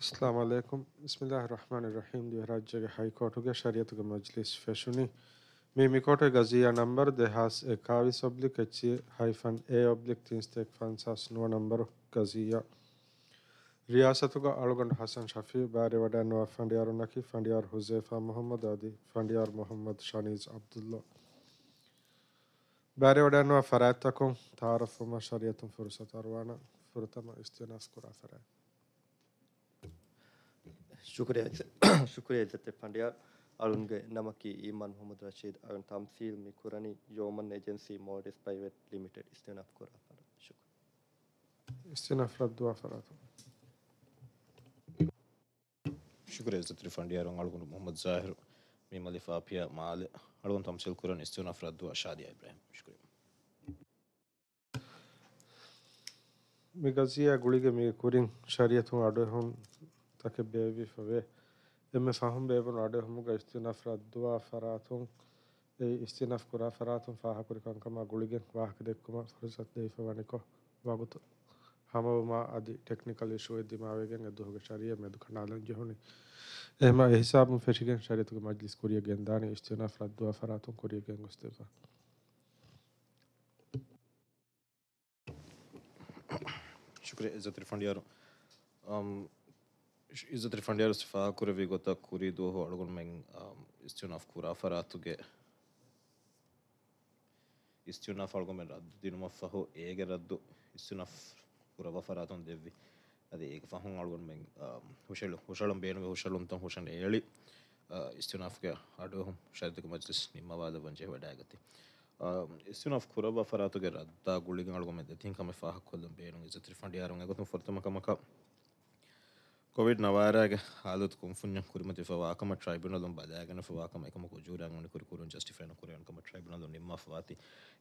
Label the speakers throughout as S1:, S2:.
S1: Assalamu alaikum. Bismillah ar-Rahman ar-Rahim. The Haraj Jagah High Court of Shariat Majlis Fashuni. Mimi Court Gazia number the has a Kavis oblique H hyphen A oblique Tinstek Fansas no number Gazia. ರಿಯಾಸತುಗ ಅಳಗೊಂಡ Hasan Shafi ಬ್ಯಾರೆ ವಡನ್ನುವ ಫಂಡಿಯಾರು ನಕಿ ಫಂಡಿಯಾರ್ ಹುಸೇಫಾ ಮೊಹಮ್ಮದ್ ಆದಿ ಫಂಡಿಯಾರ್ ಮೊಹಮ್ಮದ್ ಶನೀಜ್ ಅಬ್ದುಲ್ಲಾ ಬ್ಯಾರೆ ವಡನ್ನುವ ಫರಾಯ್ ತಕೊಂ ತಾರಫುಮ ಶರಿಯತುಂ ಫುರ್ಸತ್ ಅರ್ವಾನ ಫುರ್ತಮ ಇಸ್ತಿನಾಸ್ ಕುರಾ ಫರಾಯ್
S2: शुक्रिया शुक्रिया जत्ते पांड्या अरुणगे नमकी ईमान मोहम्मद रशीद अरुण तमसील मिकुरानी Yeoman agency Morris private limited इस्तेनाफ कोरा शुक्र
S1: इस्तेनाफ रब दुआ फरातु
S3: शुक्रिया जत्ते पांड्या अरुण अरुण मोहम्मद जाहिर मीम अली फाफिया माल अरुण तमसील कुरान इस्तेनाफ रब दुआ शादिया इब्राहिम शुक्रिया
S1: मिगजिया गुड़ी के मिगे कुरिंग शरीयत हूँ आडे हूँ takebevifave emme sahum bevun ade humuga istinaf raddwa faratun ei istinaf kura faratun faha kurikan kama guligen wahak dekkuma fursat deifavaniko wagutu hamawma adi technical issue dimavegen aduhoga sharia medu kanalan jehuni ehma ehsabun feshigen shariatuge majlis kuriya gendani istinaf raddwa faratun kuriya gen gustefa
S3: Şükür İzzet İrfan Yarım. Um, Is a trifandeiros fa cura vigota curi do orgon men um, istionaf cura faratuge. Istionaf orgon raddu dinuma faho ege raddu istionaf curava faratun devi. ಅದೇ ಈಗ ಫಹಂ ಆಳ್ಗೊಂಡು Meng ಹುಷಳು ಹುಷಳಂ ಬೇಣುವೆ ಹುಷಳುಂ ತಂ Usain ಹೇಳಿ ಇಸ್ತಿನಾಫ್ಗೆ ಆಡು ಶರದಕ್ಕೆ ಮಜ್ಲಿಸ್ ನಿಮ್ಮವಾದ ವಂಜೆ ಹೊಡೆ ಆಗತ್ತೆ ಇಸ್ತಿನಾಫ್ ಖುರಬ ಫರಾತುಗೆ ರದ್ದ ಗುಳಿಗೆ ಆಳ್ಗೊಂಬೆ ತಿಂಕಮೆ ಫಾಹಕ್ ಕೊಲ್ಲಂ ಬೇಣು ಇಜ ತ್ರಿಫಂಡಿ ಯಾರಂಗೆ ಗೊತ್ತು ಫರ್ತಮ ಕಮಕ Covid නවාරග හල කුම් කරම වාකම ්‍රයිබනලම් බදාගන වාකම එකම ජරගන කරු ජස්ටිෆන කරයන්කම ්‍රයිබනල නිම වාති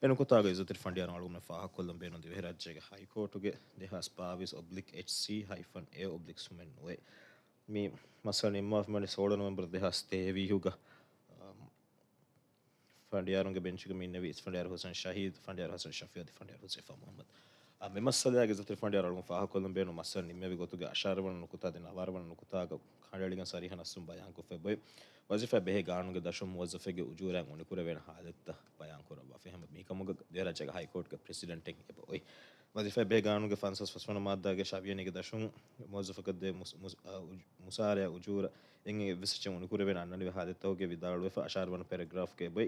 S3: එනකොතාග ත ෆඩිය අලුම හකොල්ලම් බේන රජගේ හයිකෝටුගේ දෙහස් පාවිස් ඔබ්ලික් හයින් ඒ ඔබ්ලික්මෙන් වේ මේ මසල් නිම්මමට සෝඩනවම්බර දෙහස් තේවීහුග ෆඩියරුගේ බෙන්චික මින්න වස් ෆඩියර හසන් ශහිද ෆඩියර හසන් ශිය ෆඩියර හස මහමද මෙමස්සදගේ ත ට රු හකොළඹේ මස නිම ගොතුගේ අශාරවන නොකුතා දෙන අවාරවන නොකුතාග කඩලිග සරිහ නස්සුම් බයංකු ෙබයි වසිෆ බෙහ ගානුගේ දශම් වොසෙගේ ජූරන් නිකරවෙන හදත්ත බයංකර හම මේකමග දෙරජ හයිකෝට් ප්‍රසිඩටක් එබයි වසිෆ බේ ගානුගේ ෆන්සස් වස්වන මාදදාගේ ශවියනක දශම් මොසකද මුසාරය උජූර එ විසිච නිකරවෙන අන්නනි හදතවගේ විදාලුව අශාරවන පෙරග්‍රා්ගේ බයි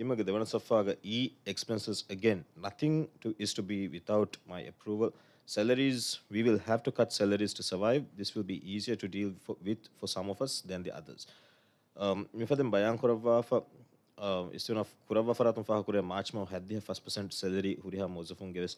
S3: ඉමග දෙවන සොෆාග E expenses again nothing to is to be without my approval salaries we will have to cut salaries to survive this will be easier to deal for, with for some of us than the others um, මෙ පදම් බයංකොරවාා iszona kurava faratum faha kure match ma haddiha first percent salary huriha mozafun geves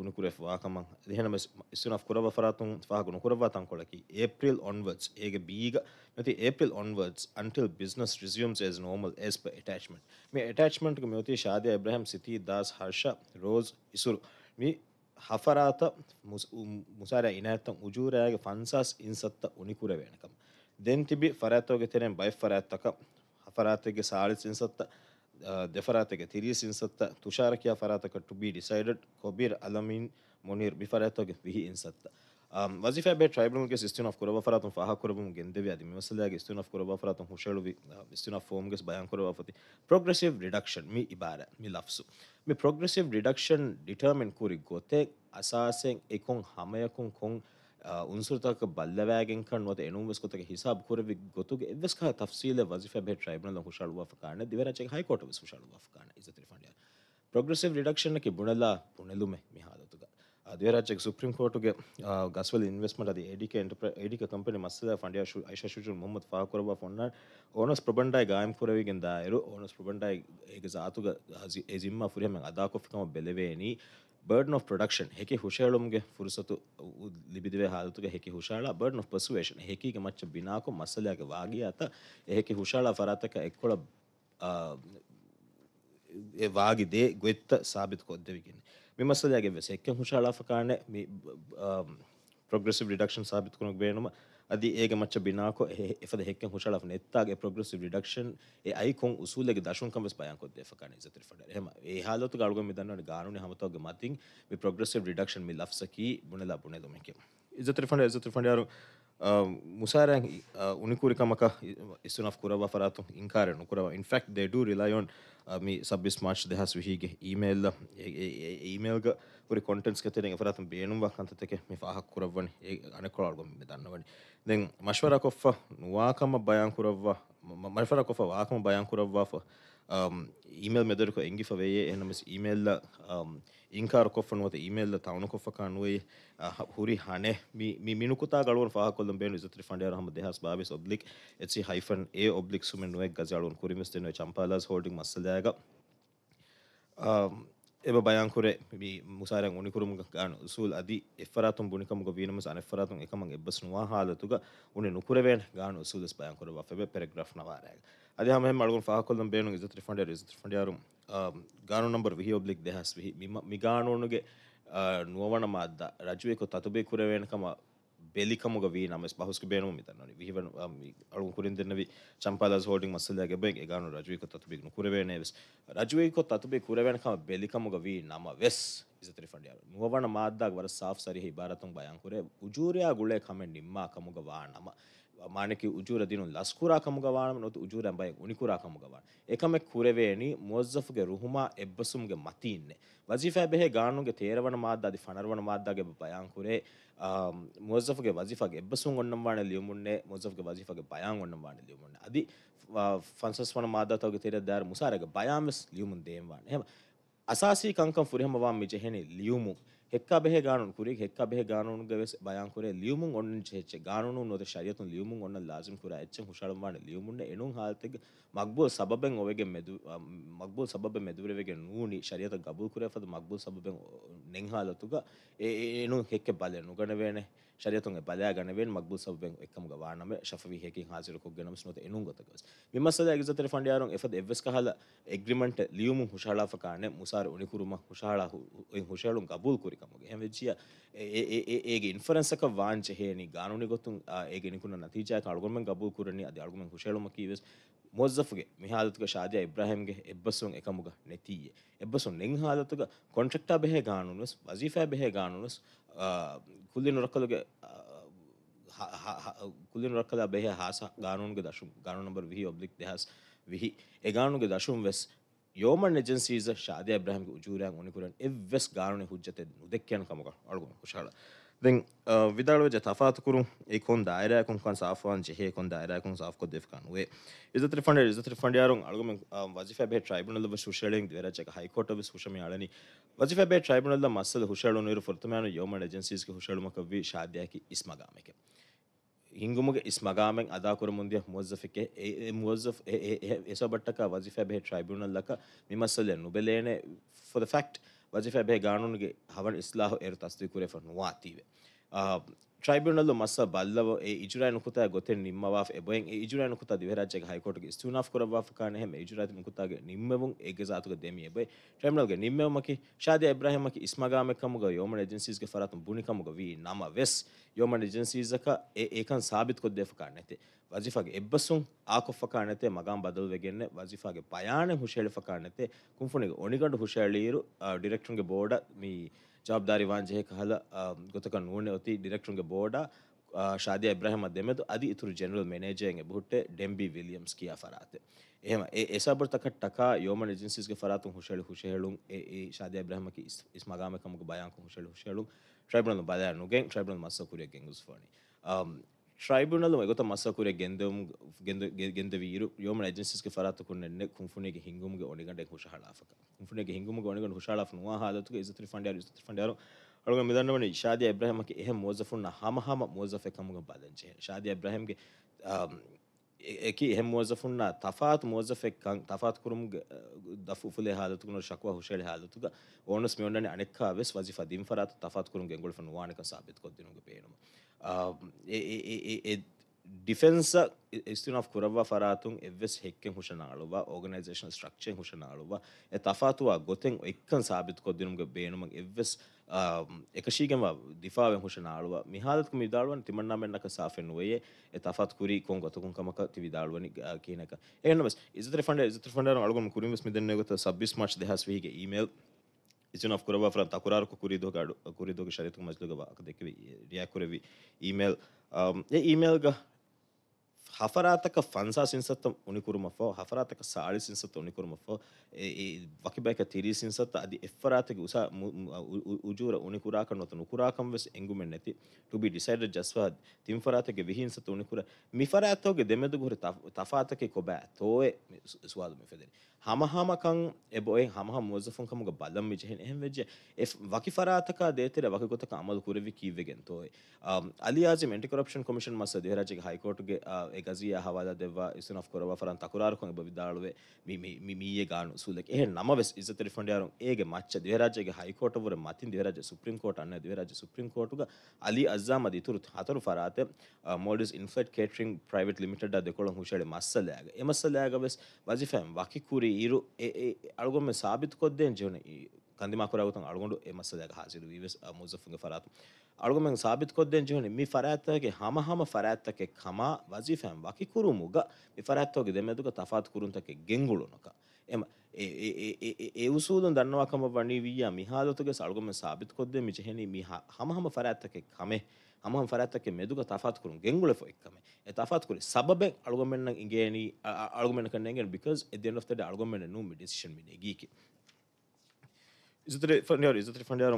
S3: unu kure fa kamang dihana mes iszona kurava faratum faha gunu kurava tan kolaki april onwards ege biga meti april onwards until business resumes as normal as per attachment me attachment ge meti shadia ibrahim siti das harsha rose isuru me ಹಫರಾತ ಮುಸ್ ಮುಸಾರ ಇನಾಯತ್ತ ಉಜೂರಾಗ ಫನ್ಸಾಸ್ ಇನ್ಸತ್ತ ಉಣಿಕುರವೇಣಕಂ ದೆನ್ ತಿಬಿ ಫರಾತೋಗೆ ತೆನೆ ಬೈ ಫರಾತಕ Farate ಸಾಳಿಸ್ ಇನ್ಸತ್ತ ದೆಫರಾತೆಗೆ ತಿರಿಸ್ ಇನ್ಸತ್ತ ತುಷಾರಕಿಯ ಫರಾತಕ ಟು ಬಿ ಡಿಸೈಡೆಡ್ ಕೊಬೀರ್ ಅಲಮೀನ್ ಮುನೀರ್ ಬಿಫರಾತಗೆ ವಿಹಿ ಇನ್ಸತ್ತ ವಜಿಫೆ ಬೇ ಟ್ರೈಬ್ಯುನಲ್ಗೆ ಇಸ್ತಿನ್ ಆಫ್ ಕುರಬ ಫರಾತಂ ಫಾಹ ಕುರಬಂ ಗೆಂದೆವಿ ಅದಿ ಮಿವಸಲಿಯಾಗಿ ಇಸ್ತಿನ್ ಆಫ್ ಕುರಬ ಫರಾತಂ ಹುಷಳುವಿ ಇಸ್ತಿನ್ ಆಫ್ ಫೋಮ್ಗೆ ಬಯಾನ್ ಕುರಬ ಫತಿ ಪ್ರೋಗ್ರೆಸಿವ್ ರಿಡಕ್ಷನ್ ಮಿ ಇಬಾರ ಮಿ ಲಫ್ಸು ಮಿ ಪ್ರೋಗ್ರೆಸಿವ್ ರಿಡಕ್ಷನ್ ಡಿಟರ್ಮಿನ್ ಕೂರಿ ಗೋತೆ ಅಸಾಸೆಂಗ್ ಎಕೊಂ ಹಮಯಕೊಂ ಕೊಂಗ್ ಉನ್ಸುರ್ತಾಕ ಬಲ್ಲವಾಗೆಂಕಣ್ಣೋದ ಎಣುವೆಸ್ ಕೊತ್ತಗೆ ಹಿಸಾಬ್ ಕುರವಿ ಗೊತ್ತುಗೆ ಎವ್ವೆಸ್ಕ ತಫ್ಸೀಲ ವಜಿಫೆ ಬೆ ಟ್ರೈಬ್ನಲ್ ಹುಷಾಳುವ ಫಕಾಣ ದಿವರಾಚೆಗೆ ಹೈಕೋರ್ಟ್ ವಿಸ್ ಹುಷಾಳುವ ಫಕಾಣ ಇಜತ್ ರಿಫಂಡ್ ಪ್ರೋಗ್ರೆಸಿವ್ ರಿಡಕ್ಷನ್ಗೆ ಬುಣಲ್ಲ ಬುಣಲುಮೆ ಮಿಹಾದತುಗ ದ್ವೇರಾಜ್ಯಕ್ಕೆ ಸುಪ್ರೀಂ ಕೋರ್ಟ್ಗೆ ಗಸ್ವಲ್ ಇನ್ವೆಸ್ಟ್ಮೆಂಟ್ ಅದು ಎಡಿಕೆ ಎಂಟರ್ಪ್ರೈ ಎಡಿಕೆ ಕಂಪನಿ ಮಸ್ಸದ ಫಂಡಿಯಾ ಶು ಐಶಾ ಶುಜು ಮೊಹಮ್ಮದ್ ಫಾಕುರಬ ಫೊನ್ನ ಓನಸ್ ಪ್ರಬಂಡಾಯ್ ಗಾಯಂ ಕುರವಿಗಿಂದ ಆಯರು ಓನಸ್ ಪ್ರಬಂಡಾಯ್ ಈಗ ಜಾತುಗ ಜಿಮ್ಮ ಫುರಿಯ ಮಂಗ ಅದಾ ಕೊಫಿಕಮ ಬೆಲೆವೇನಿ ಬರ್ಡ್ ಆಫ್ ಪ್ರೊಡಕ್ಷನ್ ಹೇಗೆ ಹುಷಾಳುಮ್ಗೆ ಫುರ್ಸತು ಲಿಬಿದಿವೆ ಹಾಲುತುಗೆ ಹೇಗೆ ಹುಷಾಳ ಬರ್ಡ್ ಆಫ್ ಪರ್ಸುವೇಷನ್ ಹೇಗೆ ಮಚ್ಚ ಬಿನಾಕು ಮಸಲೆಯಾಗ ವಾಗಿ ಆತ ಹೇಗೆ ಹುಷಾಳ ಫರಾತಕ ಎಕ್ಕೊಳ වාගිදේ ගොත්ත සාබිත කොද්දවිගෙන මෙමස්සදයාගේ වෙස එක්ක හුෂාලාප කාරණය ප්‍රග්‍රෙසිව ඩක්ෂන් සාබිත් කුණක් බේනුම අද ඒක මච්ච බිනාකො එ හෙක් හුෂල නත්තාගේ පොග්‍රස් ඩක්ෂන් අයිකොන් උසූල දශන් කම පයකො දෙකන ඉතර ට හම හලතු ගල්ග දන්න ගාන හමතවගේ මතින් පොග්‍රස් ඩක්ෂන් ලක්සකි බුණලා බුණ දොමක ඉතර ට ඉතර ට Um, Musarang uh, Unikurikama is e enough Kurava Faratum Inkara no Kurava. In fact, they do rely on uh, me subis match the has we email e, e, email ga kuri contents ka tering faratum beenum wa kanta teke me faha kuravan e anakolargum me dannawani. Then mashwara koffa nuwakama bayan kurava marfara koffa wakama bayan kurava fa um, email medaru ko engi fa veye enamis email la um, ಇಂಕಾರಕೊಫನುವತ email ತವಣಕೊಫ ಕಾಣುವೆ ಹುರಿ ಹಣೆ ಮಿ ಮಿ ಮಿನುಕುತಾ ಗಳವನ್ ಫಾಹಕೊಲ್ಲಂ ಬೇನು ಇಸತ್ರಿ ಫಂಡಿಯರ್ ಹಮ ದೇಹಾಸ್ ಬಾಬಿಸ್ oblique H hyphen A oblique ಸುಮೆನ್ ನುವೆ ಗಜಾಳುನ್ ಕುರಿಮಿಸ್ತಿನ ಚಂಪಾಲಾಸ್ ಹೋಲ್ಡಿಂಗ್ ಮಸ್ಸಲ್ದಾಗ එබ බයංකුරේ මුසාරන් උනිකුරුම ගාන සූල් අදි එෆරාතුම් බුනිකමුග වීනමස අනෙෆරාතුම් එකමන් එබ්බස් නුවා හාලතුග උනේ නුකුරවෙන් ගාන උසූලස් බයංකුර වෆෙබ පෙරග්‍රාෆ් නවාරයග අදි හැම හැම අලුගුන් ෆාහකොල්ලම් බේනු ඉසත්‍රි ෆන්ඩියර් ඉසත්‍රි ෆන්ඩියරුම් ಗಾನು ನಂಬರ್ ವಿಹಿ ಒಬ್ಲಿಕ್ ದೆಹಸ್ ವಿಹಿ ಮಿಮ ಮಿಗಾಣೋನುಗೆ ನುವಣ ಮಾದ್ದ ರಜುವೆಕು ತತುಬೆ ಕುರವೇಣಕಮ ಬೆಲಿಕಮುಗ ವಿ ನಮಸ್ ಬಹುಸ್ಕು ಬೇಣು ಮಿತನ್ನೋನಿ ವಿಹಿವನ್ ಅಳು ಕುರಿಂದಿನ್ನವಿ ಚಂಪಾಲಸ್ ಹೋಲ್ಡಿಂಗ್ ಮಸಲ್ದಾಗೆ ಬೆಂಗೆ ಗಾನು ರಜುವೆಕು ತತುಬೆ ಕುರವೇಣೆ ವೆಸ್ ರಜುವೆಕು ತತುಬೆ ಕುರವೇಣಕಮ ಬೆಲಿಕಮುಗ ವಿ ನಮ ವೆಸ್ ඉසතරි ෆඩියාව නුවවන මාදදාක් uh, වර සාෆ් සරිහි භාරතුන් බයංකුරේ උජූරයා ගුලේ කමෙන් නිම්මා කමුග වා නම ಮಾಣಿಕಿ ಉಜೂರ ದಿನು ಲಸ್ಕುರಾ ಕಮುಗವಾಣ ಮತ್ತು ಉಜೂರ ಎಂಬೈ ಉನಿಕುರಾ ಕಮುಗವಾಣ ಏಕಮೆ ಕುರೆವೇಣಿ ಮುವಜ್ಜಫ್ಗೆ ರುಹುಮಾ ಎಬ್ಬಸುಮ್ಗೆ ಮತೀನ್ನೆ ವಜೀಫೆ ಬೆಹೆ ಗಾಣುಗೆ ತೇರವಣ ಮಾದ್ದಾದಿ ಫಣರವಣ ಮಾದ್ದಾಗೆ ಬಯಾನ್ ಕುರೆ ಮುವಜ್ಜಫ್ಗೆ ವಜೀಫಾಗೆ ಎಬ್ಬಸುಂ ಗೊಂಡಂವಾಣೆ ಲಿಯುಮುಣ್ಣೆ ಮುವಜ್ಜಫ್ಗೆ ವಜೀಫಾಗೆ ಬಯಾನ್ ಗೊಂಡಂವಾಣೆ ಲಿಯುಮುಣ್ಣೆ ಅದಿ ಫನ್ಸಸ್ವಣ ಮಾದ್ದಾತವಗೆ ತೇರದ್ದಾರ ಮುಸಾರಗೆ ಬಯಾನ್ ವೆಸ್ ಲಿಯುಮುನ್ ದೇಂವಾಣೆ ಹೇಮ ಅಸಾಸಿ ಕಂಕಂ ಫುರಿಹಮವಾಂ ಮಿಜೆಹೆನಿ ಲಿಯುಮುನ್ ಹೆಕ್ಕಾಬೆಹೆ ಗಾನೂನು ಕುರಿಗೆ ಹೆಕ್ಕಾಬೆಹೆ ಗಾನೂನುಗೆ ವೆಸ್ ಬಯಾನ್ ಕುರೆ ಲಿಯುಮುಂ ಒಣ್ಣು ಹೆಚ್ಚೆ ಗಾನೂನು ನೋದ ಶರಿಯತುನ್ ಲಿಯುಮುಂ ಒಣ್ಣ ಲಾಜಿಮ್ ಕುರ ಹೆಚ್ಚೆ ಹುಷಾಳಂ ವಾಣೆ ಲಿಯುಮುಂಡ ಎಣುಂ ಹಾಲ್ತಿಗೆ ಮಗ್ಬೂಲ್ ಸಬಬೆಂ ಒವೆಗೆ ಮೆದು ಮಗ್ಬೂಲ್ ಸಬಬೆ ಮೆದುರೆವೆಗೆ ನೂನಿ ಶರಿಯತ ಗಬೂಲ್ ಕುರೆ ಫದ ಮಗ್ಬೂಲ್ ಸಬಬೆಂ ನೆಂಹಾಲತುಗ ಎಣುಂ ಹೆಕ್ಕೆ ಬಲೆ ನುಗಣವೇಣೆ ශරියතුන් පලයා ගනවෙන් මක්බු සබෙන් එකම ගවානම ශෆවිහකින් හාසිරකු ගෙනම නොත එනුගතකස් විමස්සද ගතර ෆන්ඩයාරුන් එ එවස් කහල එග්‍රිමට ලියුමු හුෂාලාාකාන මුසාර උනිකුරුම හුෂාලා හුෂාලුන් ගබූල් කුරිකමගේ හැමවෙච්චිය ඒගේ ඉන්ෆරන්සක වාංචහේනි ගානුනි ගොතුන් ඒ නිකුණ නතිජය කල්ගොම ගබූ කරණනි අද අල්ගුම හුෂලම කිවස් මොද්දගේ මිහාදතුක ශාදය ඉබ්‍රහම්ගේ එබ්බසුන් එකමුග නැතියේ එබ්බසුන් නිංහාදතුක කොන්ට්‍රක්ටා බෙහ ගානුනුස් වසිීෆෑ බෙහ ගානුනුස් ಕುಲ್ದಿನ ರೊಕ್ಕದಗೆ ಕುಲ್ದಿನ ರೊಕ್ಕದ ಬೆಹೆ ಹಾಸ ಗಾನೂನ್ಗೆ ದಶುಂ ಗಾನೂನ್ ನಂಬರ್ ವಿಹಿ ಒಬ್ಲಿಕ್ ದೇಹಾಸ್ ವಿಹಿ ಎ ಗಾನೂನ್ಗೆ ದಶುಂ ವೆಸ್ ಯೋಮನ್ ಏಜೆನ್ಸೀಸ್ ಶಾದಿ ಅಬ್ರಾಹಿಮ್ಗೆ ಉಜೂರ್ಯಾಂಗ್ ಉಣಿಕುರನ್ ಎವ್ವೆಸ್ ಗಾನೂನಿ ಹುಜ್ಜತೆ ಉದಕ್ಕಿಯನ್ ಕಮಗ ಅಳ್ಗುಣ ಹುಷಾಳ then uh, vidal we jeta fat kurun ekon daira ekon kan safwan jehe ekon daira ekon saf ko defkan we izat refund izat refund yarung algum wazifa be tribunal of sushaling dwera check high court of sushami alani wazifa be tribunal da masal hushalon iru fortamanu yawman agencies ke hushalumaka vi shadiyaki ismagameke ಹಿಂಗುಮಗೆ ಇಸ್ಮಗಾಮೆಂಗ್ ಅದಾಕುರ ಮುಂದೆ ಮುವಜಫಿಕೆ ಮುವಜಫ್ ಎಸೋ ಬಟ್ಟಕ ವಜಿಫೆ ಬೆ ಟ್ರೈಬ್ಯುನಲ್ ಲಕ ನಿಮಸಲೆ ನುಬೆಲೇನೆ ಫಾರ್ ದ ಫ್ಯಾಕ್ಟ್ ವಜಿಫೆ ಬೆ ಕಾನೂನಿಗೆ ಹವನ್ ಇಸ್ಲಾಹು ಏರು ತಸ್ದೀಕುರೆ ಫನ್ನು ವಾತೀವೆ ಟ್ರೈಬ್ಯುನಲ್ ಮಸ್ಸ ಬಲ್ಲವ ಎ ಇಜುರಾಯ ನುಕುತಾ ಗೊತೆ ನಿಮ್ಮವಾಫ್ ಎಬೆನ್ ಎ ಇಜುರಾಯ ನುಕುತಾ ದಿವರಾಜ್ಯಗ ಹೈಕೋರ್ಟ್ ಗೆ ಸ್ಟೂನಾಫ್ ಕುರವಾಫ್ ಕಾಣೆ ಹೆಮ್ ಇಜುರಾಯ ನುಕುತಾಗೆ ನಿಮ್ಮೆವುಂ ಏಗೆ ಜಾತುಗ ದೇಮಿ ಎಬೆ ಟ್ರೈಬ್ಯುನಲ್ ಗೆ ನಿಮ್ಮೆವು ಮಕಿ ಶಾದಿ ಇಬ್ರಾಹಿಂ ಮಕಿ ಇಸ್ಮಾಗಾಮೆ ಕಮುಗ ಯೋಮನ್ ಏಜೆನ್ಸೀಸ್ ಗೆ ಫರಾತುಂ ಬುನಿ ಕಮುಗ ವಿ ನಮ ವೆಸ್ ಯೋಮನ್ ಏಜೆನ್ಸೀಸ್ ಕ ಎ ಏಕನ್ ಸಾಬಿತ್ ಕೊದ್ದೆ ಫಕಾಣೆತೆ ವಜಿಫಾಗೆ ಎಬ್ಬಸುಂ ಆಕೊಫ್ ಫಕಾಣೆತೆ ಮಗಾಂ ಬದಲುವೆಗೆನ್ನೆ ವಜಿಫಾಗೆ ಪಯಾಣೆ ಹುಷೇಳಿ ಫಕಾಣೆತೆ ಕುಂಫುನಿಗೆ ಒಣಿಗಂಡು ಹುಷೇಳಿರು ಡಿರೆಕ್ಟರ್ಗೆ ಬೋರ್ಡ ಮೀ ಜವಾಬ್ದಾರಿ ವಾಂಜೆ ಕಹಲ ಗೊತಕ ನೂಣೆ ಒತಿ ಡಿರೆಕ್ಟರ್ಗೆ ಬೋರ್ಡ ಶಾದಿಯ ಇಬ್ರಾಹಿಮ್ ಅದ್ದೆಮೆದು ಅದಿ ಇತರು ಜನರಲ್ ಮ್ಯಾನೇಜರ್ಗೆ ಬುಟ್ಟೆ ಡೆಂಬಿ ವಿಲಿಯಮ್ಸ್ ಕಿಯ ಫರಾತೆ එහෙම ඒ ඒසාබර් තක ටකා යෝමන් ඒජන්සීස්ගේ ෆරාතුන් හුෂෙළු හුෂෙළුන් ඒ ඒ ශාදිය ඉබ්‍රාහිමකි ඉස් මගාමකමුගේ බයන්කු හුෂෙළු හුෂෙළුන් ට්‍රයිබ්‍රල් බදානුගෙන් ට්‍රයිබ්‍රල් මස්සකුරියගෙන් උස්ෆෝනි ට්‍රයිබුණල ගොත මසකුර ගෙන්දම් ගෙන්දවී යෝම ජන්සිස් රත් කරන කුණේ හිංගුම ඔනිගට හුෂ හලාක ුණේ හිංගුම ගොනග හුෂලා නවා හලතු ඉතර ෆන්ඩ ෆඩර ಗ ಮಿದನವನ ಶಾದಿ ಇಬ್ರಾಹಿಮಕ್ಕೆ ಎಹೆ ಮೋಜಫುನ್ನ ಹಮ ಹಮ ಮೋಜಫೆ ಕಮುಗ ಬಾದಂಚೆ ಶಾದಿ ಇಬ್ರಾಹಿಮ್ಗೆ ಏಕಿ ಎಹೆ ಮೋಜಫುನ್ನ ತಫಾತ್ ಮೋಜಫೆ ಕಂಗ್ ತಫಾತ್ ಕುರುಮ್ಗೆ ದಫು ಫುಲೆ ಹಾಲತುಗುನ ಶಕ್ವಾ ಹುಷೇಳೆ ಹಾಲತುಗ ಓನಸ್ ಮಿಯೊಂಡನೆ ಅನೆಕ್ಕ ಅವೆಸ್ ವಜಿಫಾ ದಿಂ ಫರಾತ್ ತಫಾತ್ ಕುರುಮ್ಗೆ ಎಂಗುಳ್ಫನ್ ವಾಣಕ ಸಾಬಿತ್ ಕೊದ್ದಿನುಗೆ ಪೇನುಮ ಡಿಫೆನ್ಸ ಇಸ್ತಿನ್ ಆಫ್ ಕುರವ್ವ ಫರಾತುಂ ಎವ್ವೆಸ್ ಹೆಕ್ಕೆಂ ಹುಷನಾಳುವ ಆರ್ಗನೈಸೇಷನ್ ಸ್ಟ್ರಕ್ಚರ್ ಹುಷನಾಳುವ ಎ ತಫಾತುವ ಗೊತ್ತೆಂ ಎಕ್ಕನ್ ಸಾಬಿತ್ ಕೊದ್ದಿನುಮ್ಗೆ ಬೇಣುಮಗ್ ಎವ್ವೆಸ್ එකශීගම දිාාව හෂනාලුව මිහාදක විදාලුවන් තිමන්නාමෙන්න්නක සාෆෙන්ුවයේ තත් කුර කොන් ගොතකුන්කමක විදාලුවන කියනක එන ට ට ට අලගම කරම දනගත සබිස් මච් දහස්වේගේ මල් 이제는 그러바 프람 다쿠라르 쿠쿠리도 가르 쿠리도 그 샤리토 맞을 거봐 그 데케 리아쿠레비 이메일 예 이메일가 ಹಫರಾತಕ ಫನ್ಸಾ ಸಿನ್ಸತ್ತ ಉಣಿಕುರುಮಫೋ ಹಫರಾತಕ ಸಾಳಿ ಸಿನ್ಸತ್ತ ಉಣಿಕುರುಮಫೋ ಈ ವಕಿಬೈಕ ತಿರಿ ಸಿನ್ಸತ್ತ ಅದಿ ಎಫರಾತಕ ಉಸ ಉಜೂರ ಉಣಿಕುರಾಕಣ ವತ ನುಕುರಾಕಂ ವೆಸ್ ಎಂಗುಮೆನ್ ನೆತಿ ಟು ಬಿ ಡಿಸೈಡೆಡ್ ಜಸ್ವಾ ತಿಂಫರಾತಕ ವಿಹಿನ್ ಸತ್ತ ಉಣಿಕುರ ಮಿಫರಾತೋಗೆ ದೆಮೆದು ಗುರಿ ತಫಾತಕ ಕೊಬಾ ತೋಯೆ ಸುವಾದು ಮಿಫೆದೆರಿ ಹಮಹಮಕಂ ಎಬೋಯ್ ಹಮಹ ಮುಜಫಂ ಕಮುಗ ಬಲಂ ಮಿಜೆಹಿನ್ ಎಹಂ ವೆಜೆ ಎಫ್ ವಕಿ ಫರಾತಕ ದೇತೆರ ವಕಿ ಗೊತಕ ಅಮಲ್ ಕುರವಿ ಕೀವೆಗೆನ್ ತೋಯ್ ಅಲಿಯಾಜಿ ಎಂಟಿ ಕರಪ್ಷನ್ ಕಮಿಷನ್ ಮಸ ದೇಹರಾಜಿಗೆ ಹೈಕೋರ್ಟ್ ಗೆ ಎ ಗಜಿಯ ಹವಾಲ ದೆವ್ವ ಇಸನ್ ಆಫ್ ಕೊರವ ಫರನ್ ತಕುರಾರ್ ಕೊಂಗ ಬವಿದಾಳುವೆ ಮಿ ಮಿ ಮೀಯೆ ಗಾಣು ಸೂಲಕ್ ಎಹೆ ನಮ ವೆಸ್ ಇಜತ್ ರಿಫಂಡ್ ಯಾರು ಏಗೆ ಮಚ್ಚ ದೇಹರಾಜಿಗೆ ಹೈಕೋರ್ಟ್ ವರ ಮತಿನ್ ದೇಹರಾಜ ಸುಪ್ರೀಂ ಕೋರ್ಟ್ ಅನ್ನ ದೇಹರಾಜ ಸುಪ್ರೀಂ ಕೋರ್ಟ್ ಗ ಅಲಿ ಅಜ್ಜಾಮ್ ಅದಿ ತುರು ಹತರು ಫರಾತೆ ಮೋಡಿಸ್ ಇನ್ಫೆಟ್ ಕೇಟರಿಂಗ್ ಪ್ರೈವೇಟ್ ಲಿಮಿಟೆಡ್ ಆ ದೆಕೊಳಂ ಹುಷಳೆ ಮಸ್ಸಲ್ಯಾಗ ಎ ಮಸ್ಸಲ್ಯಾಗ ವೆಸ್ ವಜಿಫೆಂ ವಕಿ ಕುರಿ ಅವಿ ಇರು ಅಳಗೊಮ್ಮೆ ಸಾಬೀತುಕೊದ್ದೇನು ಜೀವನ ಈ ಕಂದಿಮಾಕುರಾಗುತ್ತ ಅಳಗೊಂಡು ಮಸದಾಗ ಹಾಸಿರು ಇವೆ ಮುಜಫ್ಗೆ ಫರಾತ್ ಅಳಗೊಮ್ಮೆ ಸಾಬೀತುಕೊದ್ದೇನು ಜೀವನ ಮಿ ಫರಾತಗೆ ಹಮ ಹಮ ಫರಾತಕ್ಕೆ ಖಮ ವಜೀಫೆಂ ವಾಕಿ ಕುರುಮುಗ ಮಿ ಫರಾತೋಗಿ ದೆಮೆದುಗ ತಫಾತ್ ಕುರುಂತಕ್ಕೆ ಗೆಂಗುಳುನಕ එම ඒ උසූදන් දන්නවාකම වනී වීය මිහාදතුගේ සල්ගොම සාබිත් කොද්ද මිජහෙන හමහම ෆරඇත්තකෙක් කමේ Ama farata meduga tafat kurun. Gengule for ikkame. E tafat kuri. Sababe argument nang ingeni argument kan nengen because at the end of the day argument nu mi decision mi negiki. ඉස්තරේ ෆන්ඩියර් ඉස්තරේ ෆන්ඩියර්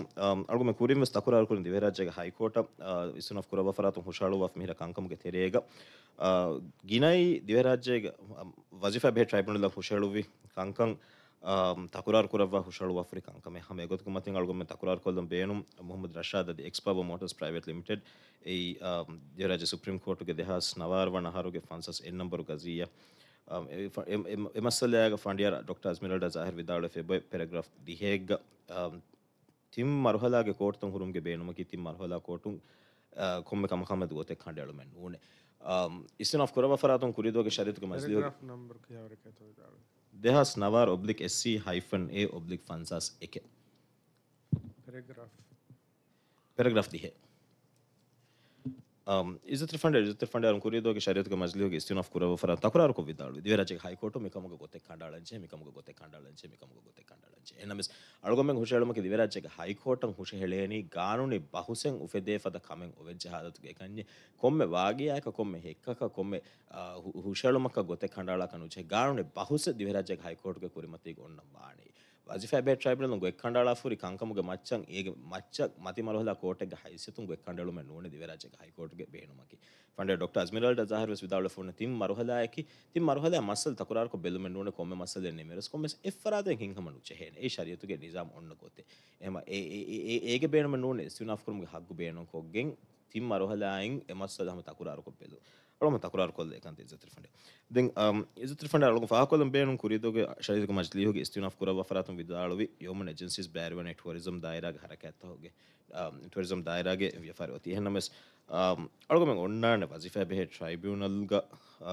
S3: අල්ගොම කුරිම ස්තකුර අල්කුරින් දිවේරාජගේ high court ඉස්සුනෆ් කුරබ ෆරාතුන් හුෂාලුවෆ් මිහිර කංකමගේ තෙරේග ගිනයි දිවේරාජගේ වජිෆා බේ ට්‍රයිබුනල් හුෂාලුවි කංකම් um, Takurar takrar kurava hushal afrika kame hame got kuma tingal gomme takrar kolam beenum rashad the expava motors private limited a um, supreme court ge dehas navar vanaharu ge fansas n number gaziya එමස්සලයාග ෆන්ඩියර් doctor ස්මිලට සහර විදාල ෙබ පෙරග්‍ර් දිහේග තිම් මරහලාගේ court හුරුන්ගේ බේනුමකි තිම් මරහලා කෝටුන් කොම කමහම ගොත කණඩලුමෙන් ඕන ඉස්න ර රතු කුරිදෝගේ ශරිතුක මස්ල Deha Snavar oblique SC hyphen A oblique Fansas AK. Paragraph. Paragraph the is refunded is refunded ಅವ್ನು ಕುರಿದು ಹೋಗಿ ಶರೀರಕ್ಕೆ ಮಜ್ಲಿ ಹೋಗಿ ಇಸ್ತೀನ ಆಫ್ ಕುರ ಫರ ತಕುರಾರು ಕೊವಿದ್ದಾಳು ಇದೇ ರಾಜ್ಯಕ್ಕೆ ಹೈಕೋರ್ಟು ಮಿಕಮಗೆ ಗೊತ್ತೆ ಕಂಡಾಳಂಚೆ ಮಿಕಮಗೆ ಗೊತ್ತೆ ಕಂಡಾಳಂಚೆ ಮಿಕಮಗೆ ಗೊತ್ತೆ ಕಂಡಾಳಂಚೆ ಏನ ಮಿಸ್ ಅಳ್ಗೊಮ್ಮೆಂಗ್ ಹುಷಿ ಹೇಳಮಕ್ಕೆ ಇದೇ ರಾಜ್ಯಕ್ಕೆ ಹೈಕೋರ್ಟಂಗೆ ಹುಷಿ ಹೇಳೇನಿ ಕಾನೂನಿ ಬಹುಸೆಂಗ್ ಉಫೆದೇ ಫದ ಕಮೆಂಗ್ ಉವೆಜ್ಜೆ ಹಾದತ್ಗೆ ಕಂಜೆ ಕೊಮ್ಮೆ ವಾಗಿಯಾಕ ಕೊಮ್ಮೆ ಹೆಕ್ಕಕ ಕೊಮ್ಮೆ ಹುಷಿ ಹೇಳಮಕ್ಕ ಗೊತ್ತೆ ಕಂಡಾಳ ಕನುಜೆ ಕಾನೂನಿ ಬಹುಸೆ ದಿವೆ ರಾಜ್ಯಕ್ಕೆ ಹೈಕೋರ್ಟ್ಗೆ ಕುರಿ ಮತ್ತಿಗೆ ಒಣ್ಣಂ ವಾಣಿ ෆැබේ ්‍රයිබල ගොක් කණඩලා ුරි කංකමග මච්චන් ඒ මච්ච මති මරහල කෝට හයිසතු ගොක් කණඩලුම නන දිවරජ හයිකෝට්ගේ බේනුමකි ෆන්ඩ ඩොක් අස්මිරල් හර විදාල ොන තින් මරහදායකි ති මරහද මසල් තකරක බෙලම නන කොම මසල නිමරස් කොම එරාද හිහමනු චහ ඒ ශරියතුගේ නිසාම් ඔන්න කොත්තේ එම ඒක බේනම නන සිනාකරම හක්ගු බේනකොක්ගෙන් තින් මරහලායින් එමස්සල් හම තකරාරකො පෙදු alors mata kurar kol kan te zetter fande den um zetter fande alors fa kol ben un kurido ke shari ko majli hoge istina kura wa faratun vidalo vi human agencies bare when tourism daira ge harakat hoge um tourism daira ge vi far oti henames um alors men onna ne vazifa be tribunal ga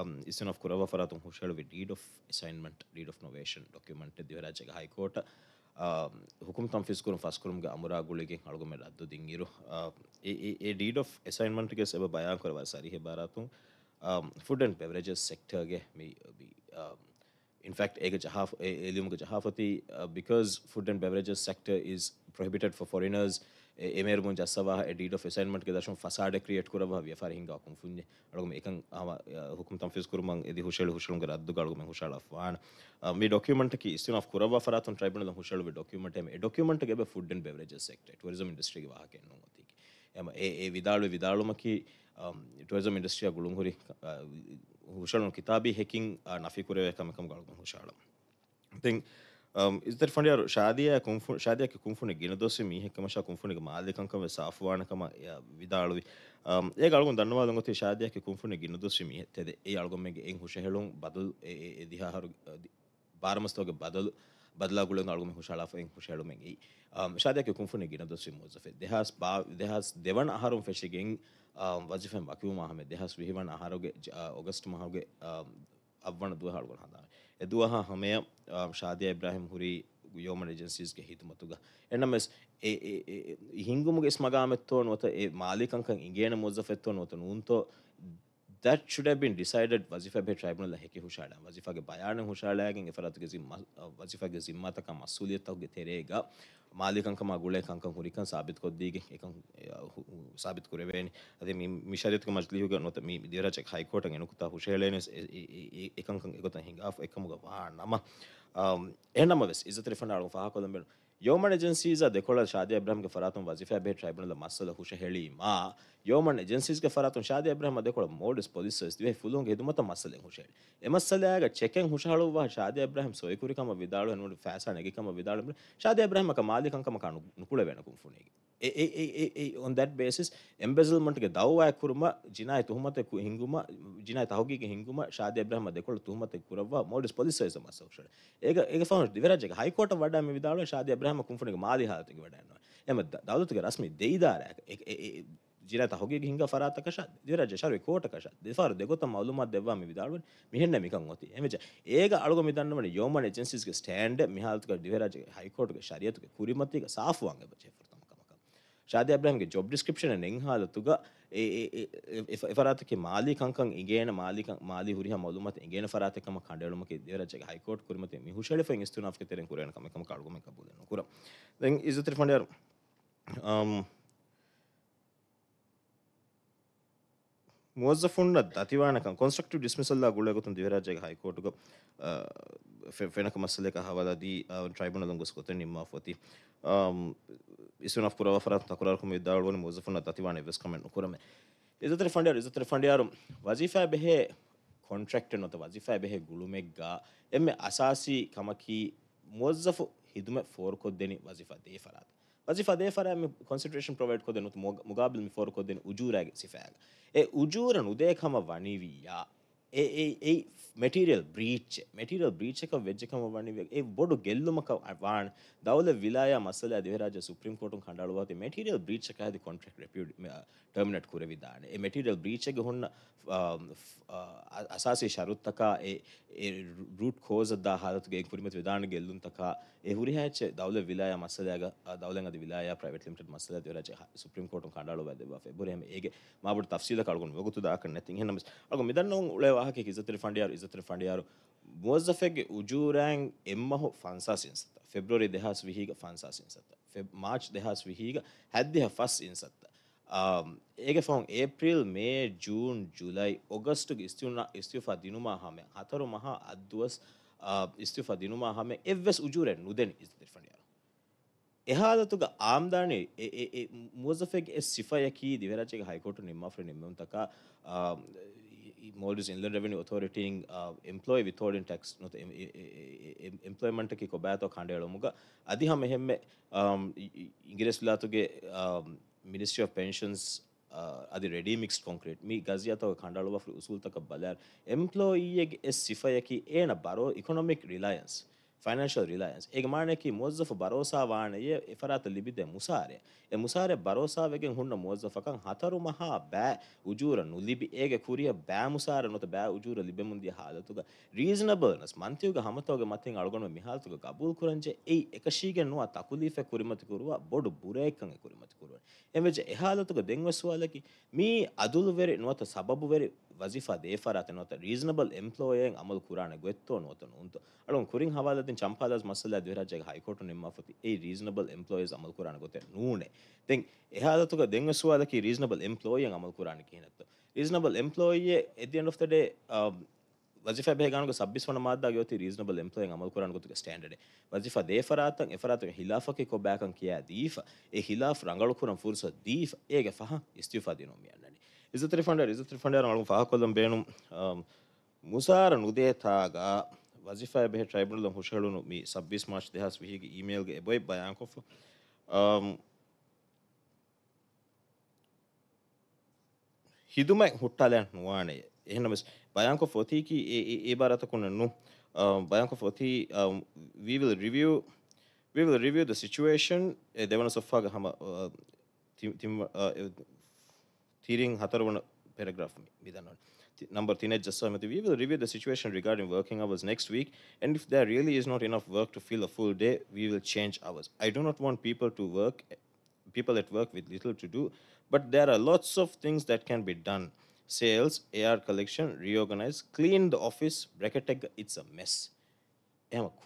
S3: um istina kura wa faratun hushal vi deed of assignment deed of novation document de rajya ga high court ಹುಕುಮ್ ತಂಫಿಸ್ಕುರು ಫಸ್ಕುರುಮ್ಗೆ ಅಮುರಾಗುಳಿಗೆ ಅಳಗುಮೆ ಅದ್ದು ದಿಂಗಿರು A deed of ಅಸೈನ್ಮೆಂಟ್ಗೆ ಸೆಬ ಭಯಾಂಕರವ ಸರಿ ಹೆ ಬಾರಾತು sector. පෙවරජස් සෙක්ටර්ගේ in fact because food and beverages sector is prohibited for foreigners එමර මුන් ජස්සවා ඩීඩ ෆෙසන්මට දශම ෆසාඩ ක්‍රියට් කරව ව්‍යපාර හිංග කුම් ෆුන්ජ රගම එකන් හුකුම් තම් ෆිස් කරුමන් එදි හුෂල් හුෂලුන් ගරද්දු ගලුම හුෂල් අෆවාන මේ ඩොකියුමන්ට් කි ඉස්තින අෆ් කරව ෆරාතුන් ට්‍රයිබනල් හුෂල් වේ ඩොකියුමන්ට් මේ ඩොකියුමන්ට් ගෙබ ෆුඩ් ඇන්ඩ් බෙවරේජස් සෙක්ටර් එම ඒ විදාළුව විදාළුමකි ටුවම ඉන්ඩස්ට්‍රිය ගුළුහුරි හුෂලු කිතාබී හෙකින් uh, නෆිකුරයකමකම් ගලු හුෂාලම් ඉතින් ඉතර um, ෆඩියර ශාදය කුම්ු ශාදයක කුම්පුන ගෙන දොස මහකමශ කුම්පුනික මාධකංකම සාවානකම විදාලුව um, ඒ ගලු දන්නවා ගොත ශාදයක කුම්පුන ගෙන දොස මහතද ඒ අල්ගොමගේ එන් හුෂහලුම් බදු දිහාහරු බාරමස්තෝගේ බදලු badlagulong algum fo fing khushalo mengi um shada ke kumfu negina do sim mozafet dehas ba dehas devan aharum feshiging wazifem bakiu hame dehas vihivan aharoge august ma mahoge avvan duha algon hada e duha hame shadya ibrahim huri Yeoman agencies ಗೆ ಹಿತ ಮತುಗ ಎನ್ನಮಸ್ ಎ ಹಿಂಗುಮುಗೆ ಸ್ಮಗಾಮೆತ್ತೋ ನೋತ ಎ ಮಾಲಿಕಂಕಂ ಇಂಗೇನ ಮೊಜಫೆತ್ತೋ ನೋತ ನೂಂತೋ that should have been decided wazifa be tribunal la heke hushala wazifa ge bayana hushala ge ge farat ge zimma uh, wazifa ge zimma ta kam asuliyat ta ge terega malikan kam agule kan kan hurikan sabit ko dige uh, sabit kore ben ade mi mishadet ko majli hoga no ta mi check high court ge nukta hushala ne ekan kan ekota hinga af ekamuga va nama um enama ves izatrefanaro fa ko dambe Yeoman agencies ಆ ದೇಖೋಳ ಶಾದಿ Abraham ಗೆ ಫರಾತುಂ ವಜೀಫೆ ಬೇ tribunal ಮಸಲ ಹುಷ ಹೇಳಿ ಮಾ Yeoman agencies ಗೆ ಫರಾತುಂ ಶಾದಿ Abraham ದೇಖೋಳ mode ಸ್ಪೋದಿಸಸ್ ದಿವೆ ಫುಲುಂ ಗೆ ದುಮತ ಮಸಲೆ ಹುಷ ಹೇಳಿ ಎಮಸಲೆಗ ಚೆಕೆಂ ಹುಷ ಹಳು ವಾ ಶಾದಿ ಅಬ್ರಾಹಂ ಸೋಯಕುರಿ ಕಮ ವಿದಾಳು ನೋಡಿ ಫ್ಯಾಸಾ ನೆಗಿ ಕಮ ವಿದಾಳು ಶಾದಿ ಅಬ್ರಾಹಂ ಕ ಮಾಲಿಕಂ ಕಮ ಕಾಣು ನುಕುಳ ವೇಣ ಕುಂಫುನಿಗೆ ඒ on that basis embezzlement ಗೆ ದೌವಾ ಕುರುಮ ಜಿನಾಯ ತುಹಮತೆ ಕು ಹಿಂಗುಮ ಜಿನಾಯ ತಹೋಗಿಗೆ ಹಿಂಗುಮ ಶಾದಿ ಅಬ್ರಹಮ ದೆಕೊಳ ತುಹಮತೆ ಕುರವ ಮೋಡಿಸ್ ಪೊಲೀಸ್ ಸೈಸ ಮಸ ಔಷಧ ಏಗ ಏಗ ಫೌಂಡ್ ದಿವರಾಜಗೆ ಹೈ ಕೋರ್ಟ್ ವಡ ಮೆ ವಿದಾಳ ಶಾದಿ ಅಬ್ರಹಮ ಕುಂಫನಿಗೆ ಮಾದಿ ಹಾಲತಿಗೆ ವಡ ಅನ್ನೋ ಎಮ ದಾವದತಿಗೆ ರಸ್ಮಿ ದೇಯಿದಾರ ಜಿನಾ ತಹೋಗಿಗೆ ಹಿಂಗ ಫರಾತಕ ಶಾ ದಿವರಾಜ ಶರ್ವಿ ಕೋಟಕ ಶಾ ದಿಫಾರ ದೆಗೊತ ಮಾಲೂಮಾತ್ ದೆವ್ವಾ ಮೆ ವಿದಾಳ ಮಿಹೆನ್ನ ಮಿಕಂ ಓತಿ ಎಮಜ ಏಗ ಅಳಗೊ ಮಿದನ್ನ ಮನೆ ಯೋಮನ್ ಏಜೆನ್ಸೀಸ್ ಗೆ ಸ್ಟ್ಯಾಂಡ್ ಮಿಹಾಲತಕ ದಿವರಾಜ ಹೈ ಕೋರ್ಟ್ ಗೆ ಶರಿಯತ್ ಗೆ ಕುರಿಮತಿಗೆ ಸಾಫ್ ವಾಂಗೆ ಬಚೆ ශාධ අබ්‍රහම්ගේ ජොබ් ඩිස්ක්‍රපෂන එංහාලතුග එරාතක මාලිකංකන් ඒ මාලික මාලි හුරි මුලම ඒ රාතකම කඩලම දරජ හයිකෝට් කරම හුෂල ස්තුන තර කර කම කරගම බල කර ඉතර පඩ මෝදෆුන් දතිවානක කොන්ස්ට්‍රක්ටව ඩිස්මිසල්ලා ගුලගතුන් දිවරජ හයිකෝට්ක ෆෙනක මස්සලක හවලදී ට්‍රයිබන ලොගස් කොත නිම්මා පොති ඉස්සන පුර රත් කරම දාරුවන මුදෆන තිවන වෙස්කමෙන් කරම ඉදතර ෆඩ ඉදතර ෆඩයාරුම් වජිෆෑ බෙහේ කොන්ට්‍රක්ට නොත වජිෆෑ බෙහේ ගුළුමෙක්ගා එම අසාසී කමකී මුවද්ජෆ හිදුම ෆෝර්කොද්දෙන වජිෆා දේ ෆරාත් වජිෆදේ ර කොන්සිටේන් ප්‍රවට් කොද නොත් මුගබිල්මි ෆෝර්කොදෙන උජරගේ සිෆෑග ඒ උජූර නුදේකම වනිවීයා ඒ මටරල් බ්‍රීච් මටරල් බ්‍රීච්ක වෙච්චකම වන්නේ ඒ බොඩු ගෙල්ලුමක අවාන් දවල විලා මසල අධරජ සුප්‍රීම් කොටු කඩලුවත මටරල් බ්‍රීච්ක ඇද කොටක් ටර්මිනට් කරවිදාන මටරල් බ්‍රීච්ක හොන්න අසාසේ ශරුත්තකා ඒ රට කෝස දාහරතුගේ කුරිමත් විධාන ගෙල්ලුන්තක එහුරි හැච දවල විලා මසලයග දවල විලා ප්‍රවට ලිට මසල රජ සුප්‍රීම් කොටු කඩලු ද බරම ඒ මට තක්සිල කරුන් ගොතු දාකන්න ති හනම අග මිදන්න උලව ವಾಹಕಕ್ಕೆ ಇಜತ್ರಿ ಫಂಡಿಯಾರು ಇಜತ್ರಿ ಫಂಡಿಯಾರು ಮುವಜ್ಜಫೆಗೆ ಉಜೂರ್ಯಾಂಗ್ ಎಮ್ಮಹು ಫನ್ಸಾಸ್ ಇನ್ಸತ್ತ ಫೆಬ್ರವರಿ ದೆಹಾಸ್ ವಿಹೀಗ ಫನ್ಸಾಸ್ ಇನ್ಸತ್ತ ಫೆಬ್ ಮಾರ್ಚ್ ದೆಹಾಸ್ ವಿಹೀಗ ಹದ್ದಿಹ ಫಸ್ ಇನ್ಸತ್ತ ඒගේ ෆෝන් April May June July August ස්තිවුණ ස්තිෆා දිනුමා හම හතරු මහා අද්දුවස් ස්තිෆා දිනුමා හම එවස් උජුරෙන් නුදෙන් ඉස්තිරිෆනියන එහාදතුග ආම්දානය මුවසෆෙක් සිෆයකී දිවරචක හයිකොට නිම්මා ්‍ර නිම්මතක Maldives Inland Revenue Authority employee withholding tax නොත employment එක කොබෑතෝ කණ්ඩයලොමුග අදිහම එහෙම ඉංගිරස්ලාතුගේ Ministry of Pensions අද රෙඩි මික්ස් කොන්ක්‍රේට් මේ ගසියතාව කණ්ඩලුව උසුල්තක බලයන් එම්පලෝඊයගේ සිෆයකි ඒන බරෝ ඉකොනොමික් රිලයින්ස් ෆනශල් රිලයන්ස් ඒ මානයකි මුොද්දෆ බරෝසාවානයේ එෆරාත ලිබිද මුසාරය එ මුසාරය බරෝසාාවකෙන් හුන්න මුොද්දෆකන් හතරු මහා බෑ උජූර නුලිබි ඒගේ කුරිය බෑ මුසාර නොත බෑ උජූර ලිබෙමුන්දිය හාලතුක රීසනබර්නස් මන්තයුග හමතෝගේ මතින් අල්ගොන මිහල්තුක ගබූල් කරංචේ ඒ එකශීගෙන් නවා තකුලීෆ කුරිමතිකුරුව බොඩු බුරේකං කුරිමතිකුරුව එමච එහාලතුක දෙංවස්වාලකි මී අදුළුවෙරි නොත සබබුවෙරි ವಜಿಫಾ ದೇಫರಾತನ ಒತ್ತ ರೀಸನಬಲ್ ಎಂಪ್ಲಾಯೇಂಗ್ ಅಮಲು ಕುರಾಣ ಗೊತ್ತೋನು ಒತ್ತನು ಉಂತು ಅಳೊಂ ಕುರಿಂಗ್ ಹವಾಲದಿನ ಚಂಪಾದಾಸ್ ಮಸಲ ದ್ವಿರಾಜ್ಯಗ ಹೈಕೋರ್ಟ್ ನಿಮ್ಮ ಫತಿ ಈ ರೀಸನಬಲ್ ಎಂಪ್ಲಾಯೀಸ್ ಅಮಲು ಕುರಾಣ ಗೊತ್ತೆ ನೂಣೆ ತೆಂಗ್ ಎಹಾದತುಗ ದೆಂಗಸುವಾದಕಿ ರೀಸನಬಲ್ ಎಂಪ್ಲಾಯೇಂಗ್ ಅಮಲು ಕುರಾಣ ಕಿಹಿನತ್ತು reasonable employee at the end of the day ವಜಿಫಾ ಬೇಗಾನಗ ಸಬ್ಬಿಸ್ ವನ ಮಾದ್ದಾಗಿ ಯೋತಿ ರೀಸನಬಲ್ ಎಂಪ್ಲಾಯಿಂಗ್ ಅಮಲ್ ಕುರಾನ್ ಗೊತ್ತಿಗೆ ಸ್ಟ್ಯಾಂಡರ್ಡ್ ವಜಿಫಾ ದೇಫರಾತಂ ಎಫರಾತಂ ಹಿಲಾಫಕ್ಕೆ ಕೊಬ್ಯಾಕಂ ಕಿಯಾ ದೀಫ ಎ ಹಿಲಾಫ್ ರಂಗಳು ಕುರಂ ಫುರ್ಸ ದೀಫ ಏಗೆ ಫಹ ಇಸ್ತಿಫಾ ದಿನೋಮಿಯನ್ನ இசு த்ரீ ஹண்ட்ரட் இசு த்ரீ ஹண்ட்ரட் அவங்களுக்கு ಫಾಹಕೊಲ್ಲಂ ಬೇಣು ಮುಸಾರ ನುದೇತಾಗ ವಜಿಫಾ ಬೆ ಟ್ರೈಬ್ಯುನಲ್ ಹುಷಳುನು 26 ಮಾರ್ಚ್ 2000 ವಿಹಿಗೆ ಇಮೇಲ್ ಗೆ ಎಬೊಯ್ ಬಯಾಂಕೋಫ್ ಹಿದುಮೈ ಹುಟ್ಟಾಲೆ ನುವಾಣೆ එහෙනමස් බයංක ෆොතීකි ඒ බාරතකුණන්නු බයංක ෆොති වීවල් රිවිය We will review the situation. They want to so far. Thiring Hatharvan paragraph number Thinej Jasamati, we will review the situation regarding working hours next week and if there really is not enough work to fill a full day, we will change hours. I do not want people to work, people at work with little to do, but there are lots of things that can be done. Sales, AR collection, reorganize, clean the office, bracket it's a mess. එහම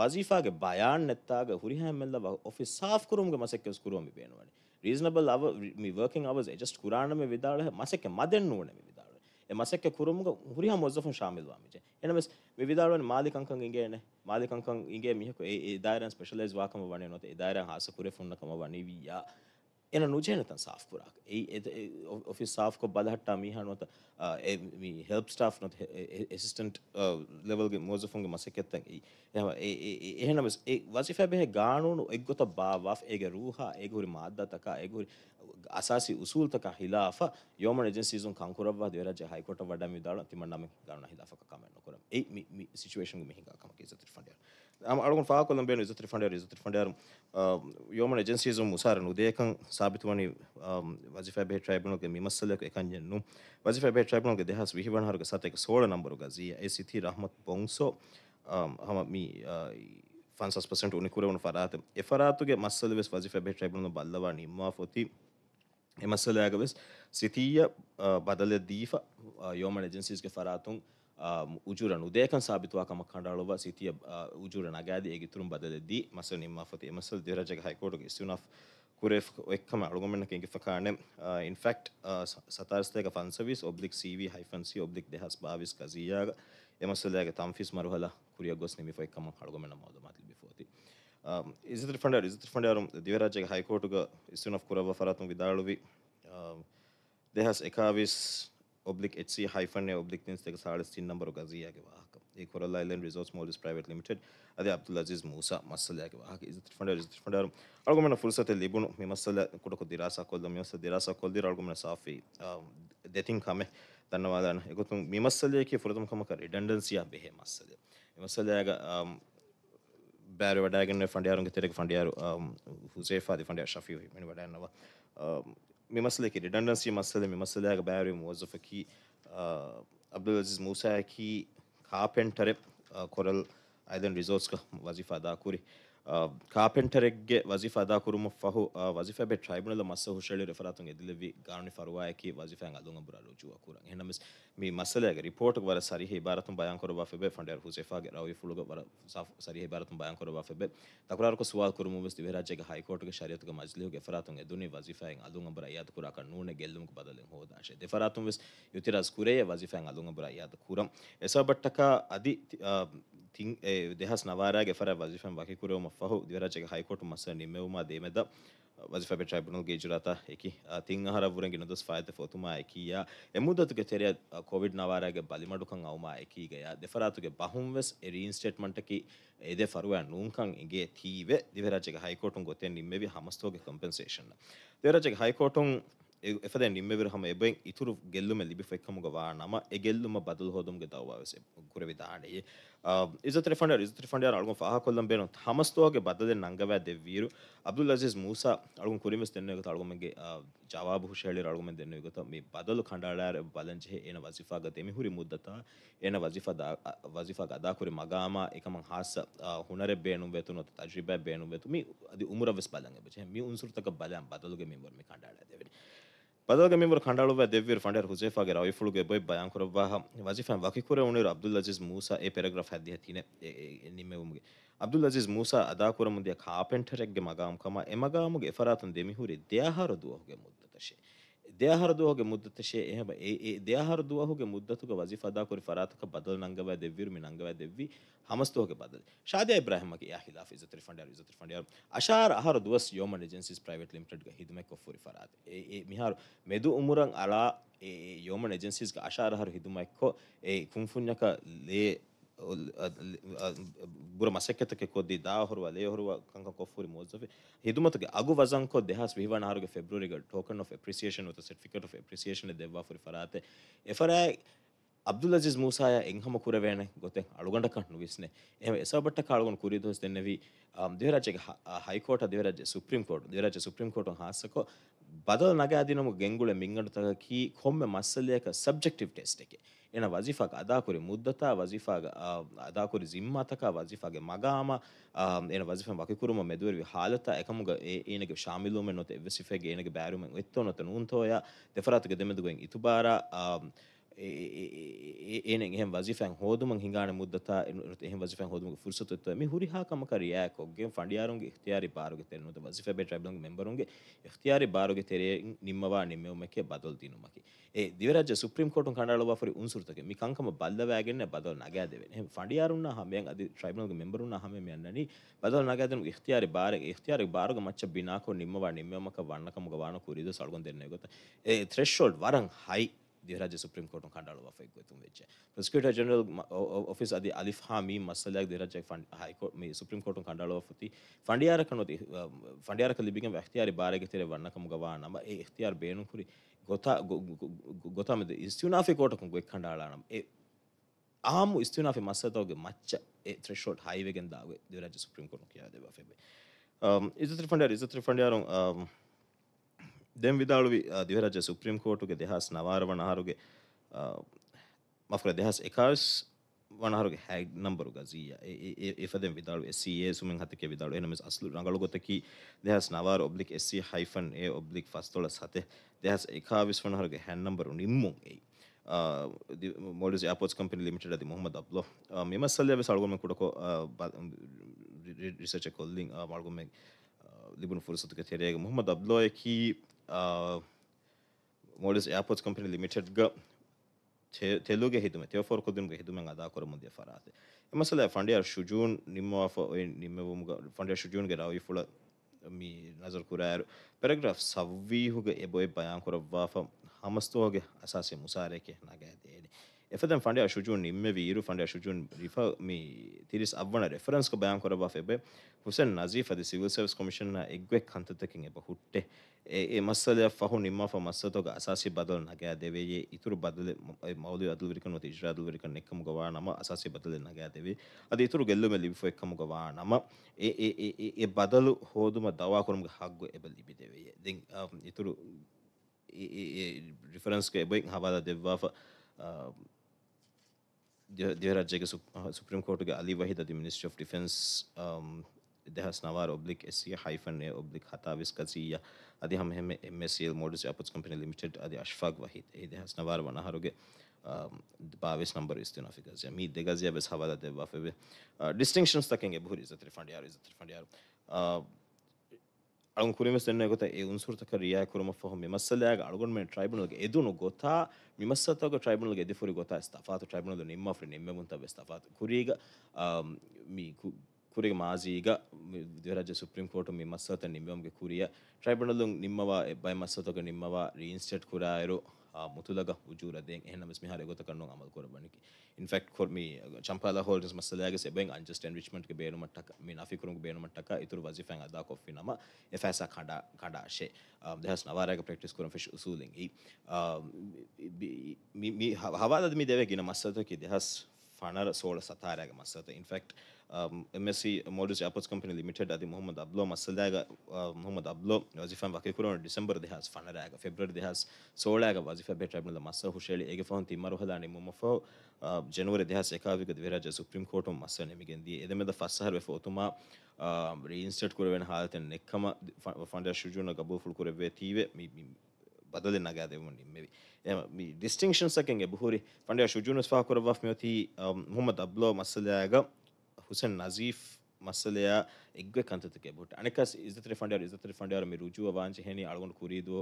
S3: ವಜೀಫಾಗೆ ಬಯಾನ್ ನೆತ್ತಾಗ ಹುರಿಹೆಮ್ಮೆಲ್ಲ office ಸಾಫ್ ಕುರುಮ್ಗೆ ಮಸಕ್ಕೆ ಕುರುವಮಿ ಬೇನವಣೆ reasonable ಅವ ಮಿ working hours just ಕುರಾಣಮೆ ವಿದಾಳ ಮಸಕ್ಕೆ ಮದೆನ್ ನೂಣೆ ವಿದಾಳ ಎ ಮಸಕ್ಕೆ ಕುರುಮ್ಗೆ ಹುರಿಹ ಮೊಜಫನ್ ಶಾಮಿಲ್ ವಾಮಿಜೆ ಎನಮಸ್ ಮಿ ವಿದಾಳವನ್ ಮಾಲಿಕ್ ಅಂಕಂ ಇಂಗೇನೆ ಮಾಲಿಕ್ ಅಂಕಂ ಇಂಗೆ ಮಿಹಕು ಎ ಇದಾರನ್ ಸ್ಪೆಷಲೈಸ್ ವಾಕಮ ವಣೆ ನೋತೆ ಇದಾರನ್ ಹಾಸ ಕುರೆ ಫುಣ್ಣ ಕಮ ವಣಿವಿಯಾ එන නුජයනතන් සාෆ් පුරාක් ඒ ඔෆිස් සාෆ්ක බදහට්ටා මීහනුවත හෙල්ප් ස්ටාෆ් නොත් එසිස්ටන්ට් ලෙවල්ගේ මෝසෆුන්ගේ මසකෙත්තන් එහෙනම වසිෆැබෙහ ගානුණු එක්ගොත බාවා් ඒගේ රූහා ඒගුරි මාධ්‍යතකා ඒගුරි asasi usul tak hilaf, yaman agensi zon kangkurab wah high court awal dah mudah, ti mana mek garna hilaf kah kamera nukuram. Eh, situation gue mihinga kah makai zatir fundir. Am alangun faham kalau membeli zatir fundir, zatir fundir, yaman agensi zon musaran, udah ekang sabit tribunal ke mimasalah ke ekang jenno, wajibnya beh tribunal ke dehas wihiban harga sate ke soal number uga zia, ACT rahmat bongso, hama mi Fansas persen tu unik kurang unfarat. Efarat ke masalah wes wajib tribunal no balawa ni maaf එමස්සලයාගවෙස් සිතීය බදල දීප යෝමන ජන්සිස්ගේ ෆරාතුන් උජුරන උදේකන් සාබිතුවාකම කණඩාලොව සිතිය උජුර නගෑදයගේ තුරුම් බදලදී මස නිම්මාපති එමසල් දෙරජග හයිකෝටක ස්තුනක් කුරේ එක්කම අලුගමනකින්ගේ ෆකාන infect සතාර්ස්තයක පන්සවිස් oblique සව හයිෆන්සි ඔබ්ලික් දෙහස් භාවිස් කසියාග එමසල්ලෑගේ තම්ෆිස් මරුහලා කුරිය ගොස් නිමි එකම අලුගමන මෝදමත් ඉසිත ෆඩ ිසිතෆඩරුම් දිවරාජගේ හයිකෝටුග ස්තුනක් කරව ෆරත්ම විදාළුවී දෙහස් එකවිස් ඔබලික් හ හයිෆන ඔබලික් ක සාල ති නම්බර ගසියගේ වාහක කොරල්ලයින් රිසෝස් මෝඩිස් ප්‍රවට ලිට අද අබ්තු ලජිස් මූස මස්සලයගේ වාහක ඉසිත ෆඩ ඉසිත ෆඩරුම් අගමන ෆුල්සත ලිබුණු මස්සල කොටක දිරස කොල්ද මෙස දිරස කොල්දි අල්ගමන සාී දෙතින් කමේ දන්නවාදන එකතුන් මිමස්සලයක ෆරතුම් කමකර ඩන්ඩන්සිය බෙහේ මස්සලය මස්සලයගේ බෑර වැඩාගෙන ෆඩයාරු තෙරෙක් ෆඩියරු හුසේ ාදි ෆඩිය ශී මනි වඩන්නවා මෙමසලෙක ඩන්ඩන්සි මස්සල මෙමසලයක බෑර මෝසකි අබ්දල්සිස් මූසයකි කාපෙන්ටරෙප් කොරල් අයිදන් රිසෝස්ක වසිෆාදාකුරි ಕಾಪೆಂಟರೆಗ್ಗೆ ವಜೀಫಾ ಅದಾ ಕುರುಮ ಫಹು ವಜೀಫಾ ಬೆ ಟ್ರೈಬ್ಯುನಲ್ ಮಸ್ಸ ಹುಷಳಿ ರೆಫರಾತುಂಗ್ ಎದಿಲೆವಿ ಗಾಣಿ ಫರುವಾಯಕಿ ವಜೀಫಾಂಗ್ ಅದುಂಗ ಬುರ ರುಜುವ ಕುರಂಗ್ ಹೆಣ್ಣ ಮಿಸ್ ಮಿ ಮಸಲೆಗೆ ರಿಪೋರ್ಟ್ ವರ ಸರಿಹಿ ಇಬಾರತುಂ ಬಯಾನ್ ಕೊರವಾ ಫೆಬೆ ಫಂಡರ್ ಹುಸೇಫಾಗೆ ರವಿ ಫುಳುಗ ವರ ಸರಿಹಿ ಇಬಾರತುಂ ಬಯಾನ್ ಕೊರವಾ ಫೆಬೆ ತಕರಾರ್ ಕೊ ಸುವಾಲ್ ಕುರುಮ ಮಿಸ್ ದಿವರಾಜ್ಯಗೆ ಹೈಕೋರ್ಟ್ಗೆ ಶರಿಯತ್ಗೆ ಮಜ್ಲಿಹುಗೆ ಎಫರಾತುಂಗ್ ಎದುನಿ ವಜೀಫಾಂಗ್ ಅದುಂಗ ಬುರ ಯಾದ ಕುರಾಕ ನೂನೆ ಗೆಲ್ಲುಂಗ್ ಬದಲಿಂಗ್ ಹೋದಾಶೆ ದಿಫರಾತುಂ ಮಿಸ್ ಯುತಿರಾಜ್ ಕುರೆಯ ವಜೀಫಾಂಗ್ ಅದುಂಗ ಬುರ ಯಾದ ಕುರಂ ಎಸಬಟ್ಟಕ ಅದಿ තින් දෙහස් නවාරගේ ර වජිෆන් වකිකරම පහු දිවරජක හයිකොට මස නිමවම දේමද වජිෆැ ට්‍රයිබුණු ගේජරත එක තින් හර පුරග නොදස් ායත ොතුමා එකය එමුදතුක තෙරය කොවිඩ් නවාරගේ බලිමඩුකන් අවමා එකීගය දෙරාතුගේ බහුම්වෙස් එරීන් ස්ටේට්මටකි ඒද රුව නූකන් ගේ තීව දිවරජක හයිකෝටුන් ගොතය නිම්මවි හමස්තෝගේ කොම්පෙන්සේෂන දෙවරජක හයිකෝටුන් එදැ නිම්මවර හම එබයි ඉතුරු ගෙල්ලුම ලිබි ෙක්කමග වානම එගෙල්ලුම බදල් හොදුම්ගේ දවස ගුරවිධානයේ ඉත ෙන්ඩ ඉත ෆන්ඩ අලු හ කොල්ලම් බෙන හමස්තුවගේ බදද නංගවෑ දෙවීරු අබ්දුල් ලසිස් මූස අලු කුරිම දෙන්නක අලුමගේ ජවාභෂල අලුම දෙන්න ගත මේ බදලු කණඩාඩාර බලංචහ එන වසිාගතෙම හුරි මුද්දතා එන වසිිා ගදාකුරි මගාම එකම හස හුනර බේනු වෙතුනොත් තජිබ බේනු වෙතුම අද උමර වෙස් බලග ම උන්සුරතක බලයන් බදලුගේ මෙවරම කණඩාඩ දෙවනි badalga member khandalova devvir funder huzefa ge rawi fuluge boy bayan korwa wazifan wakikure unir abdul aziz musa e paragraph haddi hatine nimme umge abdul aziz musa ada kuramundiya carpenter ekge magam kama e magamuge efaratan demi huri deya harodu ohge mudda දෙයාහරදුවහගේ මුද්දතශය එහම ඒ දෙයාහරදුවහගේ මුද්දතුක වසිෆදාකොරි ෆරාතක බදල නංගවය දෙවීරම නංගවය දෙවී හමස්තෝක බදල ශාදය බ්‍රහමගේ යහිලා ිතර ෆන්ඩ ිතර ෆන්ඩ අශාර අහර දුවස් යෝම ජන්සිස් private limited හිදමක් ොරි ෆරාත ඒ මිහාරු මෙදු උමුරන් අලා යෝම ජන්සිස්ක අශාරහර හිදුමයික්කෝ ඒ කුම්ෆුඥක ලේ ބުރަމަސެކެތަކެ ކޮއްދީ ދާހުރު ލޭހުރު ކަންކޮފުރި މުވައްޒަފެ ހިދުމަތުގެ އަގު ވަޒަންކޮ ދެހަސް ވިހިވަނާރުގެ ފެބްރުވަރިގެ ޓޯކަން އޮފް އެޕްރިސިއޭޝަން ވިތަ ސެޓިފިކޭޓް އޮފް އެޕްރިސިއޭޝަން ދެއްވާފުރި ފަރާތެ އެފަރާއި Abdulaziz ಮೂಸಾಯ ಎಂಗಮ ಕುರವೇಣೆ ಗೊತ್ತೆ ಅಳುಗಂಡ ಕಣ್ಣು ವಿಸ್ನೆ ಏಮ ಎಸಬಟ್ಟ ಕಾಳುಗೊಂಡು ಕುರಿದು ತೆನ್ನವಿ ದೇವರಾಜಗೆ high court ದೇವರಾಜ ಸುಪ್ರೀಂ ಕೋರ್ಟ್ ದೇವರಾಜ ಸುಪ್ರೀಂ ಕೋರ್ಟ್ ಹಾಸಕೋ ಬದಲು ನಗಾದಿ ನಮಗೆ ಗೆಂಗುಳೆ ಮಿಂಗಂಡು ತಗಕಿ ಕೊಮ್ಮೆ ಮಸಲೆಯಕ ಸಬ್ಜೆಕ್ಟಿವ್ ಟೆಸ್ಟ್ಗೆ එන වසිෆක අදාකුරි මුද්දතා වසිෆාග අදාකුරි සිම්මතක වසිෆාගේ මගාම එන වසිෆ වකිකුරුම මෙදුවරවි හාලත එකමුග ඒනක ශාමිලුවම නොත එවසිෆගේ ඒනක බෑරුමෙන් එත්තොනොත නුන්තෝය දෙෆරාතුක දෙමදුගෙන් ඉතුබාරා ඒන එහ වසිෆැන් හෝදුමන් හිඟාන මුද්දතා එහ වසිෆැන් හෝදුම ෆුරසතුත්ව මේ හුරිහාකමකර යෑකොක්ගේ ෆඩියාරුන්ගේ ඉතියාරි බාරුග තෙරනුත වසිෆ ටබලන් මෙම්බරුන්ගේ ඉතියාරි බාරුග තෙරේ නිම්මවා නිමෙවමක බදල් දිනුමකි ඒ දිවරජ සුප්‍රීම් කෝටු කණඩාලව ෆරි උන්සුරතක මේ කංකම බල්ලවෑගෙන බදල් නගෑ දෙවෙන එහ ෆඩියාරුන්න හමයන් අදි ට්‍රයිබලන් මෙම්බරුන්න හම යන්නනි බදල් නගෑ දෙනු ඉතියාරි බාරේ ඉතියාරි බාරුග මච්ච බිනාකෝ නිම්මවා නිමෙවමක වන්නකම ගවාන කුරිද සල්ගොන් දෙන්නේ ගොත ඒ ත්‍රෙෂෝල්ඩ් වරන් හයි දෙරජ සුප්‍රීම් කෝටු කණ්ඩාලුව ෆෙක්වතුම් වෙච්ච ප්‍රස්කට ජනල් ඔෆිස් අධි අලි හාමී මස්සලයක් දෙරජ හයිකෝට මේ සුප්‍රීම් කෝටු කණ්ඩාලුවති ෆඩියාරක නොති ෆඩියාරක ලිබිග වැක්තියාරි භාරග තෙර වන්නකම ගවා නම ඒ එහතියාර බේනුකුරි ගොතා ගොතමද ස්තුනාාි කෝටකු ගොක් කණඩාලානම් ආම ස්තුනාාි මස්සතවගේ මච්ච ත්‍රේෂෝට් හයිවගෙන් දාව දෙරජ සුප්‍රීම් කරු කියාදව ෆෙබේ ඉ ත්‍රිෆන්ඩ ඉ ත්‍රිෆන්ඩයාරුම් දැන් විදාළුවි දිවරජ සුප්‍රීම් කෝටුගේ දෙහස් නවාර වනහරුගේ මකර දෙහස් එකස් වනහරුගේ හැක් නම්බරු ගසීය ඒද විදාල සේ සුම හතක විදාල එනම අස්ලු රඟලගොතකි දෙහස් නවාර ඔබ්ලික් එසේ හයිෆන් ඒ ඔබ්ලික් ෆස්තොල සතේ දෙහස් එකවිස් වනහරුගේ හැන්නම්බරු නිම්මුන් ඒ මොඩ පොස් කම්පි ලිමිට ඇති මොහමද බ්ලො මෙම සල්ලය සල්ගොම කොටක රිසච කොල්ලින් මල්ගොම ලිබුණ ෆුරසතුක තෙරේග මොහමද බ්ලොයකි මොඩස් යපොස් කම්පිනි ලිමිටඩ්ග තෙලුගේ හිදම තෙවෝ කොදුම්ගේ හිදුම අදා කරමුදය පරාත එමසල ෆන්ඩිය ශුජූන් නිම්මවා නිමවුම ෆන්ඩිය ශුජූන්ගේ රවයි ෆුල මී නසර කුරෑරු පෙරග්‍රෆ් සව්වීහුගේ එබොයි බයන් කොරවාාප හමස්තෝගේ අසාසය මුසාරයකය නගෑදේනේ එෆදම් ෆන්ඩ අශුජුන් ඉම්ම වීරු ෆන්ඩ අශුජුන් රිෆ මේ තිරිස් අවන රෙෆරන්ස් බයන් කරබා එබේ හුසන් නසී ද සිවල් සවස් කොමිෂන එක්වෙක් කන්තතකින් එබ හුට්ටේ ඒ මස්සලය ෆහු නිම්ම මස්සතෝග අසාසි බදල් නගෑ දෙවේ ඉතුරු බදල මවද අදලවරිකන ඉශරාදවරික එක්කම ගවා නම අසාසි බදල නගෑ දෙවේ අද ඉතුරු ගෙල්ලුම ලිබිෆ එක්කම ගවා නම ඒ බදලු හෝදුම දවාකරුම හක්ග එබ ලිබි දෙවේ දෙ ඉතුරු රිෆරන්ස්ක එබයි හබාද දෙවවාා there are Jaga Supreme Court के Ali Wahid the Ministry of Defense um, देहसनावार oblique S C hyphen A oblique हताब इसका सी या आदि हम हम एम एस सी एल मोडस एपट्स कंपनी लिमिटेड आदि अशफाक वाहिद ए देहसनावार वनाहरोगे बाविस नंबर इस दिन आफिका जिया मी देगा जिया बस हवाला दे वाफे बे तकेंगे भूरी इज्जत रिफंड यार इज्जत रिफंड यार ಅಳಂಕುರಿಮೆಸನ್ನ ಗೊತ್ತ ಈ ಉನ್ಸುರ್ತಕ ರಿಯಾಯ ಕುರುಮಫ ಹೊಮ್ಮೆ ಮಸಲ್ಯಾಗ ಅಳಗೊಂಡ್ಮೇಲೆ ಟ್ರೈಬ್ಯುನಲ್ಗೆ ಎದುನು ಗೊತ್ತಾ ಮಿಮಸ್ಸತ್ತಾಗ ಟ್ರೈಬ್ಯುನಲ್ಗೆ ಎದಿಫುರಿ ಗೊತ್ತಾ ಇಸ್ತಫಾತು ಟ್ರೈಬ್ಯುನಲ್ ನಿಮ್ಮ ಫ್ರಿ ನಿಮ್ಮೆ ಮುಂತವೆ ಇಸ್ತಫಾತು ಕುರಿಗ ಮೀ ಕುರಿಗೆ ಮಾಜಿ ಈಗ ರಾಜ್ಯ ಸುಪ್ರೀಂ ಕೋರ್ಟ್ ಮಿ ಮಸ್ಸತ್ತ ನಿಮ್ಮಮ್ಗೆ ಕುರಿಯ ಟ್ರೈಬ್ಯುನಲ್ ನಿಮ್ಮವ ಬೈ ಮಸ್ಸತ್ತಗ ನಿಮ್ಮವ ರೀಇನ್ಸ್ಟೇಟ್ ಕುರಾಯರು මුතුලග ජරදෙන් එහනම මිහර ගොත කරනු අමල් කරබනකි ඉන්ෆෙක් කොරම චම්පල හෝල් මසලගේ සබෙන් අන්ජස්ටන් රිච්මට බේරුමටක් මේ අිකරු බේරුමටක් ඉතුර වසි ැන් අදා කො නම එෆැස කඩා කඩාශේ දෙහස් නවාරක ප්‍රක්ටිස් කරන ෆිශ් සූලෙන්ගේ හවාදම දෙවගෙන මස්සතකි දෙහස් ෆනර සෝල සතාරයග මස්සත ඉන්ෆෙක්ට ಎಸ್ಸಿ ಮೋಡಿಸ್ ಆಪೋಸ್ ಕಂಪನಿ ಲಿಮಿಟೆಡ್ ಅದಿ ಮೊಹಮ್ಮದ್ ಅಬ್ಲೋ ಮಸಲ್ದಾಗ ಮೊಹಮ್ಮದ್ ಅಬ್ಲೋ ವಜಿಫಾ ವಾಕೆ ಕುರೋಣ ಡಿಸೆಂಬರ್ ದಿಹಾಸ್ ಫನರಾಗ ಫೆಬ್ರವರಿ ದಿಹಾಸ್ ಸೋಳಾಗ ವಜಿಫಾ ಬೇ ಟ್ರೈಬ್ನಲ್ ಮಸ್ಸ ಹುಷೇಳಿ ಏಗೆ ಫೋನ್ ತಿಮ್ಮರು ಹಲಾಣಿ ಮೊಮ್ಮಫೋ ಜನವರಿ ದಿಹಾಸ್ ಏಕಾವಿಕ ದ್ವಿರಾಜ ಸುಪ್ರೀಂ ಕೋರ್ಟ್ ಮಸ್ಸ ನಿಮಿಗೆಂದಿ ಎದೆಮೆದ ಫಸ್ಸಹರ್ ವೆಫ ಒತುಮಾ ರೀಇನ್ಸ್ಟೇಟ್ ಕುರವೆನ ಹಾಲತೆನ್ ನೆಕ್ಕಮ ಫಂಡ ಶುಜುನ ಗಬೂಫುಲ್ ಕುರವೆ ತೀವೆ ಬದಲಿ ನಗಾದೆವುಂಡಿ ಮೇವಿ ಮಿ ಡಿಸ್ಟಿಂಕ್ಷನ್ಸ್ ಅಕ್ಕಂಗೆ ಬುಹುರಿ ಫಂಡ ಶುಜುನಸ್ ಫಾ ಕುರವಾಫ್ ಮ್ಯೋತಿ ಮೊಹಮ್ಮದ್ ಅಬ್ಲೋ ಮಸ್ಸಲಾಗ කුසන් නසීෆ් ಮಸಲೆಯ ಎಗ್ವೆ ಕಂತಕ್ಕೆ ಬಟ್ ಅಣಕಸ್ ಇಜ್ಜತ್ರಿ ಫಂಡಿಯರ್ ಇಜ್ಜತ್ರಿ ಫಂಡಿಯರ್ ಮಿ ರುಜು ಅವಾಂಚ ಹೇನಿ ಅಳಗೊಂಡು ಕುರಿದು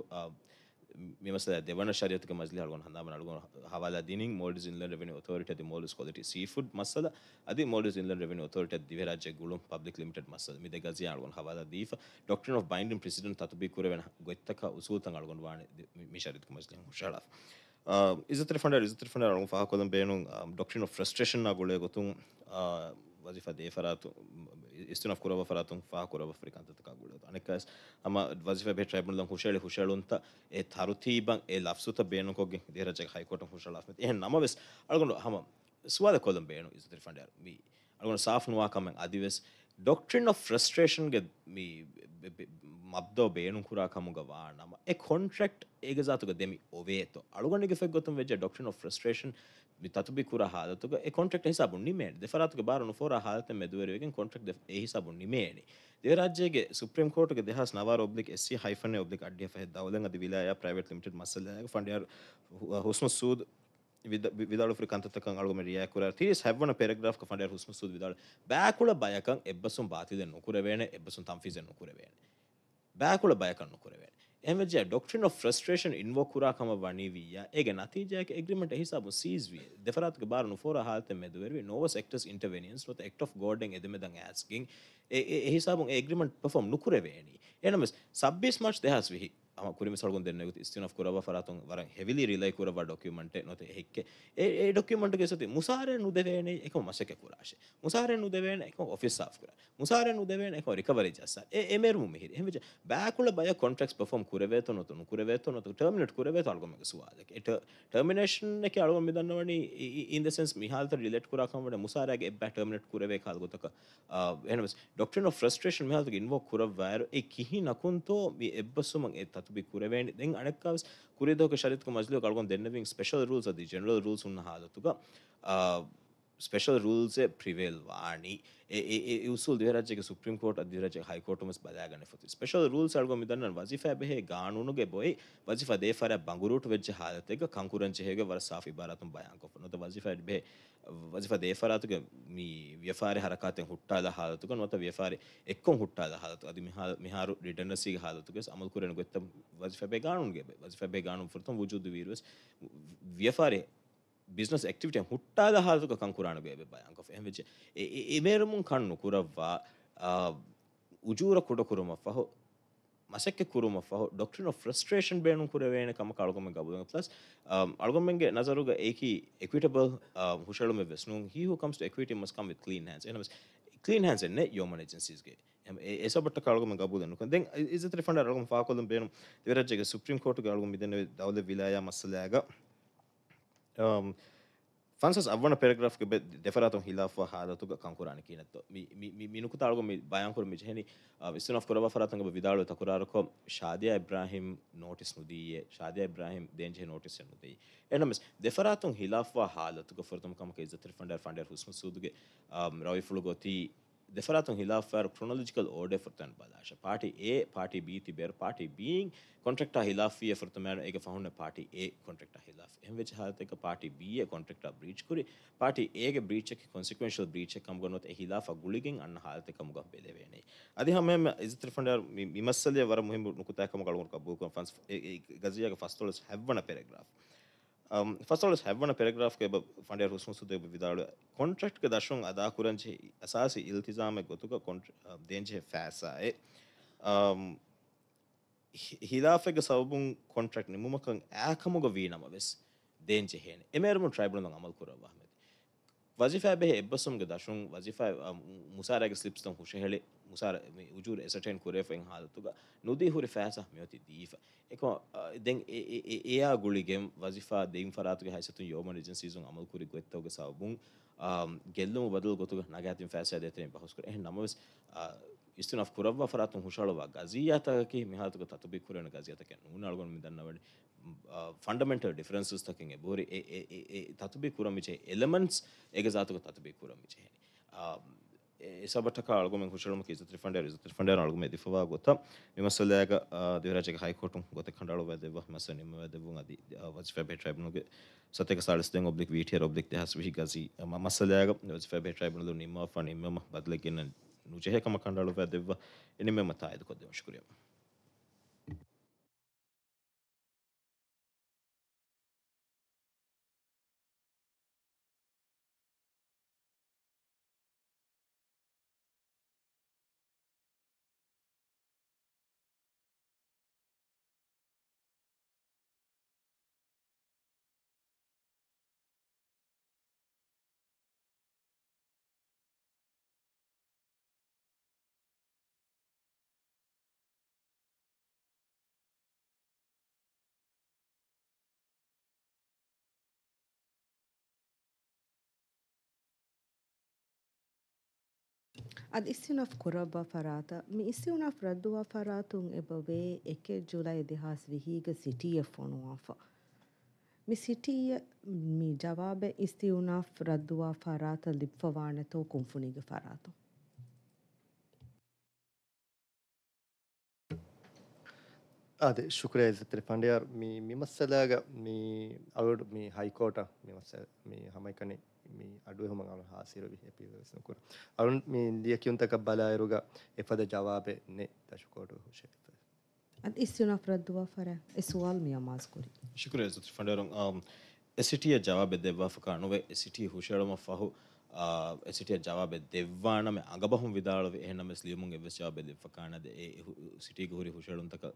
S3: ಮಿ ಮಸಲ ದೇವನ ಶರಿಯತ್ಗೆ ಮಜ್ಲಿ ಅಳಗೊಂಡು ಹಂದಾಮನ ಅಳಗೊಂಡು ಹವಾಲ ದೀನಿಂಗ್ ಮೋಲ್ಡ್ಸ್ ಇನ್ಲೆಂಡ್ ರೆವೆನ್ಯೂ ಅಥಾರಿಟಿ ಅದು ಮೋಲ್ಡ್ಸ್ ಕ್ವಾಲಿಟಿ ಸೀ ಫುಡ್ ಮಸಲ ಅದೇ ಮೋಲ್ಡ್ಸ್ ಇನ್ಲೆಂಡ್ ರೆವೆನ್ಯೂ ಅಥಾರಿಟಿ ಅದು ದಿವ್ಯರಾಜ್ಯ ಗುಳು ಪಬ್ಲಿಕ್ ಲಿಮಿಟೆಡ್ ಮಸಲ ಮಿದೆ ಗಜಿ ಅಳಗೊಂಡು ಹವಾಲ ದೀಫ್ ಡಾಕ್ಟರ್ ಆಫ್ ಬೈಂಡಿಂಗ್ ಪ್ರೆಸಿಡೆಂಟ್ ತತುಬಿ ಕುರೆವೆನ ಗೊತ್ತಕ ಉಸೂತಂಗ ಅಳಗೊಂಡು ವಾಣಿ ಮಿ ಶರಿಯತ್ಗೆ ಮಜ್ಲಿ ಹುಷಾಳ ಇಜ್ಜತ್ರಿ ಫಂಡಿಯರ್ ಇಜ್ಜತ್ರಿ ಫಂಡಿಯರ್ ಅಳಗೊಂಡು ಫಹಾ ಕೊಲಂ ಬೇನು ಡಾಕ್ಟರ್ ಆಫ್ ಫ್ರಸ್ಟ್ರೇಷನ್ ನಾ ಗುಳೆ ಗೊತ್ತು vazifa de Faratum, este una curava Faratum, fa curava fricanta de Kagula. Anecas, ama vazifa be tribunal dan Hushel, Hushelunta, e Taruti bang, e Lafsuta Benokog, de Rajak High Court of Hushalafmet. And Namabes, Algon Hama, Suada Colum Beno is the refund. Me, Algon Safnua coming, Adives, doctrine of frustration get me මබ්දෝ බේනු කුරාකමුග වානම කොන්ට්‍රක්් ඒග සාතුක දෙමි ඔවේත අලුගනික ෙක්ගොතුම් වෙජ ඩොක්ෂන ෆස්ට්‍රේෂන් tatbi kura halatu e contract hisabun nimeni defarat ke barun fora halate medweri gen contract e hisabun nimeni de rajye ge supreme court ge dehas nawar oblique sc hyphen oblique addiya fa dawlan ad wilaya private limited masala fund yar husn sud විදල ්‍රිකන්තක අලුම ියකර තිරිස් හැවන පෙරග්‍රා් ෆඩ හුස්ම සුද විදල බෑකුල බයකන් එබසුම් බාතිද නොකරවෙන එබසුම් තම් ිස නොකරවෙන බෑකුල බයකන් නොකරවෙන එමජ ඩොක්ට්‍රින් of frustration ඉන්වෝකුරාකම වනීවීය ඒ නතිජයක එග්‍රමට හිසාබ සීස්ව දෙරත් බාර ොර හත මෙදවර නොව ෙක්ටස් ඉන්ටවනිස් ොත එක්ට Gordon එදමද ඇස්ගින් එහිසාබ ඒග්‍රමට පොම් නුකරවේනි එනම සබ්බිස් much දෙහස් විහි කුරම සල්ග දෙන්න ස්තින කරව රතුන් වර heavily රිලයි කරව document නොත හෙක්ක ඒ document ෙසති මුසාරය නුදවේන එක මසක කරාශ මුසාරය නුදවේන එක ඔෆිස් සා් කර මුසාරය නුදවේන එක රිකවර ජස ඒමර මෙහි එම බෑකුල බය කොටක් පොම් කරවේ නොතු කරවේ නොතු ටර්මිනට කරවේ අල්ගම සවාදක එට ටර්මිනේෂන් එක අලුව මිදන්නවන ඉන්දසන් මිහල්ත රිලෙට කරකමට මුසාරගේ බ ටර්මිනට කරවේ කාල්ගොතක එනම ඩොක්ට ෆස්ට්‍රේෂන් හල්තු ඉන්ව කරවර කිහි නකුන්තෝ එබ්බසුමන් එත් be kureveni den anakkavis kuridok sharitku majlu kalgon dennaving special rules adi general rules unna halatuga special ರೂಲ್ಸೇ ಪ್ರಿವೇಲ್ ವಾಣಿ ಉಸುಲ್ ದ್ವಿರಾಜ್ಯಕ್ಕೆ ಸುಪ್ರೀಂ ಕೋರ್ಟ್ ಅಧಿರಾಜ್ಯ ಹೈಕೋರ್ಟ್ ಮಸ್ ಬದಾಗನೆ ಫತಿ ಸ್ಪೆಷಲ್ ರೂಲ್ಸ್ ಅಳ್ಗೊ ಮಿದನ್ ನನ್ ವಜಿಫಾ ಬೆಹೆ ಗಾಣುನುಗೆ ಬೋಯ್ ವಜಿಫಾ ದೇಫರ ಬಂಗುರೂಟ್ ವೆಜ್ಜೆ ಹಾಲತೆಗ ಕಂಕುರಂಚೆ ಹೇಗೆ ವರ ಸಾಫ್ ಇಬಾರತಂ ಬಯಾನ್ ಕೊಫನು ತ ವಜಿಫಾ ಬೆಹೆ ವಜಿಫ ದೇಫರಾತುಗೆ ಮೀ ವ್ಯಫಾರಿ ಹರಕಾತೆ ಹುಟ್ಟಾದ ಹಾಲತುಗ ನೋತ ವ್ಯಫಾರಿ ಎಕ್ಕೊಂ ಹುಟ್ಟಾದ ಹಾಲತು ಅದು ಮಿಹಾ ಮಿಹಾರು ರಿಟರ್ನಸಿಗೆ ಹಾಲತುಗೆ ಅಮಲ್ ಕುರೇನು ಗೊತ್ತ ವಜಿಫೆ ಬೇ ಗಾಣುನ್ಗೆ ವಜಿಫೆ ಬೇ ಗಾಣು ಫುರ್ತಂ ವಜೂದು ವೀರ್ವಸ್ ವ್ಯಫಾರಿ ಬಿಸ್ನೆಸ್ ಆಕ್ಟಿವಿಟಿ ಹುಟ್ಟಾದ ಹಾಲತುಗ ಕಂಕುರಾಣ ಬೇ ಬೇ ಬಯ ಅಂಕ ಎಹಂ ವಿಚ ಎ ಮೇರಮುಂ ಕಣ್ಣು ಕುರವ್ವ ಉಜೂರ ಕುಡ ಕುರುಮಫ ಮಸಕ್ಕೆ ಕುರುಮ ಫಹು ಡಾಕ್ಟ್ರಿನ್ ಆಫ್ ಫ್ರಸ್ಟ್ರೇಷನ್ ಬೇಣು ಕುರವೇನ ಕಮ ಕಳಗೊಮ್ಮೆ ಗಬುದಂಗ ಪ್ಲಸ್ ಅಳಗೊಮ್ಮೆಂಗೆ ನಜರುಗ ಏಕಿ ಎಕ್ವಿಟಬಲ್ ಹುಷಳುಮೆ ವೆಸ್ನು he who comes to equity ಮಸ್ ಕಮ್ ವಿತ್ ಕ್ಲೀನ್ ಹ್ಯಾಂಡ್ಸ್ ಏನಮಸ್ ಕ್ಲೀನ್ ಹ್ಯಾಂಡ್ಸ್ ಎನ್ನೆ ಯೋಮನ್ ಏಜೆನ್ಸೀಸ್ಗೆ ඒසබට කල්ගම ගබදන ද ඉතට ෆඩ රගම පාකොලම් බේනු වෙරජගේ සුප්‍රීම් කෝට් ගල්ගු දන දවද විලායා මස්සලෑග um, ෆන්සස් අවන පෙරග්‍රා් ෙ දෙරතුන් හිලාව හාලතුග කංකුරාන කියනත්ව මිනිකු තාලග බයංකුර මිජහනි විස්සන කරව රතන්ග විදාලු තකරාරකො ශාදය ඉබ්‍රහිම් නෝටිස් නුදීයේ ශාදය ඉබ්‍රහිම් දේජ නෝටිස් නුදී එනමස් දෙරතුන් හිලාව හාලතුක ොරතුමකම ෙ ෆන්ඩ ෆන්ඩ හුස්ම සූදගේ රවි ෆුළු ගොතිී දෙෆරාතුන් හිලාාර ක්‍රොනලජිකල් ෝඩ ෆරතන් බදාශ පාටි ඒ පාටි බීති බෙර පාටි බීන් කොටෙක්ට හිලාිය ෆරතමෑන එක පහුන්න පාටි ඒ කොටෙක්ට හිලා එම වෙච හතක පාටි බිය කොටෙක්ට බ්‍රීච් කර පාටි ඒ බ්‍රීචක කොන්සිකවශල් බ්‍රීචකම් ගොනොත් හිලා ගුලිගින් අන්න හතකම ගක් බෙලවෙනේ අධි හම ඉස්තර ෆඩ මිමස්සලය වර මුහම නුකතෑකම කලුන් කබූ ගසියක ෆස්ටොලස් හැවන පෙරග්‍රා් ಫಸ್ಟಾಲ್ ಹೆವ್ವನ ಪೆರಗ್ರಾಫ್ಗೆ ಫಂಡಿಯರ್ ಹುಸ್ನು ಸುದ್ದೆ ವಿದಾಳು ಕಾಂಟ್ರಾಕ್ಟ್ಗೆ ದರ್ಶನ ಅದಾ ಕುರಂಜಿ ಅಸಾಸಿ ಇಲ್ತಿಜಾಮೆ ಗೊತ್ತುಗ ಕಾಂಟ್ರಾ ದೇಂಜೆ ಫ್ಯಾಸಾಯೆ ಹಿದಾಫೆಗೆ ಸಬಬುಂ ಕಾಂಟ್ರಾಕ್ಟ್ ನಿಮ್ಮುಮಕಂ ಆಕಮುಗ ವೀಣಮ ವೆಸ್ ದೇಂಜೆ ಹೇನೆ ಎಮೇರಮು ಟ್ರೈಬ್ನಲ್ ಅಮಲ್ ಕುರವ ಅಹಮದ್ ವಜಿಫಾ ಬೆಹೆ ಎಬ್ಬಸಂಗೆ ದರ್ಶನ ವಜಿಫಾ ಮುಸಾರಾಗೆ ಸ್ಲಿಪ್ಸ್ ತಂ ಹುಷೆ ಹೇಳಿ musar ujur a certain kure fa in hada tuga nudi hure fasa meoti difa ekma den ea guligem wazifa dein faratu ge haisatun yoma agencies un amal kuri gottau ge sabun gellumu badal gotu nagatin fasa detren bahus kur eh namas ඉස්තුනක් කුරව ෆරාතුන් හුෂාලව ගසියාතක මිහාතුක තතුබි කුරන ගසියාතක නුනාලගොන් මිදන්නවඩ ෆන්ඩමෙන්ටල් ඩිෆරන්සස් තකින් බෝරි තතුබි කුරමිචේ එලමන්ස් එක ජාතක තතුබි කුරමිචේ ඒසබට කාල්ගම හුෂරම කිස ත්‍රිෆන්ඩ රිස ත්‍රිෆන්ඩ අල්ගම දිවා ගොත විමසලයක දිවරජක හයිකෝටුම් ගොත කඩලු වැදව මස නිම වැදවුන් අද වච ැබේ ට්‍රයිබ්නුගේ සතක සලස්ත ඔබ්ලික් විටිය ඔබ්ලික් හස් විහි ගසී මසලයක වච ැබේ ට්‍රයිබ්නු නිම නිම බදලගෙන නුජහකම කණඩලු වැදව එනිම මතායද කොද ශකරියීම
S4: අද ස්සිනොෆ් කුරබ්බ ފަރާތ މި އިސިއުނާ ފަރައްދުވާ ފަރާތުން އެބަވޭ އެކެއް ޖުލައި އެދިހާސް ވިހީގެ ސިޓީއަށް ފޮނުވާފަ މި ސިޓީއ މި ޖަވާބެ އިސްތިޔުނާ ފަރައްދުވާ ފަރާތަ ލިބްފަވާނެތޯ ކުންފުނީގެ ފަރާތުން
S2: ಅದೇ ಶುಕ್ರಿಯ ಇಸತ್ರಿ ಪಂಡ್ಯಾರ್ ಮಿ ಮಿ ಮಸಲಾಗ ಮಿ ಅವಳು ಮಿ ಹೈಕೋರ್ಟ ಮಿ ಮಸ ಮಿ ಹಮೈಕಣಿ mi aduehuma ngal haasiro bi e piwes nokura arun mi liya kiyunta kabbala eruga ifada jawabe ne tashkoto hushe
S4: ad istuna fradwa fara iswal mi amaz kuri
S2: shukran zut fandaron um SCT
S3: ya jawabe de wafa karno ve SCT hushe roma fahu ಸಿಟಿಯ ಜವಾಬೆ ದೆವ್ವಾಣಮೆ ಅಗಬಹುಂ ವಿದಾಳವೆ ಎಹಣಮೆಸ್ ಲಿಯಮುಂಗೆ ವೆಸ್ ಜವಾಬೆ ದಿಫಕಾಣದೆ A ಸಿಟಿಗೆ ಹುರಿ ಹುಷಳುಂತಕ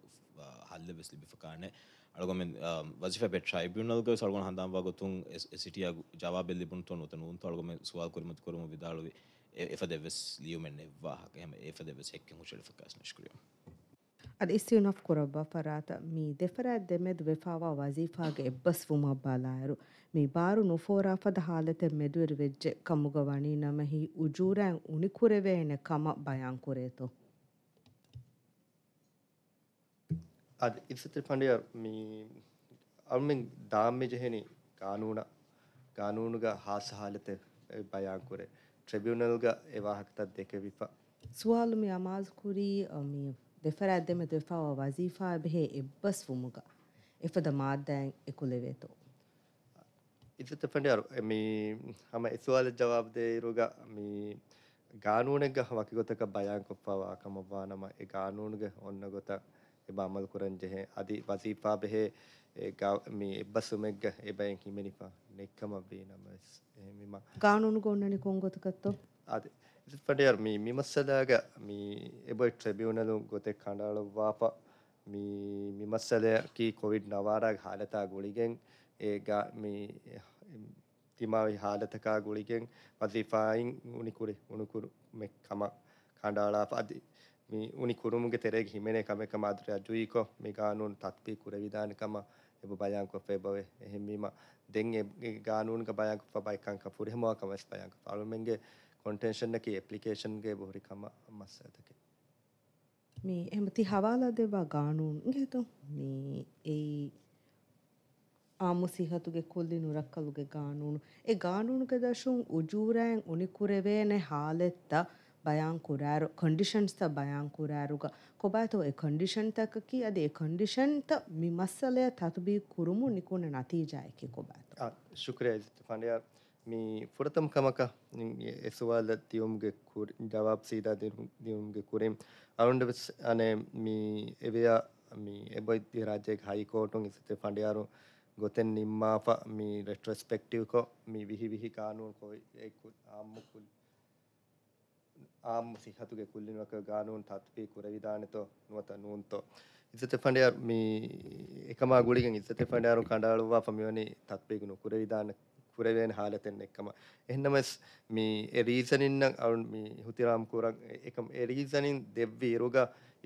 S3: ಹಲ್ಲೆ ವೆಸ್ ಲಿಬಿಫಕಾಣೆ ಅಳಗೊಮ್ಮೆ ವಜಿಫೆ ಬೆ ಟ್ರೈಬ್ಯುನಲ್ಗೆ ಸಳಗೊಂಡು ಹಂದಾಂಬ ಗೊತ್ತು ಸಿಟಿಯ ಜವಾಬೆ ಲಿಬುಂತೊನ್ ಉತನು ಉಂತು ಅಳಗೊಮ್ಮೆ ಸುವಾಲ್ ಕೊರಿ ಮತ್ತು ಕೊರುಮ ವಿದಾಳುವೆ ಎಫದೆ ವೆಸ್ ಲಿಯುಮೆನ್ ಎವ್ವಾ ಹಾಗೆ ಎಫದೆ ವೆಸ್ ಹೆಕ್ಕೆ ಹುಷಳು ಫಕಾಸ್ ನಿಷ್ಕ್ರಿಯ
S4: અડ ಕೊರೊಬ್ಬ ಫರಾತ me ದೆಫರಾತ್ ಮೆದ್ ವಿಫಾವ ವಜೀಫಾಗೆ ಎಬ್ಬಸ್ವುಮ ಬಾಲಾಯರು me ಬಾರು ನುಫೋರಾಫದ ಹಾಲತೆ ಮೆದುವಿರ್ ವೆಜ್ಜೆ ಕಮುಗವಣಿ ನಮಹಿ ಉಜೂರ್ಯಾಂಗ್ ಉಣಿಕುರೆವೇನೆ ಕಮ ಬಯಾಂಕುರೇತು
S2: අද ඉස්සතර පඩය මේ අමෙන් දාම්මජහෙන ගානූන ගානූනුග හාසහාලත බයාංකුරේ ට්‍රබියුනල්ග එවාහක්තත් දෙක විපා
S4: ස්වාල්ම අමාස්කුරී අමිය ދެފަރާތް ދެމެދުވެފައި ވަޒީފާ ބެހޭ އެއްބަސް ވުމުގަ އެފަދަ މާއްދައިން އެކުލެވޭތޯ
S2: ඉතත පඩයාරු එම හම එස්වාල ජවාබ්දේරුග මී ගානුවනග වකිගොතක බයංකොප්පවා කමවා නම එ ගානුවනුග ඔන්න ගොත එබාමල් කුරන්ජෙහෙ අධි වසීපා බෙහේ මේ එබ්බසුමෙක්ග එබැයින් හිමනිපා නෙක්කම වේ නම
S4: ගානුණු ගොන්නනි කොංගොතකත්තෝ
S2: අද பட்டியார் மீ மிமசலாக மீ எப ட்ரெபியூனலும் கொத்தே கண்டாலும் வாப மீ மிமசலே கி කොවිඩ් නවාරාග හාලතා ගොලිගෙන් ඒ මේ තිමාවි හාලතකා ගොලිගෙන් වදීෆායින් උනිකුරි උනුකුරු මෙ කම කණ්ඩාලා පදි මේ උනි කුරුමුගේ තෙරෙග හිමෙනේ කමක මාදර අජුයිකෝ මේ ගානුන් තත්පී කුරවිදානකම එබ බයංක ෆෙබවේ එහෙමීම දෙන් ඒ ගානුන්ක බයංක ෆබයිකංක පුරෙමවා කමස් බයංක පාලුමෙන්ගේ කොන්ටෙන්ෂන් එකේ ඇප්ලිකේෂන්ගේ බොහරිකම මස් ඇතකේ
S4: මේ එමති හවාලා දෙවා ගානුන්ගේ තු මේ ඒ ආමු සිහතුගේ කොල්ලි නුරක්කලුගේ ගානුණු ඒ ගානුණුක දශුන් උජූරෑන් උනිකුරවේනෙ ಹಾಲೆත්තා බයන් කුරෑරු කන්ඩිෂන්ස් ත බයන් කුරෑරුග කොබාතෝ ඒ කන්ඩිෂන් තකකි අද ඒ කන්ඩිෂන් ත මිමස්සලය තතුබී කුරුමු නිකුණ නතිජායකි කොබාතෝ
S2: ආ ශුක්‍රියා ඉස්තු ෆන්ඩයා මේ ފުރަތަމ ކަމަކަ އެސުވާލަ ތިޔުމުގެ ޖަވާބު ސީދާ ދިޔުމުގެ ކުރިން އަރުންޑ އަނެ މީ އެވެޔާ މީ އެބޮއްދި ރާජެއް ހައިކޯޓުން އިސަތެ ފަނޑިޔާރު ගොතෙන් නිම්මාප මේ රෙට්‍රස්පෙක්ටව්කෝ මේ විහි විහි කානුවන් කොයිෙකු ආම්මකුල් ආම් සිහතුගේ කුල්ලිනක ගානුවන් තත්පී කුරවිධානතෝ නුවත නූන්තෝ ඉසත ෆඩයා මේ එකම ගුලිගෙන් ඉසත ෆඩයාරු කඩාලුවා පමිවනි තත්පයකුණු කුරවිධාන පුරවෙන් හාලතෙන් එක්කම එන්නම මේ රීසනින්න අවුන් මේ හුතිරාම් කුරක් එක එරීසනින් දෙව්වී රුග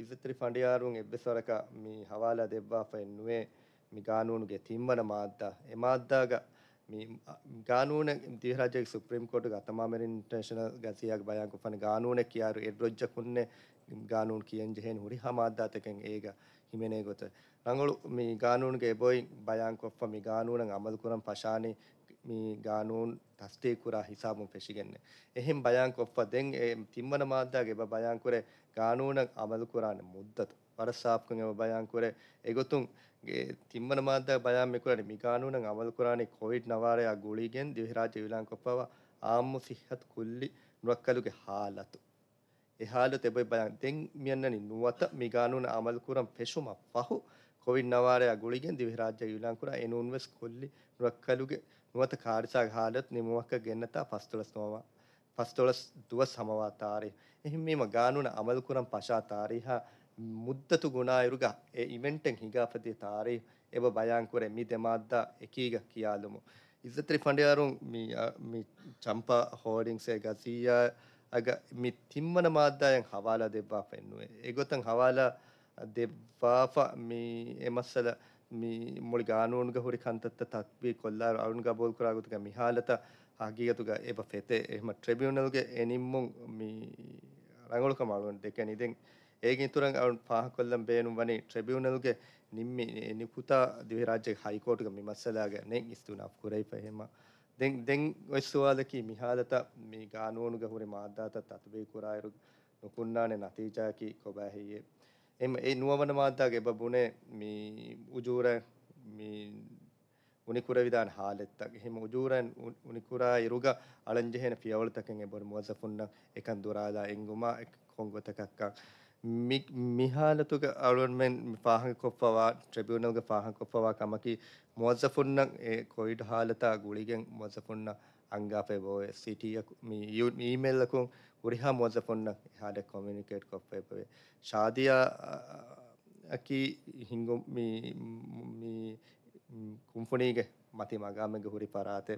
S2: ඉසත්‍රි ෆඩියාරුන් එබ්බෙසොරක මේ හවාලා දෙබ්වා පෙන්නුවේ මි ගානූනුගේ තිම්වන මාද්දා එමාද්දාග ගානුවන දිරජ සුප්‍රීම් කෝට් අතමාමරින් ටේශන ගසියක් බයංකු පන ගානුවන කියාරු එඩරොජ්ජ කුන්නේ ගානුන් කියෙන් ජෙහෙන් හුරි හමාද්දාතකෙන් ඒක හිමනේ ගොත. රංගලු මේ ගානුන්ගේ බොයි බයංකොප්ප මේ ගානුවන අමදකුරම් පශානී මේ ගානෝන් තස්ටේ කුරා හිසාබුම් පෙෂිගෙන්න එහෙන් බයංකොප්ප දෙන් තිම්මන මාද්දාගේ බයංකුර ගානෝන අමල කුරාන මුද්දත වරසාප්කන් එම බයංකුර එගොතුන් තිම්මන මාද්දා බයම් මෙකුරණ මිගානෝන අමල කුරානේ කොවිඩ් නවාරයා ගුලිගෙන් දිවිරාජ විලංකොප්පව ආම්මු සිහත් කුල්ලි නුවක්කලුගේ හාලතු එහාලු තෙබයි බයන් දෙන් මියන්නනි නුවත මිගානෝන අමල කුරම් පෙෂුම පහු කොවිඩ් නවාරයා ගුලිගෙන් දිවිරාජ විලංකුරා එනුන්වස් කොල්ලි නුවක්කලුගේ නුවත කාර්සා ගාලත් නිමුවක්ක ගෙන්න්නතා පස්තුලස් නොවා පස්තොලස් දුව සමවාතාරය එහිම මේම ගානුන අමල්කුරම් පශාතාරී හා මුද්දතු ගුණායුරුග ඒ ඉවෙන්ටෙන් හිගාපතිය තාරය එබ බයංකුර මි දෙමද්දා එකීග කියාලුමු. ඉස්සත්‍රි පඩයාරුන් චම්පා හෝඩිංසේ ගසීය අග මි තිම්මන මාධ්‍යායන් හවාලා දෙබ්බා පෙන්නුවේ. ඒගොතන් හවාලා දෙවාාප එමස්සල මුළි ගානුවන්ග හුරිකන්තත්ත තක්වී කොල්ලා අරුන්ග බෝල් කරාගුතුක මිහාලත හගීගතුක එබ ෆෙතේ එහම ට්‍රබියුණල්ගේ එනිම්මුන් රඟලුක මළුවන් දෙක නිදෙන් ඒගින් තුරන් අවුන් පාහකොල්ලම් බේනුම් වනි ට්‍රබියුණල්ගේ නිම්මි නිකුතා දිවි රාජ්‍ය හයිකෝට්ක මිමස්සලාගේ නෙන් ස්තුනාක් කුරයි පහෙම දෙන් දෙන් ඔස්සවාලකී මිහාලත මේ ගානුවනුග හුරි මාධාතත් අතුබේ කුරායරු නොකුන්නානේ නතිජාකි කොබෑහියේ ඒ නුවමන මාතාගේ බබුණේ මේ උජූර මේ උනිකුරවිදාන් හාලෙත්තක් එහෙම උජූරන් උනිකුරා ඉරුග අලංජහෙන පියවලතකෙන් එබොර මුවසෆුන්න එකන් දුරාදා එංගුමා කොංගොතකක්කා මිහාලතුක අලුවන්මෙන් පාහක කොප්පවා ට්‍රබියුණල්ග පාහක කොප්පවා කමකි මුවසෆුන්න ඒ කොයිඩ් හාලතා ගුලිගෙන් මුවසෆුන්න අංගාපේ බෝ සිටිය ඊමෙල්ලකුන් උරිහාමෝද ොන්න හාඩ කොමිනිකේට් කොප්පේ ශාධයාකි හිංගොම කුම්පනීග මති මගාමග හුරි පරාතේ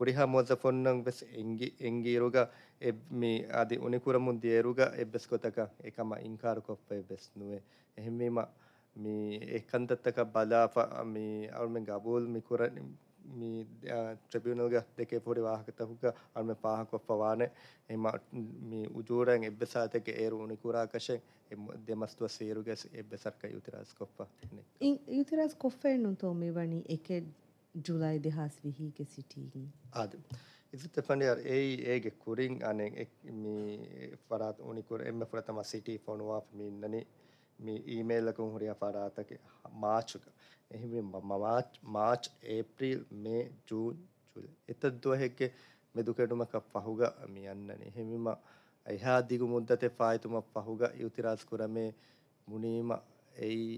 S2: ಹುರಿಹ ಮೊಜಫೊನ್ನಂಗ್ ಬೆಸ್ ಎಂಗಿ ಎಂಗಿರುಗ ಎಮ್ಮಿ ಅದಿ ಉನಿಕುರ ಮುಂದಿಯೇರುಗ ಎಬ್ಬೆಸ್ ಕೊತಕ ಏಕಮ ಇಂಕಾರ ಕೊಪ್ಪೆ ಬೆಸ್ ನುವೆ ಎಹ್ಮಿಮ ಮಿ ಏಕಂತತಕ ಬಲಾಫ ಮಿ ಅವ್ರ ಮಿ ಗಬೂಲ್ ಮಿ ಕುರ tribunal dekepurivahakatahuka anme pahako pawane ema mi ujurang ebbesate ke eru unikura kashe demastu seruges ebbesarka yutiras koppa
S4: in yutiras koppa nu to me vani eke july dehas vihi ke sitini
S2: ad ඉතින් තපන්ඩියර් ඒ ඒගේ කුරින් අනේ මේ පරාත් උනිකුර එම්ම ප්‍රථම සිටි ෆොනුවා මින්නනි මේ email එකකුන් හරිය පරාතක මාචුක එහෙම March March April May June July එතද්දුව හෙක්කෙ මෙදුකෙටුමක් පහුග මියන්නන එහෙමිම එහා දිගු මුද්දතේ පායතුමක් පහුග යුතිරාස් කුරමේ මුනීම එයි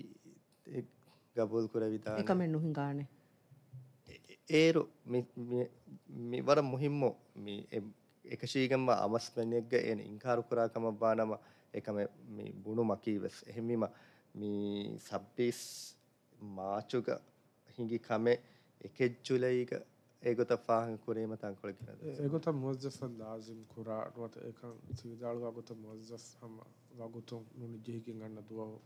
S2: ගබොල් කුරවිතා එකමෙන් නොහින් ගානේ ඒරු මෙවර මුහිම්මෝ එකශීගම්ම අමස්මනයක්ග එන ඉංකාරු කුරාකම බානම එකම බුණු මකීවස් එහෙමිම සබ්බිස් මාචුක ಹಿಂಗಿ ಕಮೆ ಎಕೆಜ್ಜುಲೈಗ ඒගොත පාහ කරේම තංකොල කියනද
S1: ඒගොත මොජ්ජසන් ලාසිම් කුරාට වත ඒකන් සිවිදාළු වගොත මොජ්ජස් හම වගොතුන් නුනි ජෙහිකින් ගන්න දුවව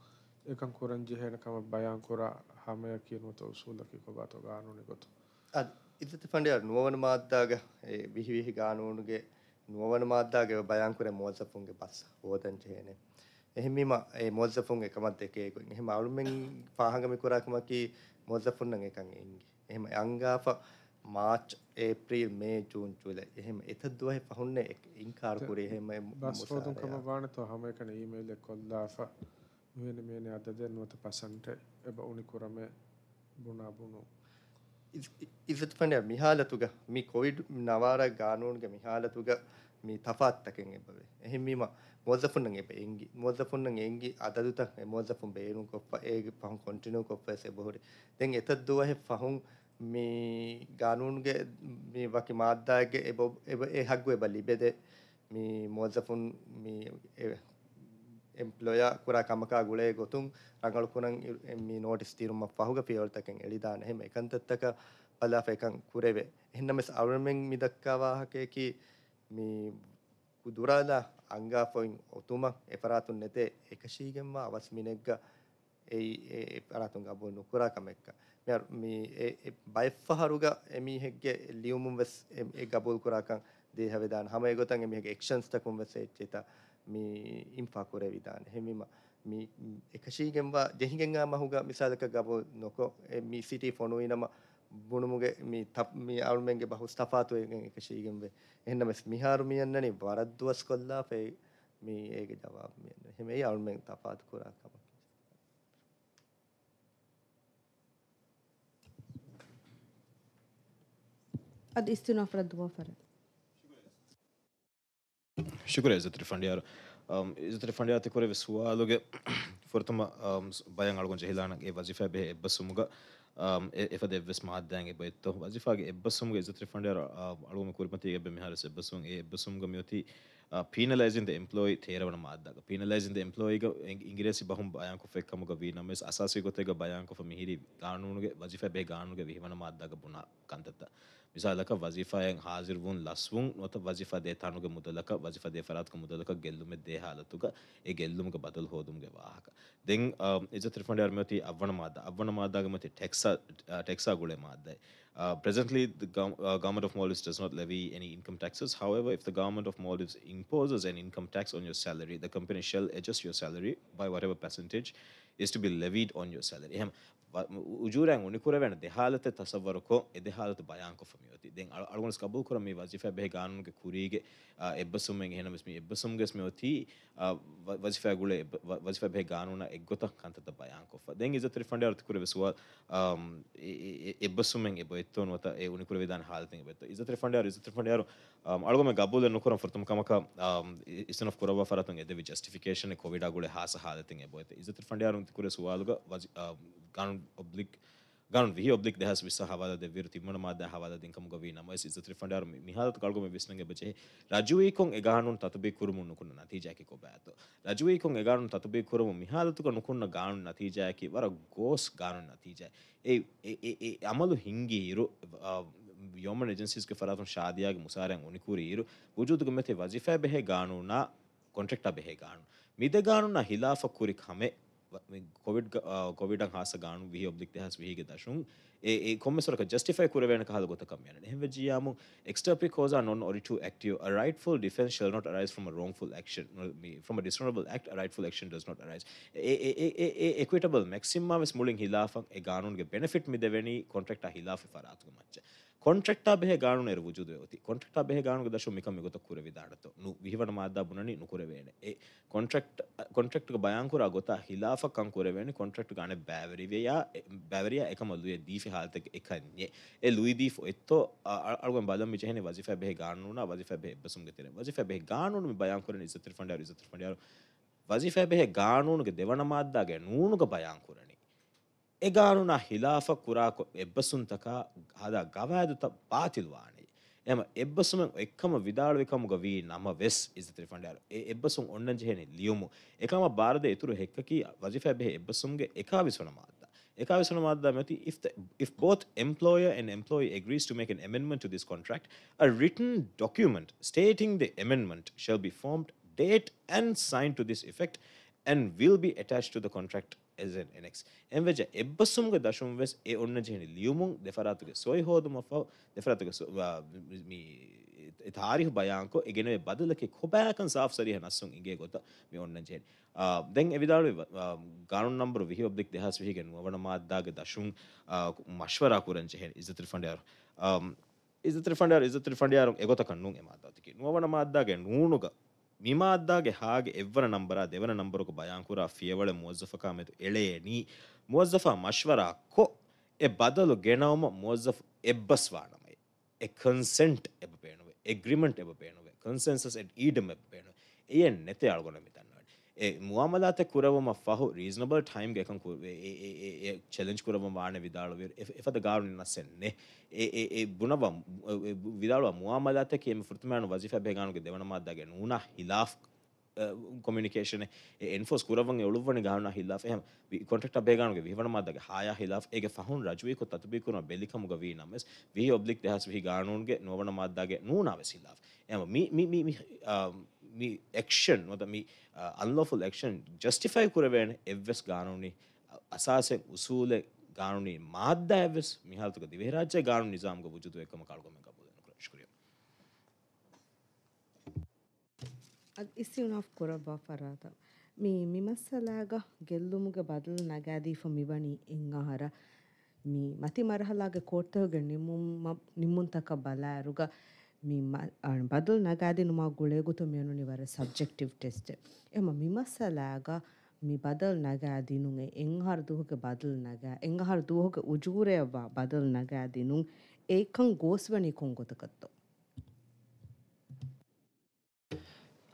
S1: ඒකන් කුරන් ජෙහෙන කම
S2: බයන් කුරා හම කියන වත උසුලකි කොබත ගානුනි ගොත අද ඉතිත ෆන්ඩේ නුවවන මාද්දාග ඒ විහි විහි ගානුනුගේ නුවවන මාද්දාගේ බයන් කුරේ මොජ්ජපුන්ගේ පස්ස හොදන් ජෙහෙනේ එහෙම මොල්සෆුන් එකමත් එකේකුන් එහෙම අවුලුමෙන් පාහගමි කුරාකමකි මොල්සෆුන් නම් එකන් එංගි එහෙම අංගාෆ March April May June July එහෙම එතද්දුවයි පහුන්නේ ඉන්කාර් කුරේ එහෙම බස්රෝතුන් කම
S1: වාන තෝ හැම එකන ඊමේල් එක කොල්ලාෆා මෙන්න මෙන්න අද දෙන්නුවත පසන්ට
S2: එබ උනි කුරම බුනා බුනෝ ඉසත් පන මිහාලතුග මේ කොවිඩ් නවාර ගානුවන්ගේ මිහාලතුග මේ තෆාත්තකෙන් එබවේ එහෙමීම ಮೊಜಫುನ್ನಂಗೆ ಎಂಗಿ ಮೊಜಫುನ್ನಂಗೆ ಎಂಗಿ ಅದದುತ ಮೊಜಫುಂ ಬೇನು ಕೊಪ್ಪ ಏಗೆ ಪಹಂ ಕಂಟಿನ್ಯೂ ಕೊಪ್ಪ ಸೆಬಹುರಿ ದೆಂಗೆ ಎತದ್ದುವ ಹೆ ಫಹುಂ ಮೀ ಕಾನೂನ್ಗೆ ಮೀ ವಕಿ ಮಾದ್ದಾಗೆ ಎಬೊ ಎಬ ಎ ಹಗ್ಗು ಎಬ ಲಿಬೆದೆ ಮೀ ಮೊಜಫುನ್ ಮೀ ಎಂಪ್ಲಾಯ ಕುರ ಕಮಕ ಗುಳೆ ಗೊತ್ತುಂ ರಂಗಳು ಕುನಂ ಮೀ ನೋಟಿಸ್ ತೀರುಮ ಫಹುಗ ಫಿಯೋಲ್ ತಕಂ ಎಳಿದಾನ ಹೆಮ ಏಕಂತತ್ತಕ ಪಲ ಫೆಕಂ ಕುರೆವೆ ಹಿನ್ನಮೆಸ್ ಅವರಮೆಂ ಮಿದಕ್ಕವಾಹಕೆ ಕಿ ಮೀ ಕುದುರಾದ අංගාපොයින් ඔතුමක් එපරාතුන් නැතේ එකශීගෙන්ම අවස්මිනෙක්ග ඒ පරාතුන් අබෝ නොකුරා කමෙක්ක බයිෆහරුග එමිහෙක්ගේ ලියුමුම් වෙස් ඒ ගබොල් කුරාකන් දේහවෙදාන හම ගොතන් එමිහක එක්ෂන්ස්ටකුම් වෙස එච්චේත මේ ඉම්පාකුර විධාන හෙමිම එකශීගෙන්වා ජෙහිගෙන්වා මහුග මිසාදක ගබොල් නොකෝ මි සිටි ෆොනුයි නම බුණුමුගේ මේ තප් මේ අවුමෙන්ගේ බහුස් තපාතුවෙන් එක ශීගෙන් වේ එහෙනම් මෙස් මිහාරු මියන්නනේ වරද්දුවස් කොල්ලා ෆේ මේ ඒක ජවාබ් මෙන්න එහෙම ඒ අවුමෙන් තපාතු කරා කම
S4: ad istinafra duafara
S3: شكرا إذا ترفنديار إذا ترفنديار تكوري بسوا لوجه فورتما بيان على جهلانك إيه وظيفة به بس مُعا افادة بس مع الدنگ بيتو بس فاجئ بسهم جزء ترفندر علوم كوربتي جنب مهارس بسهم إيه بسهم جميوتي penalising employee තේරවන මාදක පිනලයිසින් එම්පලෝයික ඉංග්‍රසි බහු බයංකු එක්කමක වීනම අසාසි ගොතක බයංකො මිහිරි ගානුගේ වජිෆැබේ ගානුගේ විහිවන මාදක බුණා කන්තත මිසාලක වජිෆායෙන් හාසිරුන් ලස්වුන් නොත වජිෆදේ තනුග මුදලක වජිෆදේ ෆරාත්ක මුදලක ගෙල්ලුම දේහාලතුක ඒ ගෙල්ලුමක බදල් හෝදුම්ගේ වාහක දෙන් එජ ත්‍රිෆන්ඩ අර්මති අවන මාද අවන මාදාගමති ටෙක්සා ටෙක්සා ගුලේ මාදයි Uh, presently, the go- uh, government of Maldives does not levy any income taxes. However, if the government of Maldives imposes an income tax on your salary, the company shall adjust your salary by whatever percentage is to be levied on your salary. ujuran unikurevena dehalate tasavvaruko edehalate bayan ko famiyoti den algonas kabul kuram mi wazifa be ganun ke kurige ebbasum men ehna mesmi ebbasum ges meoti wazifa gule wazifa be ganuna eggota kantata bayan ko fa den izatri fande art kurave suwa ebbasum men eboeton wata e unikurave dan halaten ebeto izatri fande ar izatri fande ar algome gabul den nukuram furtum kamaka isonof kurava faratun edevi justification e covid agule hasa halaten eboete izatri fande ar untikure suwaluga قانون oblique قانون هي oblique ده هس بيسا حوالا ده فيرتي من ما ده حوالا دين كم قوي نما إذا تريفان دار مهذا تقالكو من بيسمعه بجيه راجوي كون إقانون تطبيق كرمون نكون نتيجة كي كو بعد راجوي كون إقانون تطبيق كرمون مهذا تكون نكون قانون نتيجة كي ورا غوس قانون نتيجة إيه إيه إيه عملو هنجي يرو යොම ජන්සිස්ක රතුන් ශාදයාගේ මුසාරයන් උනිකුර ඉරු ජුතුක මෙති වජිෆෑ බෙහ ගානුනා කොන්ටෙක්ට බෙහේ ගානු මිද ගානුන හිලාෆකුරි හමේ කොවිඩ් කොවිඩ හස ගානු වී ඔබ්ලික් හස් වහිගේ දශුන් ඒ කොමසරක ජස්ටිෆයි කරවෙන කහ ගොතකම යන හෙම ජියම එක්ස්ටපි කෝස නොන් ඔරිට ක්ටව රයිටල් ඩිෆෙන් ශල් නොට රයිස් ම රෝන්ෆල් ක්ෂන් ම ඩිස්නබල් ක් රයිටල් ක්ෂන් ස් නොට රයිස් ඒක්ටබල් මැක්සිම මුලින් හිලාක් ගානුන්ගේ බෙනෆිට් මිදවැනි කොටක්ට හිලාි පරාතුක මච්චා ಕೊಂಟ್ರಕ್ಟಾ ಬೆಹೆ ಗಾಣು ನೆರು ವಜುದೋತಿ ಕೊಂಟ್ರಕ್ಟಾ ಬೆಹೆ ಗಾಣು ದಶು ಮಿಕಮ್ ಮಿಗುತ ಕುರೆ ವಿದಾಡತು ನು ವಿಹವಣ ಮಾದ್ದ ಬುನನಿ ನುಕುರೆ ವೇಣೆ ಎ ಕಾಂಟ್ರಾಕ್ಟ್ ಕಾಂಟ್ರಾಕ್ಟ್ ಗ ಬಯಾಂಕುರ ಗೊತಾ ಹಿಲಾಫ ಕಂ ಕುರೆ ವೇಣೆ ಕಾಂಟ್ರಾಕ್ಟ್ ಗಾಣೆ ಬ್ಯಾವರಿವೆಯ ಬ್ಯಾವರಿಯ ಏಕಮ ಲುಯೆ ದೀಫೆ ಹಾಲ್ತ ಏಕನ್ಯೆ ಎ ಲುಯಿ ದೀಫ್ ಎತ್ತೋ ಅಳ್ಗಂ ಬಾದಂ ಮಿಚೆನೆ ವಜಿಫೆ ಬೆಹೆ ಗಾಣು ನಾ ವಜಿಫೆ ಬೆಹೆ ಬಸುಂ ಗೆ ತೆರೆ ವಜಿಫೆ ಬೆಹೆ ಗಾಣು ಮಿ ಬಯಾಂಕುರ ನಿ ಇಸತ್ರ ಫಂಡ್ ಯಾರು ಇಸತ್ರ ಫಂಡ್ ಯಾರು ವಜಿಫೆ ಬೆಹೆ ಗಾಣು ಗೆ ದೇವಣ ಮಾದ್ದಾಗೆ ನೂನು ಗ ಬಯಾಂಕುರನಿ ಎಗಾನುನ ಹಿಲಾಫ ಕುರಾಕು ಎಬ್ಬಸುಂತಕ ಹದ ಗವಾಯದುತ ಬಾತಿಲ್ವಾಣಿ ಎಮ ಎಬ್ಬಸುಮ ಎಕ್ಕಮ ವಿದಾಳುವಿಕಮುಗ ವಿ ನಮ ವೆಸ್ ಇಸತ್ರಿ ಫಂಡ್ಯಾರು ಎ ಎಬ್ಬಸುಂ ಒಂಡಂಜೆಹೆನಿ ಲಿಯುಮು ಎಕಮ ಬಾರದ ಎತುರು ಹೆಕ್ಕಕಿ ವಜಿಫೆ ಬೆಹೆ ಎಬ್ಬಸುಂಗೆ ಎಕಾವಿಸುಣ ಮಾದ್ದ ಎಕಾವಿಸುಣ ಮಾದ್ದ ಮೆತಿ if the if both employer and employee agrees to make an amendment to this contract a written document stating the amendment shall be formed date and sign to this effect and will be attached to the contract එක් එවජ එබ්බසුම්ග දශුම්වෙස් ඒ ඔන්න ජෙහනි ලියුමුන් දෙරාතුගේ සොයි හෝදුම of දෙරාතුක තාරිහ බයංකෝ එගෙනව බදලකෙ කොබෑකන් සාෆ සරිහ නස්සුන් ඉගේ ගොත මේ ඔන්න ජෙන් දැන් එවිදාල ගානු number විහි ඔබ්දෙක් දෙහස් විහිගෙන් වන මාද්දාග දශුන් මශ්වරාකුරන් ජෙහෙ ඉස්තර ෆන්ඩයර ඉස්තර ෆන්ඩයර ඉස්තර ෆන්ඩයාරුම් එගොත කන්නුන් එමාදාතිකි නුවන මාද්දාගේ නූනුග މިމާއްދާގެ ހާގެ އެއްވަރ ނަಂಬރާ ދެވަނ ނަಂಬರކު ބަޔާންކުރާ ފިޔވަޅެ މުވައްޒަފަކާ މެދު އެޅޭނީ މުވައްޒަފާ މަޝ್ವರಾ ކޮ އެ ބަދަލު ގެނައުމަ މުވައްޒަފު އެއްބަސް ވާނަމެ އެ ކޮންސެންޓް އެބ ބޭނުވެ އެގ್ರಿಮೆಂಟ್ އެބ ބޭނުވެ ކޮންސެންސަސް އެ ඊඩම් އެބ ބޭނުވެ އެއެއް ނެތެ އަޅުގުނަމި මුවමලාත කුරවම ފަහු රී즈නබල් time එකකු චෙලෙන්ජ් කුරව වාන විදාලව එපද ගාරුණ නස්සෙන්නේ ඒ බුණව විදාලව මුවමලාත කියම ෘතුමෑන වජි ැබේගානුක දෙවනමත්දගේ නුණ හිලා් කොමිනිකේෂන enforce කරවන් ඔළුවන ගාන හිල්ලා හම කොට බේගනගේ විවන මදගේ හය හිලා ඒ හුන් රජුවක තතිබිකුණ බෙලිකම වී නමස් වී ඔබ්ලික් දහස් වහි ගානුන්ගේ නොවන මදදාගේ නූනාව සිල්ලා එම మీ యాక్షన్ మొత్తం మీ అన్లోఫుల్ యాక్షన్ జస్టిఫై කරවෑන එවස් ගානුනි අසාසෙන් උසූල ගානුනි මාධ්‍ය එවස් මිහල්තක දිවේරාජ්‍ය ගානු නිසාම්ග වජුතු එකම කාල්ගොම කබුදන ක්‍රශ්කරිය
S4: ඉස්සිුණක් කොරබා පරාත මේ මිමස්සලාග ಗೆල්ලುಮುಗ ಬದಲು ನಗಾದೀಫ ಮಿವಣಿ ಎಂಗಾಹಾರ ಮೀ ಮತಿ ಮರಹಲಾಗ ಕೋಟಗ ನಿಮ್ಮುಮ್ಮ ನಿಮ್ಮುಂತಕ ಬಲಾರುಗ ಬದಲು ನಗಾದಿ ನುಮ ಗುಳೆಗುತುಮಿಯನು ನಿವರ ಸಬ್ಜೆಕ್ಟಿವ್ ಟೆಸ್ಟ್ ಎಮ ಮಿಮಸಲಾಗ ಮಿ ಬದಲ್ ನಗಾದಿನುಂಗೆ ಎಂಗಾರ ದೂಹಗೆ ಬದಲ್ ನಗ ಎಂಗಾರ ದೂಹಗೆ ಉಜೂರೆಯವ್ವ ಬದಲ್ ನಗಾದಿನು ಏಕಂ ಗೋಸ್ವಣಿ
S2: ಕೊಂಗೊತಕತ್ತು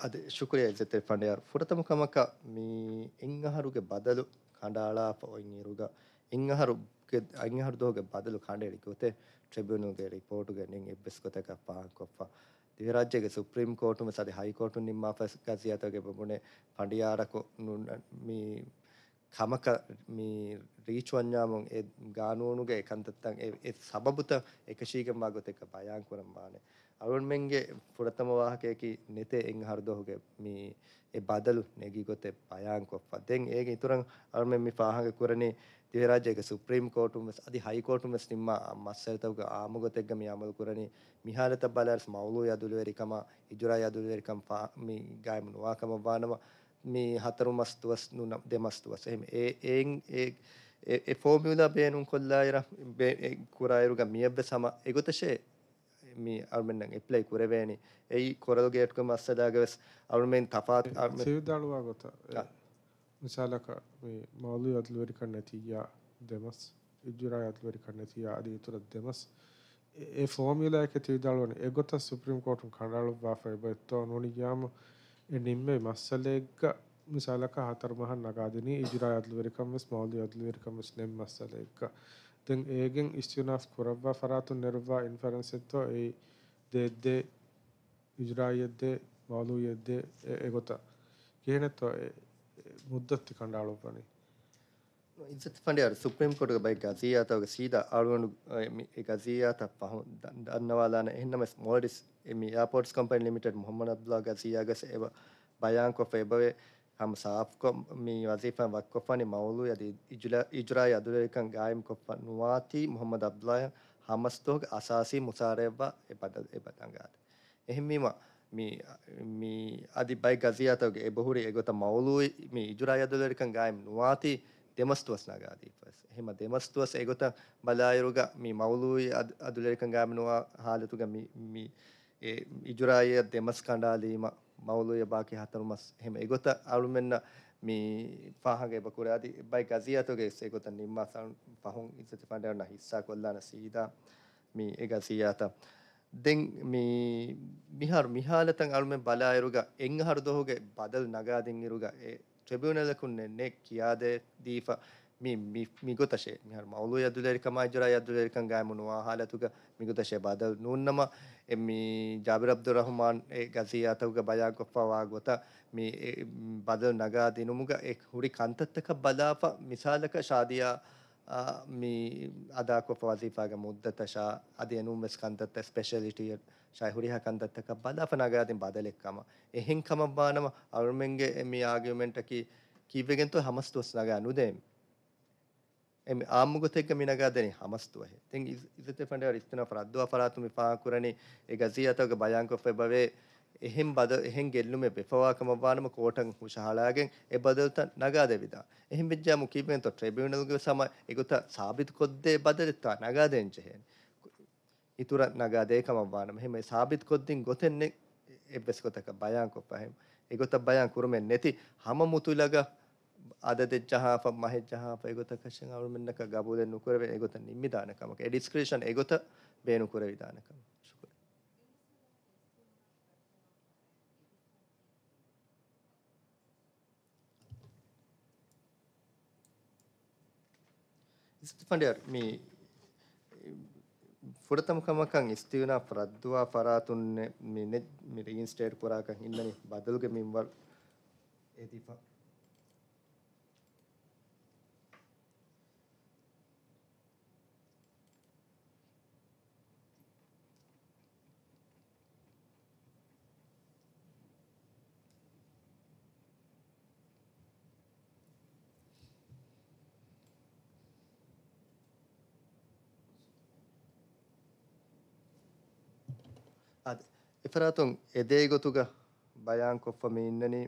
S2: ಅದೇ ಶುಕ್ರಿಯ ಜತೆ ಪಂಡೆಯಾರ್ ಫುರತ ಮುಖಮಕ ಮೀ ಎಂಗಹರುಗೆ ಬದಲು ಕಂಡಾಳ ಪೊಯ್ನೀರುಗ ಎಂಗಹರು ಅಂಗಿಹರ್ದೋಗ ಬದಲು ಕಾಂಡೇಳಿಕೆ ಗೊತ್ತೆ ಟ್ರಿಬ್ಯುನಲ್ಗೆ ರಿಪೋರ್ಟ್ಗೆ ನಿಂಗೆ ಬಿಸ್ಕೊತಕ ಪಾಂಕೊಪ್ಪ ದಿವ್ಯ ರಾಜ್ಯಗೆ ಸುಪ್ರೀಂ ಕೋರ್ಟ್ ಮತ್ತು ಅದೇ ಹೈಕೋರ್ಟ್ ನಿಮ್ಮ ಗಜಿಯಾತಗೆ ಬುಣೆ ಪಂಡಿಯಾರಕು ಮೀ කමක මේ රීචවඥාමුන් ඒ ගානුවනුගේ එකන්තත්තන් ඒ සබබුත එකශීකම් මාගොත එක බයංකුරම් බානේ අරුන්මෙන්ගේ පුරතම වාහකයකි නෙතේ එං හරදොහුගේ මේ ඒ බදලු නෙගී ගොතේ බයංකොප්පා දෙන් ඒක ඉතුරන් අරුමෙන් මේ පාහක කරණේ දිවරාජයක ಸುಪ್ರೀಂ ಕೋರ್ಟ್ ಉಮಸ್ ಅದಿ ಹೈ ಕೋರ್ಟ್ ಉಮಸ್ ನಿಮ್ಮ ಮಸ್ಸರತವಗ ಆಮುಗತೆಗ್ಗ ಮಿ ಅಮಲ್ ಕುರನಿ ಮಿಹಾಲತ ಬಲರ್ಸ್ ಮೌಲು ಯದುಲುವೆರಿ ಕಮ ಇಜುರಾ ಯದುಲುವೆರಿ ಕಮ ಫಾ ಮಿ ಗಾಯಮನು ವಾಕಮ ವಾನವ ಮಿ ಹತರು ಮಸ್ತುವಸ್ ನು ದೆಮಸ್ತುವಸ್ ಎಮ್ ಎ ಏನ್ ಏ ಎ ಫಾರ್ಮುಲಾ ಬೇನುಂ ಕೊಲ್ಲಾಯರ ಕುರಾಯರುಗ ಮಿಯಬ್ಬೆ ಸಮ ಎಗುತಶೆ මි අර්මෙන්න්න එප්ලයි කුරවෑනි එයි කොරල් ගේට්ක මස්සදාගවෙස් අරුමෙන් තපාත් අ
S1: සිවිදලවා ගොත مسالك بمواضيع الورقة النتيجة دمس الجرايات الورقة النتيجة عادية الدمس e formula එක තිවිදල්වන ඒගොත සුප්‍රීම් කෝටුම් කණඩාලු බාෆයි බත්තෝ නොනි යාම එනිම්මේ මස්සලෙක්ග මිසාලක හතර මහ නගාදන ඉජරා අදලිවරිකම්මස් මෞද අදලිවරිකමස් නෙම් මස්සල එක්ක තැන් ඒගෙන් ස්ටිනාස් කුරබ්වා ෆරාතුන් නිර්වා ඉන්ෆරන්සිත්තෝ ඒ දෙද්දේ ඉජරායෙද්දේ මවලූ යෙද්දේ ඒගොත කියනෙත්තෝ මුද්දත්ති කණ්ඩාලෝපනේ
S2: ඉන්සතිපන්ඩයාර සුප්‍රීම් කොට බයි ගසීයාතාවක සීද අරුවනු ගසීයාත පහ දන්නවාලාන එන්නම මෝඩිස් එම පෝට් කම්පයි ලිමිට මොහමන බ්ලා ගසීයාගස එව බයංකො එබවේ හම සාප්කොම් මේ වසීපන් වක්කොපනි මවුලු යද ඉජුල ඉජරා අදුරකන් ගායම් කොප්ප නවාති මොහොම දබ්ලාය හමස්තෝක අසාසී මුසාරයබ්වා එපද එපතංගාත එහෙමීම අධි බයි ගසියාතවගේ එබහුරි එගොත මවුලූයි මේ ඉජුරායදුලරිකන් ගායම් නවාති දෙමස්තුවස්නාගාදී පස් හෙම දෙමස්තුවස් එගොත බලායරුග මේ මවුලූයි අදුලරිකන් ගාමනවා හාලතුග ඉජුරාය දෙමස් කණ්ඩාලීම මවුලූය බාකි හතරුමස් හෙම එගොත අලුමෙන්න්න මේ පාහගේ බකුරාදි බයි ගසියාතගේ එගොත නිම්මාසන් පහුන් ඉසති පඩවන්න හිස්සා කොල්ලාන සීදා මේ එගසියාත දෙන් මේ මිහාරු මිහාලතන් අලුමෙන් බලායරුග එං හරු දොහුගේ බදල් නගාදින් ඉරුග ඒ ට්‍රිබියුනලකුන් නෙන්නේ කියාද දීෆ මි මිගොතශේ මිහර මවුලු යදුලරිකම ජරා යදුලරිකන් ගායමුනවා හාලතුග මිගොතශේ බදල් නූන්නම එමි ජාබිර් අබ්දුල් රහමාන් ඒ ගසී අතවුග බයා ගොප්පවා ගොත මි බදල් නගා දිනුමුග ඒ හුරි කන්තත්තක බලාප මිසාලක ශාදියා මි අදාකොප වසීපාග මුද්දතශා අද එනුම් වෙස් කන්තත්ත ස්පෙෂලිටියට ශයහුරි හකන්දත්තක බදාපනාගාතින් බදලෙක්කම එහෙන්කම බානම අවරුමෙන්ගේ එමි ආගියුමෙන්ටකි කීවගෙන්තු හමස්තුවස් නගා නුදේම් එම ආමුගතෙක්ක මිනගාදනේ හමස්තුවහ තින් ඉසත පඬව ඉස්තන ෆරද්දුව ෆරාතුම පාකුරණි ඒ ගසියතක බයංකො ෆෙබවේ එහෙන් බද එහෙන් ගෙල්ලුම බෙපවාකම බානම කෝටන් හුෂහලාගෙන් ඒ බදල්ත නගාදෙවිදා එහෙන් විජ්ජාමු කීපෙන් තො ට්‍රිබියුනල්ගේ සම ඒකත සාබිත කොද්දේ බදලත්තා නගාදෙන්ජහෙන් ඉතුරත්නගාදේකමවාන මෙහෙම සාබිත් කොද්දිින් ගොතෙන්නේ එබ්බෙස් කොතක බයංකොප හැම එගොත බයන් කුරුමෙන් නැති හම මුතුලග අද දෙච්චහාප මහෙච්චහාප එගොත කශෙන් අවුමෙන්නක ගබුද නුකරව එගොත නිම්මිදානකමක එඩිස්ක්‍රේෂන් එගොත බේනුකර විධානකම ශුකර ඉස්පන්ඩර් මේ ఫుడతముఖమకం ఇస్తియున ప్రద్వా ఫరాతున్ మినె మిరిగిన్ స్టేట్ పురాకం ఇందని బదులుగా మిమ్మల్ ఏదిఫా අද එෆරාතුන් එදේගොතුග බයාන් කොෆ්ෆම ඉන්නනී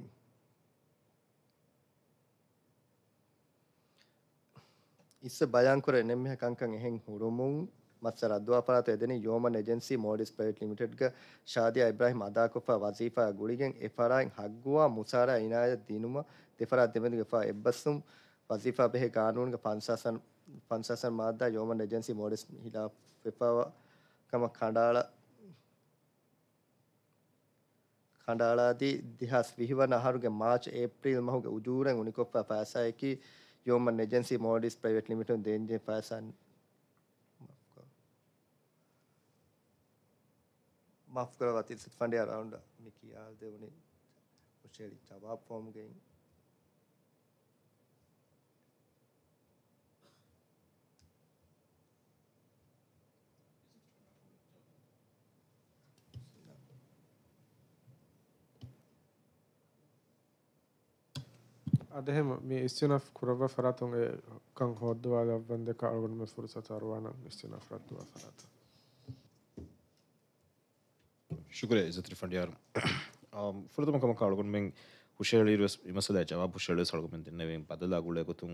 S2: ඉස්ස බයන් කර එනෙම්හ කංකන් එහෙන් හුරුමුන් මත්සර අද්වාපරාත එදෙන යෝමන් ඒජන්සි මෝඩිස් ප්‍රයිවට් ලිමිටඩ් ග ෂාදියා ඉබ්‍රාහිම් අදාකොෆා වසීෆා ගුලිගෙන් එෆරායින් හග්ගුවා මුසාරා ඉනාය දිනුම දෙෆරා දෙමෙදි ගෆා එබ්බස්සුම් වසීෆා බෙහෙ කානූන් ග පන්සසන් පන්සසන් මාද්දා යෝමන් ඒජන්සි මෝඩිස් හිලා ෆෙපාව කම කණ්ඩාලා ಹಂಡಾಳಾದಿ ದಿಹಾಸ್ ವಿಹಿವನ ಆಹಾರುಗೆ ಮಾರ್ಚ್ ಏಪ್ರಿಲ್ ಮಹುಗೆ ಉಜೂರಂಗ್ ಉನಿಕೊಪ್ಪ ಫಾಸಾಯಕಿ ಯೋಮನ್ ಏಜೆನ್ಸಿ ಮೋಡಿಸ್ ಪ್ರೈವೇಟ್ ಲಿಮಿಟೆಡ್ ದೇಂಜೆ ಫಾಸಾನ್ ಮಾಫ್ ಕರೋ ಅತಿ ಫಂಡೆ ಅರೌಂಡ್ ಮಿಕಿ ಆಲ್ ದೇವನಿ ಉಶೇಲಿ ಜವಾಬ್ ಫಾರ್ಮ್ ಗೆ
S1: අදහෙම මේ ස්තිනක් කුරව ෆරාතුන් කං හොද්දවා ලබ්බන් දෙක අල්ගොන්ම ෆුරසත අරවාන ස්තිනක් ෆරාතුවා ෆරාත
S3: شكرا إذا تريفان ديارم فرضا ما كما قالوا من කුෂලීර විමසල ජවාපු ෂල සල්ගමතින්නවෙන් පදලාගුලයකුතුන්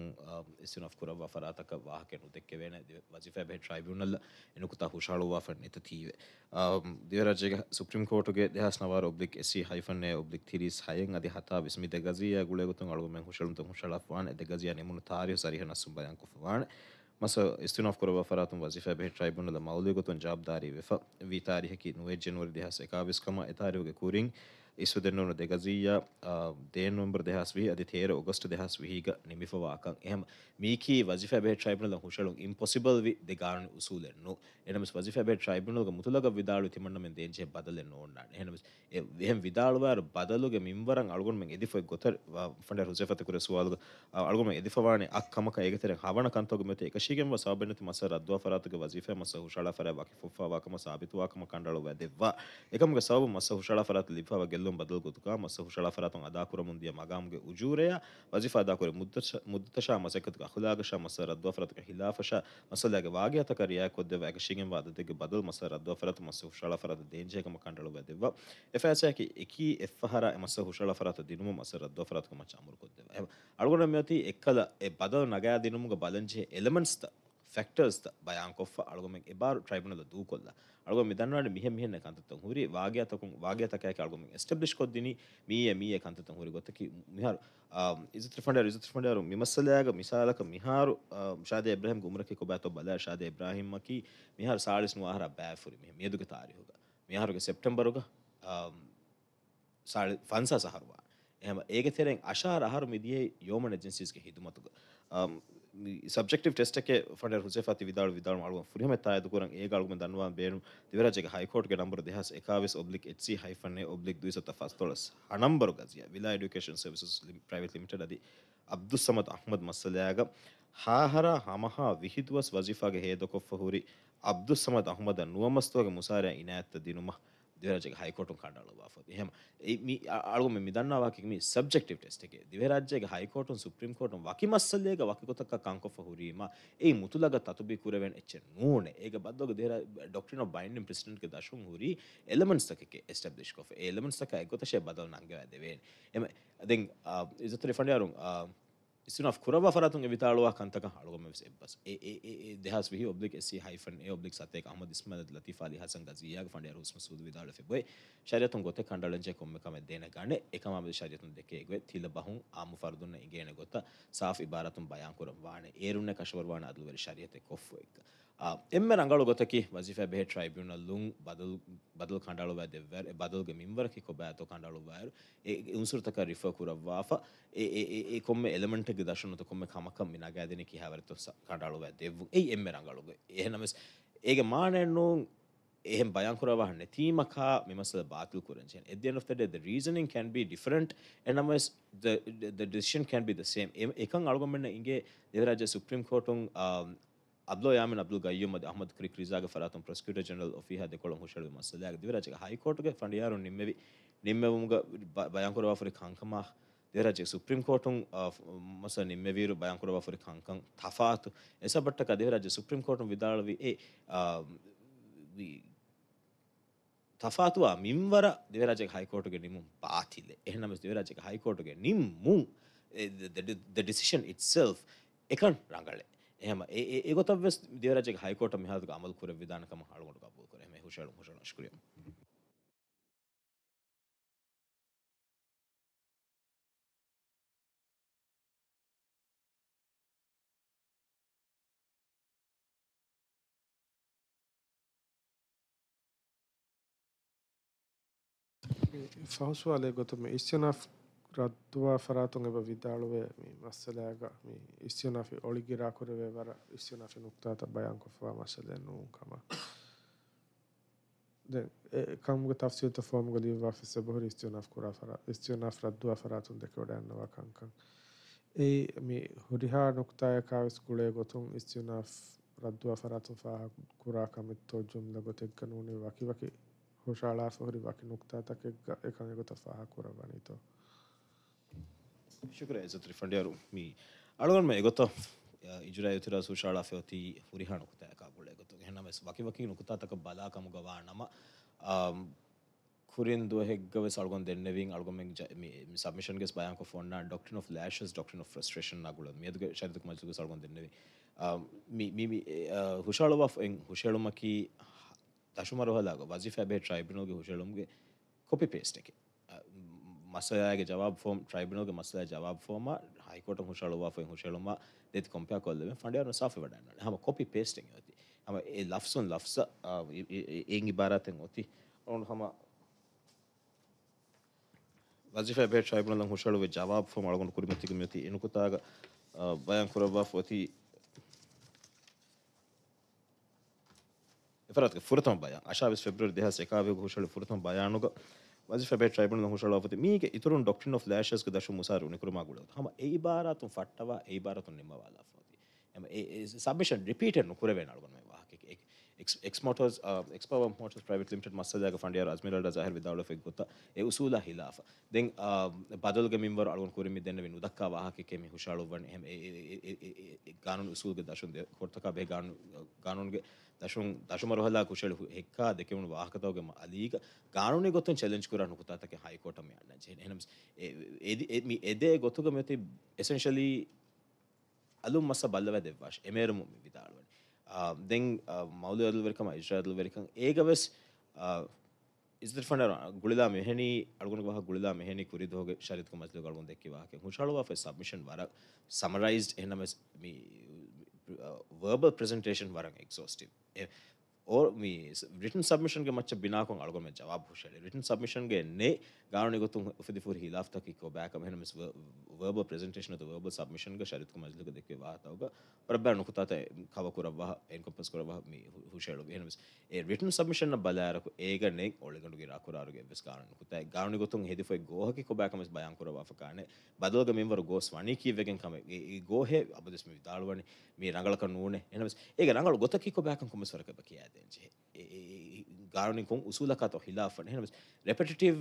S3: ඉසිනක්කර වරාතක වාහකෙනු දෙක්ක වෙන වසිපැබේ ට්‍රයිබියුනල්ල එනකුතා හුෂාලුවාෆන් එත තීව දිවරජ සුප්‍රීම් කෝටගේ දෙහස්නවර ඔබ්ලික් එසි හයිෆන්නේ ඔබ්ලික් තිරිස් හයෙන් අධි හතා විස්මි දෙගසිය ගුලයකුතුන් අලුමෙන් හුෂලුතු හුෂලක්වාන් එදගසිය නිමුණු තාරය සරිහනසුම් බයන්කුවාන් මස ස්තුනක්කර වරාතුන් වසිපැබේ ට්‍රයිබුනල මෞලයකුතුන් ජාබ්ධාරී වෙ වී තාරිහකි නුවේ ජනවර දෙහස් එකවිස්කම එතාරයෝගේ කුරින් ඉස්ව දෙන්නවන දෙගසීය දේනුම්බර දෙහස් වී අධි තේර ඔගස්ට දෙහස් වහිග නිමිපවාකන් එහම මීකී වජි ැබේ ්‍රයිබනල හුෂලු ඉම්පොසිබල් දෙගාන උසූලෙන්නු එනම වජි ැබේ ්‍රයිබනලග මුතුලග විදාලු තිමන්නම දේශ බදල නොන්න එනම එහම විදාලවර බදලුගේ මින්වර අල්ගුන්ම එදි ොයි ගොත ට රුසපතකර සවාලග අල්ගුම එදිවාන අක්කමක ඒතර හවන කන්තග මෙත එකශීගෙන් සාබනති මස රද්ව පරාතක වජිෆ මස හුෂල ර වකි ෆවාකම සාබිතුවාකම කණඩලව දෙවා එකම සව මස හුෂල පරත් ලිපා ගල්ල ಮಿಲ್ಲುಂ ಬದಲ್ಗೊತುಕ ಮಸಹು ಶಳಫರಾತಂ ಅದಾಕುರ ಮುಂದಿಯ ಮಗಾಮ್ಗೆ ಉಜೂರೆಯ ವಜಿಫಾ ಅದಾಕುರ ಮುದ್ದಶ ಮುದ್ದಶಾ ಮಸಕತುಕ ಅಹುಲಾಗಶ ಮಸ ರದ್ವಫರತುಕ ಹಿಲಾಫಶ ಮಸಲ್ಯಾಗ ವಾಗ್ಯಾತಕ ರಿಯಾ ಕೊದ್ದೆವ ಯಾಗ ಶಿಗೆಂ ವಾದತೆಗೆ ಬದಲ್ ಮಸ ರದ್ವಫರತ ಮಸಹು ಶಳಫರದ ದೇಂಜೇಗಮ ಕಂಡಳು ವೆದೆವ್ವ ಎಫ್ಯಾಚಾಕಿ ಎಕಿ ಎಫ್ಫಹರ ಮಸಹು ಶಳಫರತ ದಿನುಮ ಮಸ ರದ್ವಫರತುಕ ಮಚ್ಚ ಅಮುರು ಕೊದ್ದೆವ ಅಳಗುಣ ಮ್ಯೋತಿ ಎಕ್ಕಲ ಎ ಬದಲ್ ನಗಯ ದಿನುಮುಗ ಬಲಂಜೆ ಎಲೆಮೆಂಟ್ಸ್ ತ ෆෙක්ටර්ස් බයකො අගම බාර ්‍රයිබුණල දූකොල්ල අග දන්නට මිහ මෙහන්න කන්තත හරි වාගතකු වාගතකය අගම ස්ටබ්ලි් කොද්දින මිය මිය කන්තත හරි ගොතක මිහර ඉසිත්‍රට රිසිත්‍රටරු මසලයාග මිසාලක මිහාරු ශාද බ්‍රහම ගුමරක කොබඇත බල ශාද බ්‍රහිමකි මිහර සාලිස් වාහර බෑෆුරම මේදුක තාරයෝග මිහරුග සෙප්ටම්බරුග ෆන්සා සහරවා එහම ඒක තෙරෙන් අශා රහරු මිදියේ යෝමන ජෙන්සිස්ක හිතුමතුක සබෙක්ටව ටෙස්ට එක ට හුසේ පති විදා විදාර මාරුව පුරහම තායදකර ඒ ගලුම දන්නවා බේරු දෙවරජ හයිකෝට් නම්බර දෙහස් එකකාවස් ඔබ්ලික් එ හයිෆන්නේ ඔබ්ලික් දසත ෆස්තොලස් අනම්බර ගසිය විලා ඩිකේන් සවිස ප්‍රවි ලිට අද අබ්දු සමත් අහමද මස්සලයාග ಹಾಹರ ಹಮಹ ವಿಹಿದುವಸ್ ವಜಿಫಾಗೆ ಹೇದಕೊಫ ಹುರಿ ಅಬ್ದುಲ್ ಸಮದ್ ಅಹಮದ ನುವಮಸ್ತೋಗ ಮುಸಾರ ಇನಾಯತ್ತ ದಿನುಮ දිවරජ හයිකෝටුම් කඩල හම අලුම මිදන්නවාකිම සබ්ෙක් ටෙස්ට එක දිවරජය හයිකෝටුන් සුප්‍රීම් කෝටුම් වකිමස්සල්ලේක වකිකොතක් කංකො හරීම ඒ මුතුලග තතුබි කුරවෙන් එච්ච නූන ඒ බද්දග දෙර ඩොක්ටන බයින් ප්‍රසිටන්ට දශුම් හරි එලමන්ස්ක ස්ටබ්ලිෂ්කෝ එලමන්ස්ක එකකොතශය බදල් නංගවදවෙන් එම අදෙන් ඉසතර ෆඩයාරුම් ඉස්නෆ කුරබ ෆරතුන් එවිතාලුවක් අන්තක හලුගම වෙස් එබ්බස් ඒ ඒ ඒ දෙහස් විහි ඔබ්ලික් එසි හයිෆන් ඒ ඔබ්ලික් සතේක අහමද් ඉස්මාද ලතිෆ අලි හසන් ගසියාගේ ෆන්ඩේ රුස් මසූද් විදාල ෆෙබොයි ශරියතුන් ගොත කණ්ඩලෙන්ජේ කොම්ම කම දෙන ගන්නේ එකම අමද ශරියතුන් දෙකේ ගෙ තිල බහුන් ආමු ෆර්දුන්න ඉගේන ගොත සාෆ් ඉබාරතුන් බයන් කුරම් වානේ ඒරුන්න කෂවර් වාන අදල් වෙරි ශරියතේ කොෆ් එක එම ರಂಗಳಗೊತಕಿ ವಜಿಫೆ ಬೆಹ ಟ್ರೈಬ್ಯುನಲ್ಲುಂ ಬದಲ್ ಬದಲ್ ಕಂಡಾಳುವ ದೆವ್ವರ್ ಬದಲ್ಗೆ ಮಿಂವರಕಿ ಕೊಬಾತೋ ಕಂಡಾಳುವಾರು ಉನ್ಸುರ್ತಕ ರಿಫರ್ ಕುರವಾಫ ඒ කොම එලමට දශනත කොම කමකම් මිනාගෑදන කිහවරත කඩාලු ඇදෙව ඒ එම රංගලුග එහනමස් ඒක මානැන්නුම් එහෙම බයංකරවහන්න තීමකා මෙමසල බාතුල් කරචෙන් එදන ොතට reasoning can be different එනමස් the, the, the decision can be the same එකන් අල්ගොමෙන්න්න ඉගේ දෙවරජ සුප්‍රීම් කෝටුන් عبد الله يامن عبد القيوم احمد كريك ريزاغ فلاتون بروسكيوتر جنرال وفيها دي كولم هوشل مسلا ديراج هاي كورت گ فنديارو نيمبي نيمبوم گ بيان كوروا فري خانكما ديراج سوبريم كورتون مسلا نيمبيرو بيان كوروا فري خانكم تفات اسا بٹک ديراج سوبريم كورتون ويدال وي اي තෆාතුවා මින්වර දෙවරජක හයිකෝටුගේ නිමුම් පාතිල එහනම දෙවරජක හයිකෝටුගේ නිම්මුම් the decision itself එකන් රඟලේ එහෙම ඒ ඒගොතවස් දේවරජ හයිකෝට මෙහතු අමල් කර විධානකම හළුවට ගබූ කර මේ හුෂ හුෂ නෂ්කරියම්
S1: Fahusuale gotume istinaf රද්වා ފަރާތުން އެބަވިދާޅުވެ މި މައްސަލައިގައި މި އިސްޔުނާފި އޮޅިގިރާކުރެވެ ވަރަ އިސްޔުނާފި ނުක්ުތާތަ ބަޔާންކޮށްފައި މައްސަލެއް ނޫން ކަމަށް ಕಮ್ಗೆ ತಫ್ಸೀತ ಫಾರ್ಮ್ಗೆ ಲೀವ್ ವಾಫೀಸ್ ಬಹುರು ಇಸ್ತಿಯೋನಾಫ್ ಕುರಾ ಫರ ಇಸ್ತಿಯೋನಾಫ್ ರದ್ದು ಅಫರಾತ್ ಉಂದೆ ಕೊಡಾನ್ನವ ಕಂಕಂ ಈ ಮಿ ಹುರಿಹಾ ನುಕ್ತಾಯ ಕಾವಿಸ್ ಕುಳೆ ಗೊತುಂ ಇಸ್ತಿಯೋನಾಫ್ ರದ್ದು ಅಫರಾತ್ ಫಾಹ ಕುರಾ ಕಮಿತ್ತೋ ಜುಮ್ಲ ಗೊತೆಗ್ಗ ನೂನಿ ವಾಕಿ ವಾಕಿ ಹುಷಾಳಾಫ್ ಹುರಿ ವಾಕಿ ನುಕ್ತಾ ತಕೆಗ್ಗ ಏಕಾಂಗೆ ಗೊತ ಫಾಹ ಕುರ ಬಣಿತೋ
S3: شكرا زتري فنديارو مي ألون ما يقطع ඉජර යුතුර සුෂාලා ෆයෝති හුරිහා නොක්තයකාගුල එකතු හෙනමස් වකි වකි නොකුතාතක බලාකම ගවානම කුරින් දුවහෙක්ගව සල්ගොන් දෙන්නවින් අල්ගොම සමිෂන්ගේ ස්පයක ෆොන්න doctrine of laches doctrine of frustration ගුල මේද ශරිතක මචක සල්ගොන් දෙන්නව හුෂාලව එන් හුෂලුමකි දශුමරහලාග වජි ැබේ ට්‍රයිබනෝගේ හුෂලුම්ගේ කොපි පේස්ට එකේ ಮಸೂಯಾಗೆ ಜವಾಬ್ ಫಾರ್ಮ್ ಟ್ರೈಬ್ಯುನಲ್ಗೆ ಮಸೂಯ ಜವಾಬ್ ಫಾರ್ಮ ಹೈಕೋರ್ಟ್ ಹುಷಳುವ ಫೈ ಹುಷಳುಮ ದೇತ್ ಕಂಪ್ಯಾ ಕೊಲ್ದವೆ ಫಂಡ್ಯಾರ ಸಾಫ್ ಇವಡ ಹಮ ಕಾಪಿ ಪೇಸ್ಟಿಂಗ್ ಹೋತಿ ಹಮ ಎ ಲಫ್ಸ್ ಒನ್ ಲಫ್ಸ್ ಏಂಗಿ ಬಾರಾತಂಗ್ ಹೋತಿ ಅವ್ನು ಹಮ ವಜೀಫೆ ಬೇ ಟ್ರೈಬ್ಯುನಲ್ ಹುಷಳುವೆ ಜವಾಬ್ ಫಾರ್ಮ್ ಒಳಗೊಂಡು ಕುರಿಮತಿಗೆ ಮಿತಿ ಎನುಕುತಾಗ ಬಯಂ ಕುರಬಾಫ್ ಹೋತಿ ಎಫರಾತ್ಗೆ ಫುರತಮ ಬಯ ಅಶಾವಿಸ್ ಫೆಬ್ರವರಿ ದೇಹ ಸೆಕಾವಿ ಘೋಷಣೆ ಫುರತಮ ಬಯಾನುಗ ෆැ ්‍රයිබ හුශලාවති මේක ඉතුරු ඩොක්ටන ලශක දශ මුසාරුණ කරමගුල හම ඒ බාරතුන් ෆට්ටවා ඒ බාරතුන් නිමවාලාති සබිෂන් රිපීටන කරවෙනගන ಎಕ್ಸ್ ಮೋಟರ್ಸ್ ಎಕ್ಸ್ಪಾ ಮೋಟರ್ಸ್ ಪ್ರೈವೇಟ್ ಲಿಮಿಟೆಡ್ ಮಸ್ಸದಾಗ ಫಂಡಿಯರ್ ಅಜ್ಮೀರ್ ಅಲ್ ಜಾಹಿರ್ ವಿದಾವಲಫ್ ಗೊತ್ತಾ ಎ ಉಸೂಲ ಹಿಲಾಫ್ ದೆಂಗ್ ಬದಲ್ಗೆ ಮಿಂಬರ್ ಅಳ್ಗೊಂಡು ಕೂರಿಮಿದ್ದೇನೆ ವಿನ್ ಉದಕ್ಕ ವಾಹಕಕ್ಕೆ ಮಿ ಹುಷಾಳು ಬಣ್ಣ ಹೆಮ್ ಕಾನೂನು ಉಸೂಲ್ಗೆ ದಶುಂದೆ ಕೊಡ್ತಕ ಬೇ ಕಾನೂನು ಕಾನೂನ್ಗೆ ದಶುಂ ದಶಮರಹಲ ಕುಶಳ ಹೆಕ್ಕ ದೆಕೆವನು ವಾಹಕತವಗೆ ಅಲೀಗ ಕಾನೂನಿ ಗೊತ್ತೊಂದು ಚಾಲೆಂಜ್ ಕೂರ ಅನುಕುತಾತಕ್ಕೆ ಹೈಕೋರ್ಟ್ ಅಮ್ಮೆ ಅಣ್ಣ ಜೇನ್ ಏನಂ ಮಿ ಎದೆ ಗೊತ್ತುಗ ಮೆತಿ ಎಸೆನ್ಷಿಯಲಿ ಅಲುಂ ಮಸ್ಸ ಬಲ್ಲವೆ ದೆವ್ವಾಶ್ ಎಮೇರಮು ವಿದಾಳುವಣಿ ದೆಂಗ್ ಮೌಲಿ ಅದಲ್ ವರಿಕಂ ಇಜ್ರಾ ಅದಲ್ ವರಿಕಂ ಏಗವೆಸ್ ඉස්දර ෆන්න ගුලලා මෙහනි අගුණ වහ ගුලලා මෙහනි කුරි හෝග ශරිත මසල ගලුන් දෙක්ක වාහක හුෂලවා සබමිෂන් වර සමරයිස් එනම වර්බල් ප්‍රසන්ටේෂන් වරන් එක්ෝස්ටව ඕ රිටන් සබමිෂන්ගේ මච බිනාකොන් අගම ජවා පුෂල රිටන් සබමිෂන්ගේ නේ Garan Negotum for Hill after Kiko back, I mean, verbal presentation of the verbal submission, Sharit Kumajlu, the Kivata, or Bernukutata, Kavakurava, Encompass Kurava, who shared of him. A written submission of Balara, Ega Nig, or Legan to Girakura, Gavis Garan Kutai, Garan Negotum, Hedi for Goha Kiko back, Miss Bayankurava Fakane, Badalga member of Goswani, Kivakan come, Gohe, Abadis Midarwani, me Rangalaka Nune, and I was Ega Rangal Gotakiko back and Kumasaraka Bakia. ගාරණිකුම් උසුලකත හිලාෆන හෙනමස් රෙපටිටිව්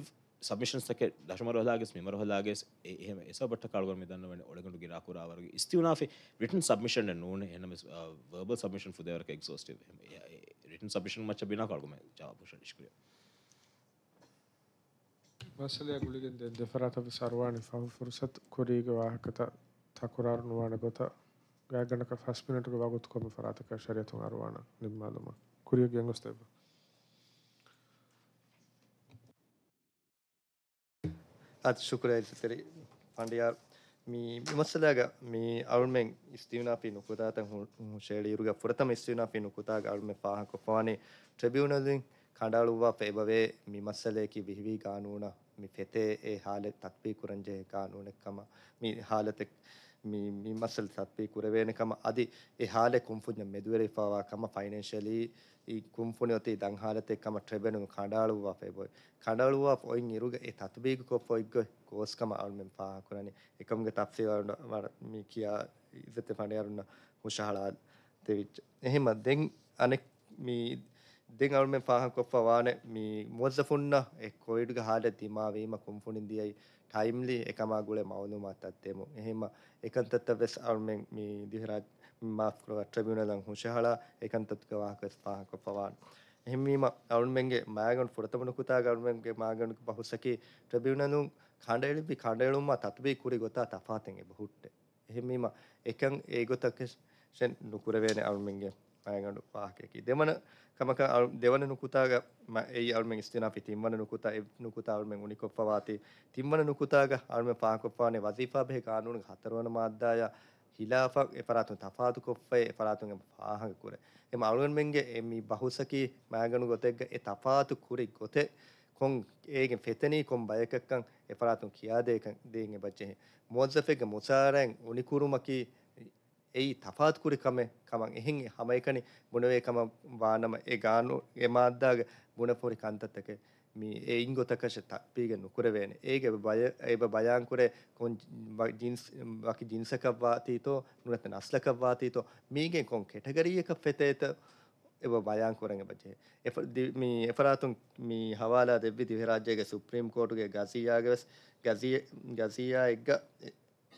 S3: ಸಬ್ಮಿಷನ್ಸ್ನ ದಶಮರು ಹಲಾಗಿಸ್ ಮೆಮರು ಹಲಾಗಿಸ್ එහෙම එසබට කල්ගොන් දන්න වන ඔඩගට ගරාකුරාවරගේ ස්තිවනාේ return සබමිෂන් නූන එනම වර්බ සබමිෂන් ුදවරක එක්ෝස්ට return සබිෂන් මච බිනා කල්ගම ජාපෂ නිෂ්කරිය
S1: ಮಸಲೆಯ ಗುಳಿಗೆಂದು ದೆಫರಾಟದ ಸರ್ವಾಣಿ ಫಹು ಫುರ್ಸತ್ ಕುರಿಗೆ ವಾಹಕತ ತಕುರಾರು ನುವಾಣ ಗೊತ್ತ ಗಾಯಗಣಕ first ಮಿನಿಟ್ಗೆ ವಾಗುತ್ಕೊಮ್ಮೆ ಫರಾತಕ ಶರಿಯತು ಅರುವಾಣ ನಿಮ್ಮ ಮಾಲೂಮ ಕುರಿಗೆ ಹೆಂಗಸ್ತೇವೆ
S2: අත් ಶುಕ್ರವಾರ පණ්ඩයා මේ විමසලාග මේ අරුමෙන් ස්තිවනාපී නුකුතාතන් ශේලීරුග පුරතම ස්තිවනාපී නුකුතාග අරුම පාහක පවානේ ට්‍රිබියුනලින් කඩාලුවා පෙබවේ මිමස්සලයකි විහිවී ගානුන මි පෙතේ ඒ හාලෙ තත්පී කුරංජය ගානුනෙක්කම මේ හාලතෙක් mimmasal sattvi kuraveenakama adi e hale kumfunya meduvere ifawa kama financially e kumfunyote dan halate kama trebenu kandaluwa feboy kandaluwa foin iruga e tatbig ko foig kos kama almem pa kurani ekamge tapse war mi kiya izate fane aruna hushala tevich ehema den අනෙක් මේ දෙගවුම පාහකොප්පවාන මේ මුවදසෆුන්න කොයිඩ්ග හාඩ තිමාවීම කුම්ෆුනින්දියයි timely එකමාගුල මවුණු මත්තත්තේම එහෙම එකන්තත්ත වෙස් අරුමෙන් මේ දිහරාජ මාස්කරව ට්‍රබියුණලං හුෂහලා එකන්තත්ක වාහකස් පාහකොප්පවාන් එහෙමීම අවුන්මෙන්ගේ මෑගන් පුරතමන කුතා ගරුමන්ගේ මාගනුක පහුසකි ට්‍රබියුණනුම් කණඩෙලිබි කණඩෙලුම්ම තත්බී කුරි ගොතා තපාතෙන් එබ හුට්ට එහෙමීම එකන් ඒ ගොතක්ෂෙන් නුකුරවේන අවුන්මෙන්ගේ පෑගඩු පාහකයකි දෙමන කමක දෙවන නුකුතාග ඒ අල්මෙන් ස්තිනපි තිම්වන නුකුතා නුකුතාවල්මෙන් උනිකොප්පවාති තිම්වන නුකුතාග අල්ම පාකොප්පානේ වසීපාබෙහි කානුන හතරවන මාධ්‍යාය හිලාෆක් එපරාතුන් තපාතු කොප්පේ එපරාතුන්ගේ පාහක කුර එම අලුවන්මෙන්ගේ එමි බහුසකි මෑගනු ගොතෙක්ග එ තපාතු කුරි ගොතේ කොන් ඒගෙන් ෆෙතනී කොන් බයකක්කන් එපරාතුන් කියාදේක දේගේ බච්චෙහි මොද්සෆෙක මුසාරෙන් උනිකුරුමකී එයි තෆාත් කුරිකම කමන් එහෙන් හමයකන බුණවේකම වානම ඒ ගානු එමාද්දාග බුණපොරි කන්තත්තක මේ ඒයින් ගොතකශ තප්පීග නුකරවේන ඒග බය ඒ බයංකුරේ කොන් වකි ජින්සකක්වාතීතෝ නුනත නස්ලකක්වාතීතෝ මීගෙන් කොන් කෙටගරියක පෙතේත එබ බයංකුරග බජේ එ එපරාතුන් මේ හවාලා දෙබ්වි දිවිරාජ්‍යගේ සුප්‍රීම් කෝටුගේ ගසියාගවස් ගසිය ගසියා එක්ග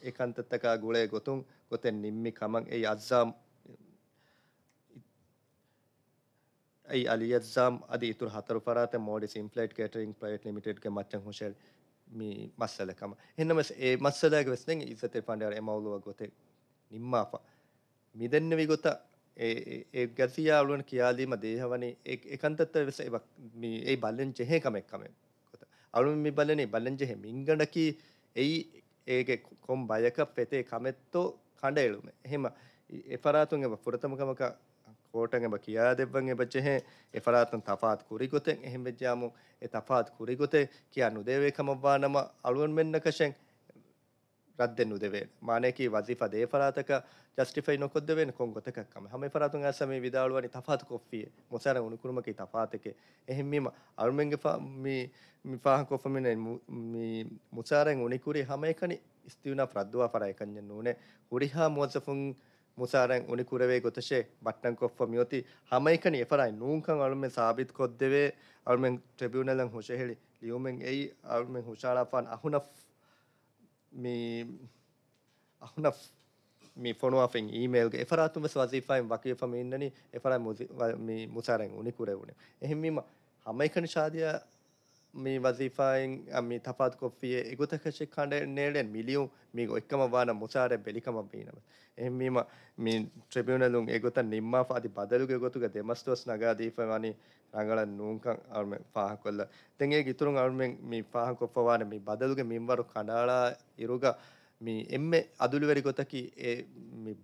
S2: එකන්තත්තකා ගුලේ ගොතුන් ගොතෙන්නිම්මි කමං ඒ අත්සාම් ඒ අලියත්සාම් අද ඉතුර හතර පරාත මෝඩි සිම්පලයිට් කේටරින් ප්‍රයිවට් ලිමිටඩ් ගේ මච්චන් හොෂර් මේ මස්සලකම එන්නම ඒ මස්සලගේ වෙස්නෙන් ඉසතේ පණ්ඩාර එමවුලුව ගොතේ නිම්මාපා මිදන්න විගොත ඒ ගැසියා වලුවන් කියාදීම දේහවනේ එකන්තත්ත වෙස එවක් මේ ඒ බල්ලෙන් ජෙහෙ කමෙක් කමෙක් ගොත අලුන් මේ බල්ලනේ බල්ලෙන් ජෙහෙ මින්ගඩකි එයි ඒක කොම් බයක පෙතේ කමෙත්තෝ කණ්ඩේළුම එහෙම එපරාතුන් එබ පුරතමකමක කෝටන් එබ කියා දෙවන් එබ චෙහෙ එපරාතන් තපාත් කුරිගොතෙන් එහෙම වෙජ්ජාමු එ තපාත් කුරිගොතේ කියා නුදේවේකමවා නම අලුවන් මෙන්න කෂෙන් රද්දෙන් උදවේ මානයකී වසිිප දේපරාතක ජස්ටිෆයි නොකොදව කොගොතකම හම පරතු ඇසම විදාලුවනි තපාත කොප්ිය මොසර උණුකුරමකි තපාතක එහෙමම අල්මෙන්ග පාහ කොපමෙන මුසාරෙන් උනිකුරේ හම එකන ස්තිවුණා ප්‍රද්වා පරයකන්යෙන් නූනේ හුරිහා මුවසෆුන් මුසාරන් උනිකුරවේ ගොතශේ බට්ටන් කොප්ප මියොති හමයිකන එපරයි නූංකන් අලුමෙන් සාබිත් කොද්දවේ අලුමෙන් ට්‍රිබියුනලන් හොෂෙහෙලි ලියුමෙන් එයි අලුමෙන් හුෂාලාපන් අහුන මේ අහුන මේ ෆොනුවෙන් ඊමේල් එපරාතුම වසීෆයින් වකී ෆමින්නනි එපරයි මුසාරන් උනිකුරේ උනේ එහෙම හමයිකන ශාදියා මේ වසීෆායෙන් මේ තපාත් කොෆිය එකගුතකශ කණඩ නේඩෙන් මිලියුම් මේ එක්කමවාන මුසාරය බෙලිකමක් බීනව. එහමීම මේ ට්‍රබියුනලුම් එගොත නිම්මා අති බදලුග ගොතුක දෙමස්තුවස් නගාදීපවනි රඟල නූංකන් අරුම පාහ කොල්ල තැගේ ගිතුරුන් අරුමෙන් මේ පාහ කොප්පවාන මේ බදලුග මින්වරු කඩාලා ඉරුග මේ එම්ම අදුළුවැරි ගොතකි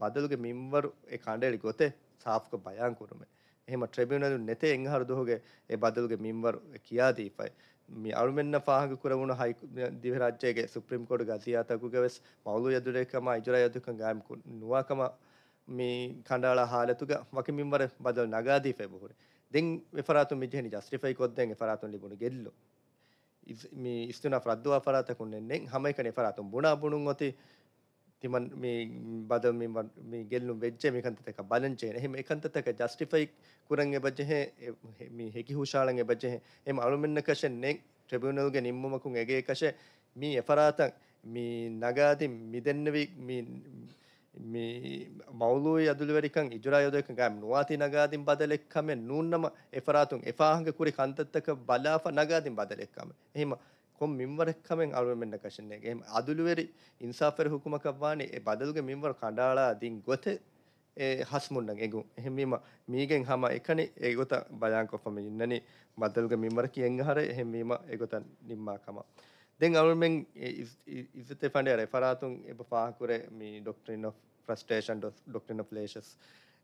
S2: බදලුග මින්වරු කණ්ඩෙලි ගොතේ සාෆ්ක බයන්කුරුම එහෙම ට්‍රබියුනලු නැතේ එංහර දුහගේ ඒ බදලුග මින්වරු කියා දීපයි මේ අරුමෙන්න්න පාහක කරවුණු හයි දිවරජ්‍යයගේ සුප්‍රීම් කොඩ ගති අතකුගවෙස් මවුලු යදුරේකම ඉජර යුතුක ගෑම්කු නවාකම මේ කණඩාලා හාලතුක වකිමින්වර බදල් නගාදී ෙබහුර දෙන් ෙරාතු මිජහනි ජස්ටිෆයි කොද්දෙන් ෙරාතුන් ලිබුණු ගෙල්ලු ස්තුන ්‍රද්ව පරාතකුන්නෙන් හමයිකන ෙරාතුම් බුණා බුණුන් ොති තිමන් මේ බද මේ ගෙල්ලුම් වෙච්ච මේකන්තක බලංචේ එහෙම එකන්තක ජස්ටිෆයි කුරන් එබජහ මේ හෙකි හුෂාලන් එබජහ එම අලුමෙන්න්න කශෙන් නෙක් ට්‍රබියුණල්ගේ නිම්මකුන් එගේ කශ මේ එපරාතන් මේ නගාති මිදන්නවී මේ මවලූ අදුලවරිකන් ඉජරායෝදයක ගෑම් නවාති නගාතින් බදලෙක්කම නූන්නම එපරාතුන් එපාහඟ කුරි කන්තත්තක බලාප නගාතින් බදලෙක්කම එහෙම කොම් මින්වරක්කමෙන් අල්ුවමෙන්න්න කශනයගේ එම අදුළුවරි ඉන්සාෆර හුකුමකක්වානේ ඒ බදලුගේ මින්වර කඩාලා අදින් ගොත හස්මුන්නන් එගු එහෙමීම මීගෙන් හම එකන ඒගොත බයංකොපම ඉන්නන බදල්ග මින්වර කියෙන් හර එහෙමීම ඒගොතන් නිම්මාකම. දෙන් අවුමෙන් ඉස්තේ පඩේ රෙෆරාතුන් එබ පාකුරේ මේ ඩොක්ටරින් ෆ්‍රස්ටේෂන් ඩොක්ටන ලේශස්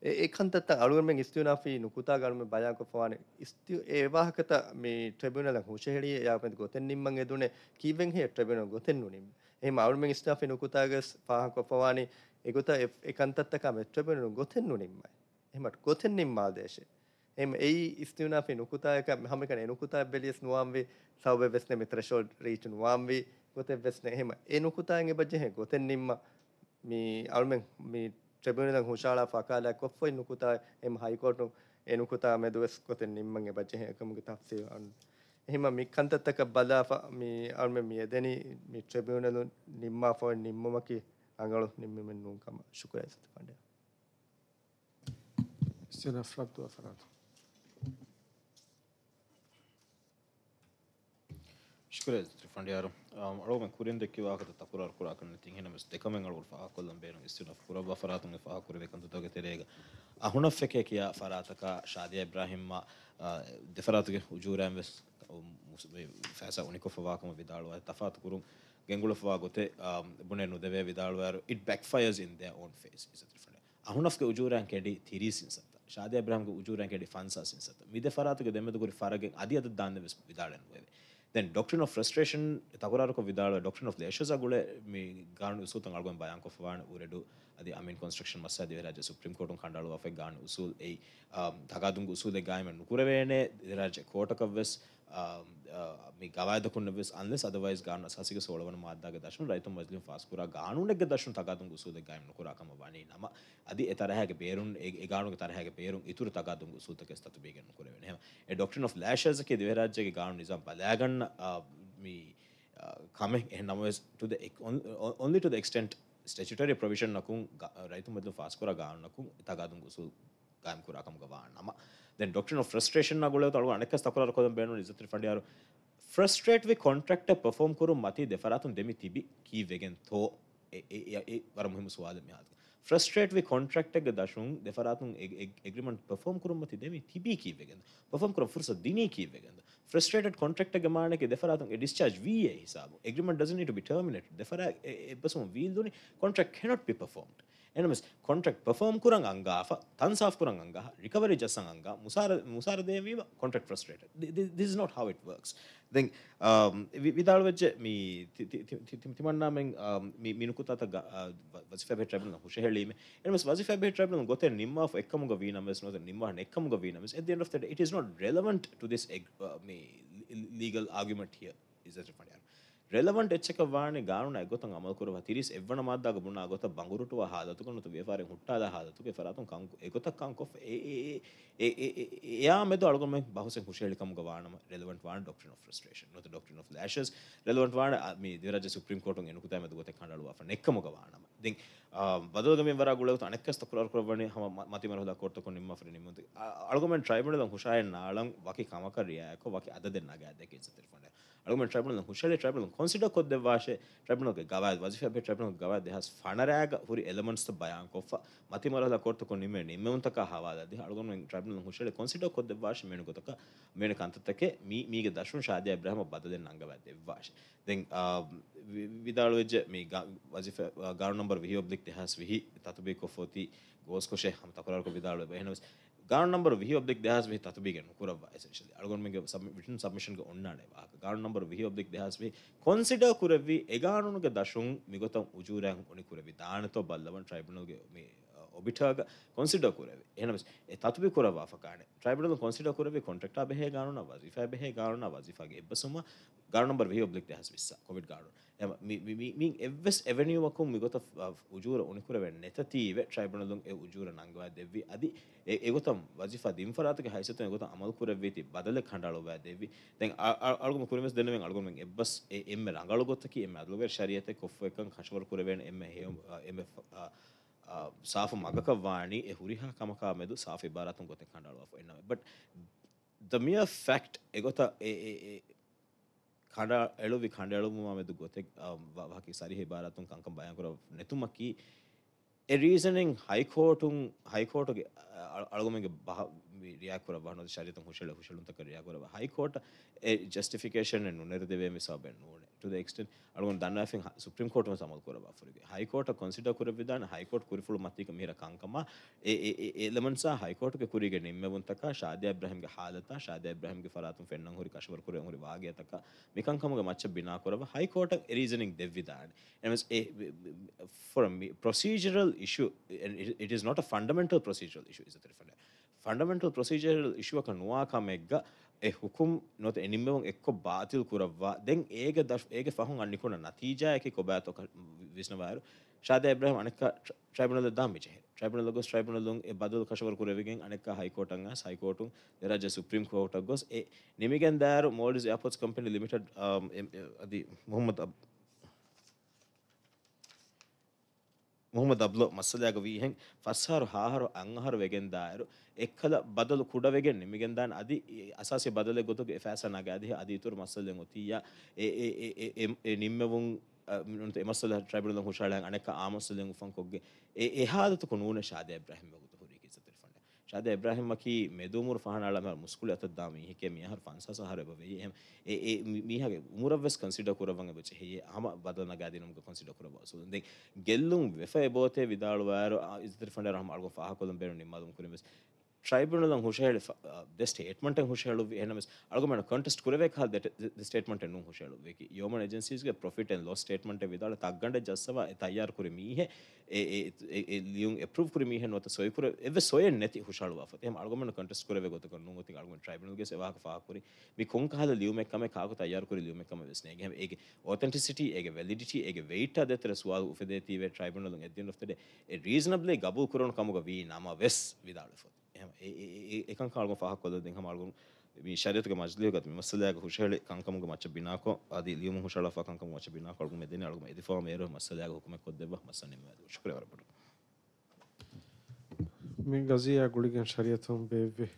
S2: ඒකන්තත් අරුවමෙන් ස්තිවනාී නුකුතාගරම බයංකොවාන ස්ති ඒවාහකත මේ ට්‍රබිනල හුෂහරිය යාපත ගොතෙන් නිම්මන් දුන කීවෙන් හ ට්‍රබෙන ගොතෙන් නුනින් ඒ අරුමෙන් ස්ටාි නුකුතාගස් පාහකොපවානේ එගොත එකන්තත්තකම ට්‍රබෙනු ගොතෙන් නුනින්මයි එමට ගොතෙන් නිම්මාදේශය එම ඒ ස්තිවනාී නුකුතායක හමිකන නුකුතා බෙලියස් නුවම්වේ සවබ වෙස්න මිත්‍රශෝඩ් රීටන් වාම්වී ගොත වෙස්න එහෙම ඒ නුකුතාගේ බජහ ගොතෙන් නිම්ම මේ අරුමෙන් මේ ට්‍රබුණදන් හුෂාලා ෆකාලා කොෆ්ෆයි නුකුතා එම හයිකෝටු එනුකුතා මෙදුවස් කොතෙන් නිම්මගේ බජහයකමගේ තක්සේ අන්න එහෙම මික්කන්තත්තක බලා මේ අර්ම මියදැනි මි ට්‍රබියුණලු නිම්මා ෆෝ නිම්මමකි අඟලු නිම්මෙන් නුන්කම ශුකරයි සති පණ්ඩය සෙනෆ්ලක්තුව ෆරාතු
S3: Şükür ederiz Trifandi yarım. Um, uh, um, um, it backfires in their own face is then doctrine of frustration, Tagoraruko Vidal, doctrine of the Eshazagule, me Garn Usu Tangalgon Bayanko Favan Uredu, the Amin Construction Massa, the Raja Supreme Court on Kandalo of a Garn Usul, a um, Tagadung Usul, the Gaim and Kurevene, the Raja Kotakavis, ගවදකුන්න අන්න සදවයි ගාන සසික සෝලවන මාදග දශන රයිතු මස්ලිම් ාස්කර ගානුනක් දශන තගතුන් සුද ගයම කරකම වනේ නම අද එතරහැක බේරුන් ගානු තරහ බේරු ඉතුර තගතුන් සූතක ස්තු බේගන කරන doctrine ලශසක දවරජගේ ගානු නිසම් බලයගන්න කමෙක් එනමතුද ඔන්ලිට එක්ටෙන්ට් ස්ටේටරි ප්‍රවිෂන් නකුන් රයිතු මදල ෆාස්කර ගානකුම් තගතුන් ගුසු ගයම් කරකම ගවාන්නම Then doctrine of frustration na gole talu aneka stakora kodam beno izatri fandi yaru. Frustrate we contractor perform kuru mati defaratun demi tibi ki vegen tho e e e e varam himu suadam yaad. Frustrate we contractor ke dashung defaratun agreement perform kuru mati demi tibi ki vegen. Perform kuru fursa dini ki vegen. Frustrated contractor ke maane ke defaratun a discharge vi e hisabu. Agreement doesn't need to be terminated. Defara e e basum vi duni contract cannot be performed. එනමස් contract පෆෝම් කරන් අංගාප තන්සා කරන් අංගහ recovery ජසන් අංග මුසාර මුසාරදයවීම කොටක් ්‍රස්ටේට this is not how it works then um විදාල් වෙච්ච මේ තිමන්නාමෙන් මේ මිනුකුත අත වසිෆැබේ ට්‍රැබල් හුෂ හෙලීම එනමස් වසිෆැබේ ට්‍රැබල් ගොත නිම්මා එක්කම වීනමස් නොත නිම්මා එක්කම වීනමස් at the end of the day it is not relevant to this uh, මේ legal argument here is that a funny ರೆಲವಂಟ್ ಎಚ್ಚಕ ವಾಣಿ ಗಾನುನ ಎಗೊತಂ ಅಮಲ್ಕುರವ ತಿರಿಸ್ ಎವ್ವನ ಮಾದ್ದಾಗ ಬುಣ್ಣ ಅಗೊತ ಬಂಗುರುಟುವ ಹಾದತುಕು ನತು ವ್ಯಪಾರೆ ಹುಟ್ಟಾದ ಹಾದತುಕೆ ಫರಾತಂ ಕಂಕು ಎಗೊತ ಕಂಕೊಫ್ ಎ ಎ ಯಾ ಮೆದು ಅಳಗೊಮ್ಮೆ ಬಹುಸೆ ಹುಷೇಳಿಕಂ ಗವಾಣಮ ರೆಲವಂಟ್ ವಾಣ ಡಾಕ್ಟ್ರಿನ್ ಆಫ್ ಫ್ರಸ್ಟ್ರೇಷನ್ ನತು ಡಾಕ್ಟ್ರಿನ್ ಆಫ್ ಲ್ಯಾಶಸ್ ರೆಲವಂಟ್ ವಾಣ ಮಿ ದಿವರಾಜ ಸುಪ್ರೀಂ ಕೋರ್ಟ್ ಎನು ಕುತಾಯ ಮೆದು ಗೊತೆ ಕಾಣಳುವ ಫ ನೆಕ್ಕಮ ಗವಾಣಮ ದಿಂ ಬದಲಗಮೆ ವರ ಗುಳಗತ ಅನಕ್ಕಸ್ತ ಕುರಾರ್ ಕುರವಣಿ ಹಮ ಮತಿ ಮರಹುದ ಕೋರ್ತಕು ನಿಮ್ಮ ಫ್ರೆ ನಿಮ್ಮ ಅಳಗೊಮ್ಮೆ ಟ್ರೈಬಲ್ ಹುಷಾಯ ನಾಳಂ ವಾಕಿ ಕಾಮಕ ರಿಯಾಯಕೋ ವಾಕಿ ಅದದೆ ನಗಾದಕ್ಕೆ ಇಸತಿರ್ಕೊಂಡೆ අගම ්‍රබල හුෂල ්‍රබල කොන්සිට කොද වාශ ්‍රබනක ගව වසිප ්‍රබන ගව දෙහස් ෆනරෑග හරි එලමන්ස් බයන්කොප මති මරද කොට කොනීම නිමමතක හවාද අගම ්‍රබල හුෂල කොන්සිට කොද වාශ මනකොතක මෙන කන්තතක මීග දශුන් ශාදය බ්‍රහම බදද නංගවද වාශ දෙ විදාලෝජ මේ වසි ගානම්බර විහිෝබ්ලික් දෙහස් විහි තතුබේ කොෆෝති ගෝස්කොෂය හමතකරක විදාලව හනවස් ගාන නම්බර වි ඔබෙක් දහස් වි තතුබිගෙන කරව ශල අගොන්මගේ සම විටන් සමිෂන්ග ඔන්නන වාක ගාන නම්බර වි ඔබෙක් දහස්වේ කොන්සිඩ කරවී එගානුන්ගේ දශුන් මිගොතම් උජූරයන් උනි කරවි දානතො බල්ලවන් ට්‍රයිබනගේ මේ ಒಬಿಟಾಗ ಕನ್ಸಿಡರ್ ಕೊರವೆ ಏನಮಸ್ ಎ ತತುಬಿ ಕೊರವ ಫಕಾಣೆ ಟ್ರೈಬಲ್ ಕನ್ಸಿಡರ್ ಕೊರವೆ ಕಾಂಟ್ರಾಕ್ಟ್ ಅಬೆ ಹೇ ಗಾಣನ ವಜಿಫಾ ಬೆ ಹೇ ಗಾಣನ ವಜಿಫಾಗೆ ಎಬ್ಬಸುಮ ಗಾಣ ನಂಬರ್ ವಿ ಒಬ್ಲಿಕ್ ದಹಸ್ ವಿಸ್ಸ ಕೋವಿಡ್ ಗಾಣ මින් එවස් එවැනිියවකුම් මිගොත උජූර උනිකුර වෙන්න නැතතිීව ට්‍රයිබනලුන් උජූර නංගවා දෙවී අද ඒගොතම් වජි දිම් රාතක හයිසත ගොත අමල්කුරවේති බදල කණඩලොව දෙවි තැන් අල්ගම කරම දෙනව අල්ගුම එබස් එම රංගලගොත්තක එම ඇදලුව ශරියත කොෆ් එකක් කශවර කරවෙන් එම හෙම ಸಾಫು ಮಗಕ ವಾಣಿ ಎ ಹುರಿಹ ಕಮಕ ಮೆದು ಸಾಫ್ ಇಬಾರಾತು ಗೊತ್ತೆ ಕಂಡಾಳುವಾಫು ಎನ್ನವೆ ಬಟ್ ದ ಮಿಯರ್ ಫ್ಯಾಕ್ಟ್ ಎಗೊತ ಕಂಡ ಎಳುವಿ ಕಂಡ ಎಳುಮು ಮೆದು ಗೊತ್ತೆ ವಾಕಿ ಸಾರಿ ಇಬಾರಾತು ಕಂಕಂ ಭಯಂಕರ ನೆತುಮಕ್ಕಿ ಎ ರೀಸನಿಂಗ್ ಹೈಕೋರ್ಟು ಹೈಕೋರ್ಟ್ಗೆ ಅಳಗುಮೆಗೆ ಬಹ ಯಾಕುರವ ಅನ್ನೋದು ಶಾರೀತ ಹುಷಳು ಹುಷಳು ಅಂತ ಕರಿ ಯಾಕುರವ ಹೈಕೋರ್ಟ್ ಎ ಜಸ್ಟಿಫಿಕೇಶನ್ ಎನ್ನು ನೆರದೇವೆ ಮಿಸಾಬೆ ನೋಡೆ ಟು ದ ಎಕ್ಸ್ಟೆಂಟ್ ಅಡ್ಗೊಂಡು ದಂಡ ಫಿಂಗ್ ಸುಪ್ರೀಂ ಕೋರ್ಟ್ ಒಂದು ಸಮಾಲ್ ಕೊರವ ಫುರಿಗೆ ಹೈಕೋರ್ಟ್ ಕನ್ಸಿಡರ್ ಕುರಬಿದ್ದಾನೆ ಹೈಕೋರ್ಟ್ ಕುರಿಫುಳು ಮತ್ತೀಗ ಮೀರ ಕಾಂಕಮ್ಮ ಎಲೆಮೆಂಟ್ಸ ಹೈಕೋರ್ಟ್ಗೆ ಕುರಿಗೆ ನಿಮ್ಮೆ ಉಂತಕ ಶಾದಿ ಇಬ್ರಾಹಿಂಗೆ ಹಾಲತ ಶಾದಿ ಇಬ್ರಾಹಿಂಗೆ ಫರಾತು ಫೆಣ್ಣಂಗ್ ಹುರಿ ಕಶವರ್ ಕುರಿ ಹುರಿ ವಾಗೆ ತಕ ಮಿಕಂಕಮಗೆ ಮಚ್ಚ ಬಿನಾ ಕೊರವ ಹೈಕೋರ್ಟ್ ರೀಸನಿಂಗ್ ದೆವ್ವಿದಾನ್ for procedural issue it is not a fundamental procedural issue is a fundamental procedure ಇಶ್ವಕ ನುವಾಕಮೆಗ್ಗ ಎ ಹುಕುಂ නොත එනිම්මවන් එක්ක බාතිල් කරවා දෙන් ඒක ද ඒක පහුන් අන්නිකුණ නතිජයක කොබෑතොක විශ්නවාරු ශාද එබ්‍රහම අනක ්‍රයිබනල දාමිච ්‍රයිබනල ගොස් ්‍රයිබනලුන් බදල් කශවර කරවගෙන් අනක හයිකෝටන් සයිකෝටුන් රජ සුප්‍රීම් කෝට ගොස් ඒ නිමිගෙන් දෑර මෝඩිස් පොස් කම්පනි ලිමිට අද මොහමද මොහම දබ්ලෝ මස්සදයක වීහෙන් ෆස්සාරු හාහරු අංහර වෙගෙන් දායරු එක්හල බදල කුඩවගෙන් නිමිගෙන්දන් අධි අසස බදල ගොතුක එෆෑසනගේ අධි අධීතුර මස්සල්ලෙන් ොතිය නිම්මවුන් එමසල ට්‍රබල හුෂාලයන් අනක ආමස්සලෙන් උපන් කොග්ගේ එහාදතුක නූන ශාදය බ්‍රහම ගොතු හරි කිසතර ෆන්න ශාද එබ්‍රහමකි මෙදූමුර පහනලම මුස්කුල අතදදාම හික මියහර පන්ස සහරබවේ එහම ඒ මීහගේ මුරවස් කන්සිඩ කරවගේ බච හේ හම බදන ගාදනම කොන්සිඩ කර බසුද ගෙල්ලුම් වෙ බෝතය විදාලවාර ඉතර ෆඩ හම අල්ග පහකොළම් බෙරු නිමදුම් කරමස් ಟ್ರೈಬ್ಯುನಲ್ ನಂಗೆ ಹುಷ ಹೇಳಿ ದ ಸ್ಟೇಟ್ಮೆಂಟ್ ಹುಷ ಹೇಳು ಏನು ಅಳಗು ಮೇಡಮ್ ಕಂಟೆಸ್ಟ್ ಕುರಬೇಕಾದ ದ ಸ್ಟೇಟ್ಮೆಂಟ್ ಹೆಣ್ಣು ಹುಷ ಹೇಳು ಬೇಕು ಯೋಮನ್ ಏಜೆನ್ಸೀಸ್ಗೆ ಪ್ರಾಫಿಟ್ ಆ್ಯಂಡ್ ಲಾಸ್ ಸ್ಟೇಟ್ಮೆಂಟ್ ವಿದಾಳ ತಗ್ಗಂಡೆ ಜಸ್ಸವ ತಯ್ಯಾರು ಕುರಿ ಮೀಹೆ ಎಪ್ರೂವ್ ಕುರಿ ಮೀಹೆ ಮತ್ತು ಸೊಯ್ ಕುರಿ ಎವೆ ಸೊಯ್ ನೆತಿ ಹುಷಾಳು ಆಫತ್ ಹೇಮ್ ಅಳಗು ಮೇಡಮ್ ಕಂಟೆಸ್ಟ್ ಕುರಬೇಕು ಗೊತ್ತು ಕಣ್ಣು ಗೊತ್ತಿ ಅಳಗು ಟ್ರೈಬ್ಯುನಲ್ಗೆ ಸೇವಾ ಫಾ ಕುರಿ ಮಿ ಕೊಂಕಾದ ಲಿವ್ ಮೆಕ್ಕಮೆ ಕಾಕು ತಯ್ಯಾರು ಕುರಿ ಲಿವ್ ಮೆಕ್ಕಮೆ ವೆಸ್ನೆ ಹೇಗೆ ಹೇಗೆ ಆಥೆಂಟಿಸಿಟಿ ಹೇಗೆ ವ್ಯಾಲಿಡಿಟಿ ಹೇಗೆ ವೆಯ್ಟ್ ಅದೇ ಥರ ಸುವಾ ಉಫೆದೇತಿ ಇವೆ tribunal at the end of the day reasonably ಗಬು ಕುರೋಣ ಕಮುಗ ವಿ ನಮ ವೆಸ್ ವಿದಾಳು ಫೋತ್ එකන් කාලම පහක්කොද දෙ හමල්ගුන් ශරයතුක මජලියගත් මසලයක හුෂල කංකම මච බිනාක අද ලියම හුෂල කංකම මච බිනා කල්ගු මෙදන අලුම එදි ම ර මසලයක හොම කොදබ මසන ශකරපට
S1: මින් ගසිය ගුලිගෙන් ශරියතුම් බේවේ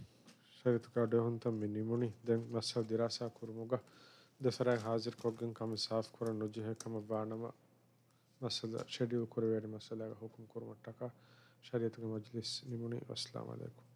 S1: ශරිතුකාඩ හොන්තම් මිනිමුණි දැන් මසල් දිරාසා කුරුමුග දෙසරයි හාසිර කොග්ගෙන් කම සාෆ් කර නොජහකම බානම මසල ෂෙඩියල් කරවැඩ මසලයක හොකුම් කොරමට්ටකා شريعة المجلس نموني والسلام عليكم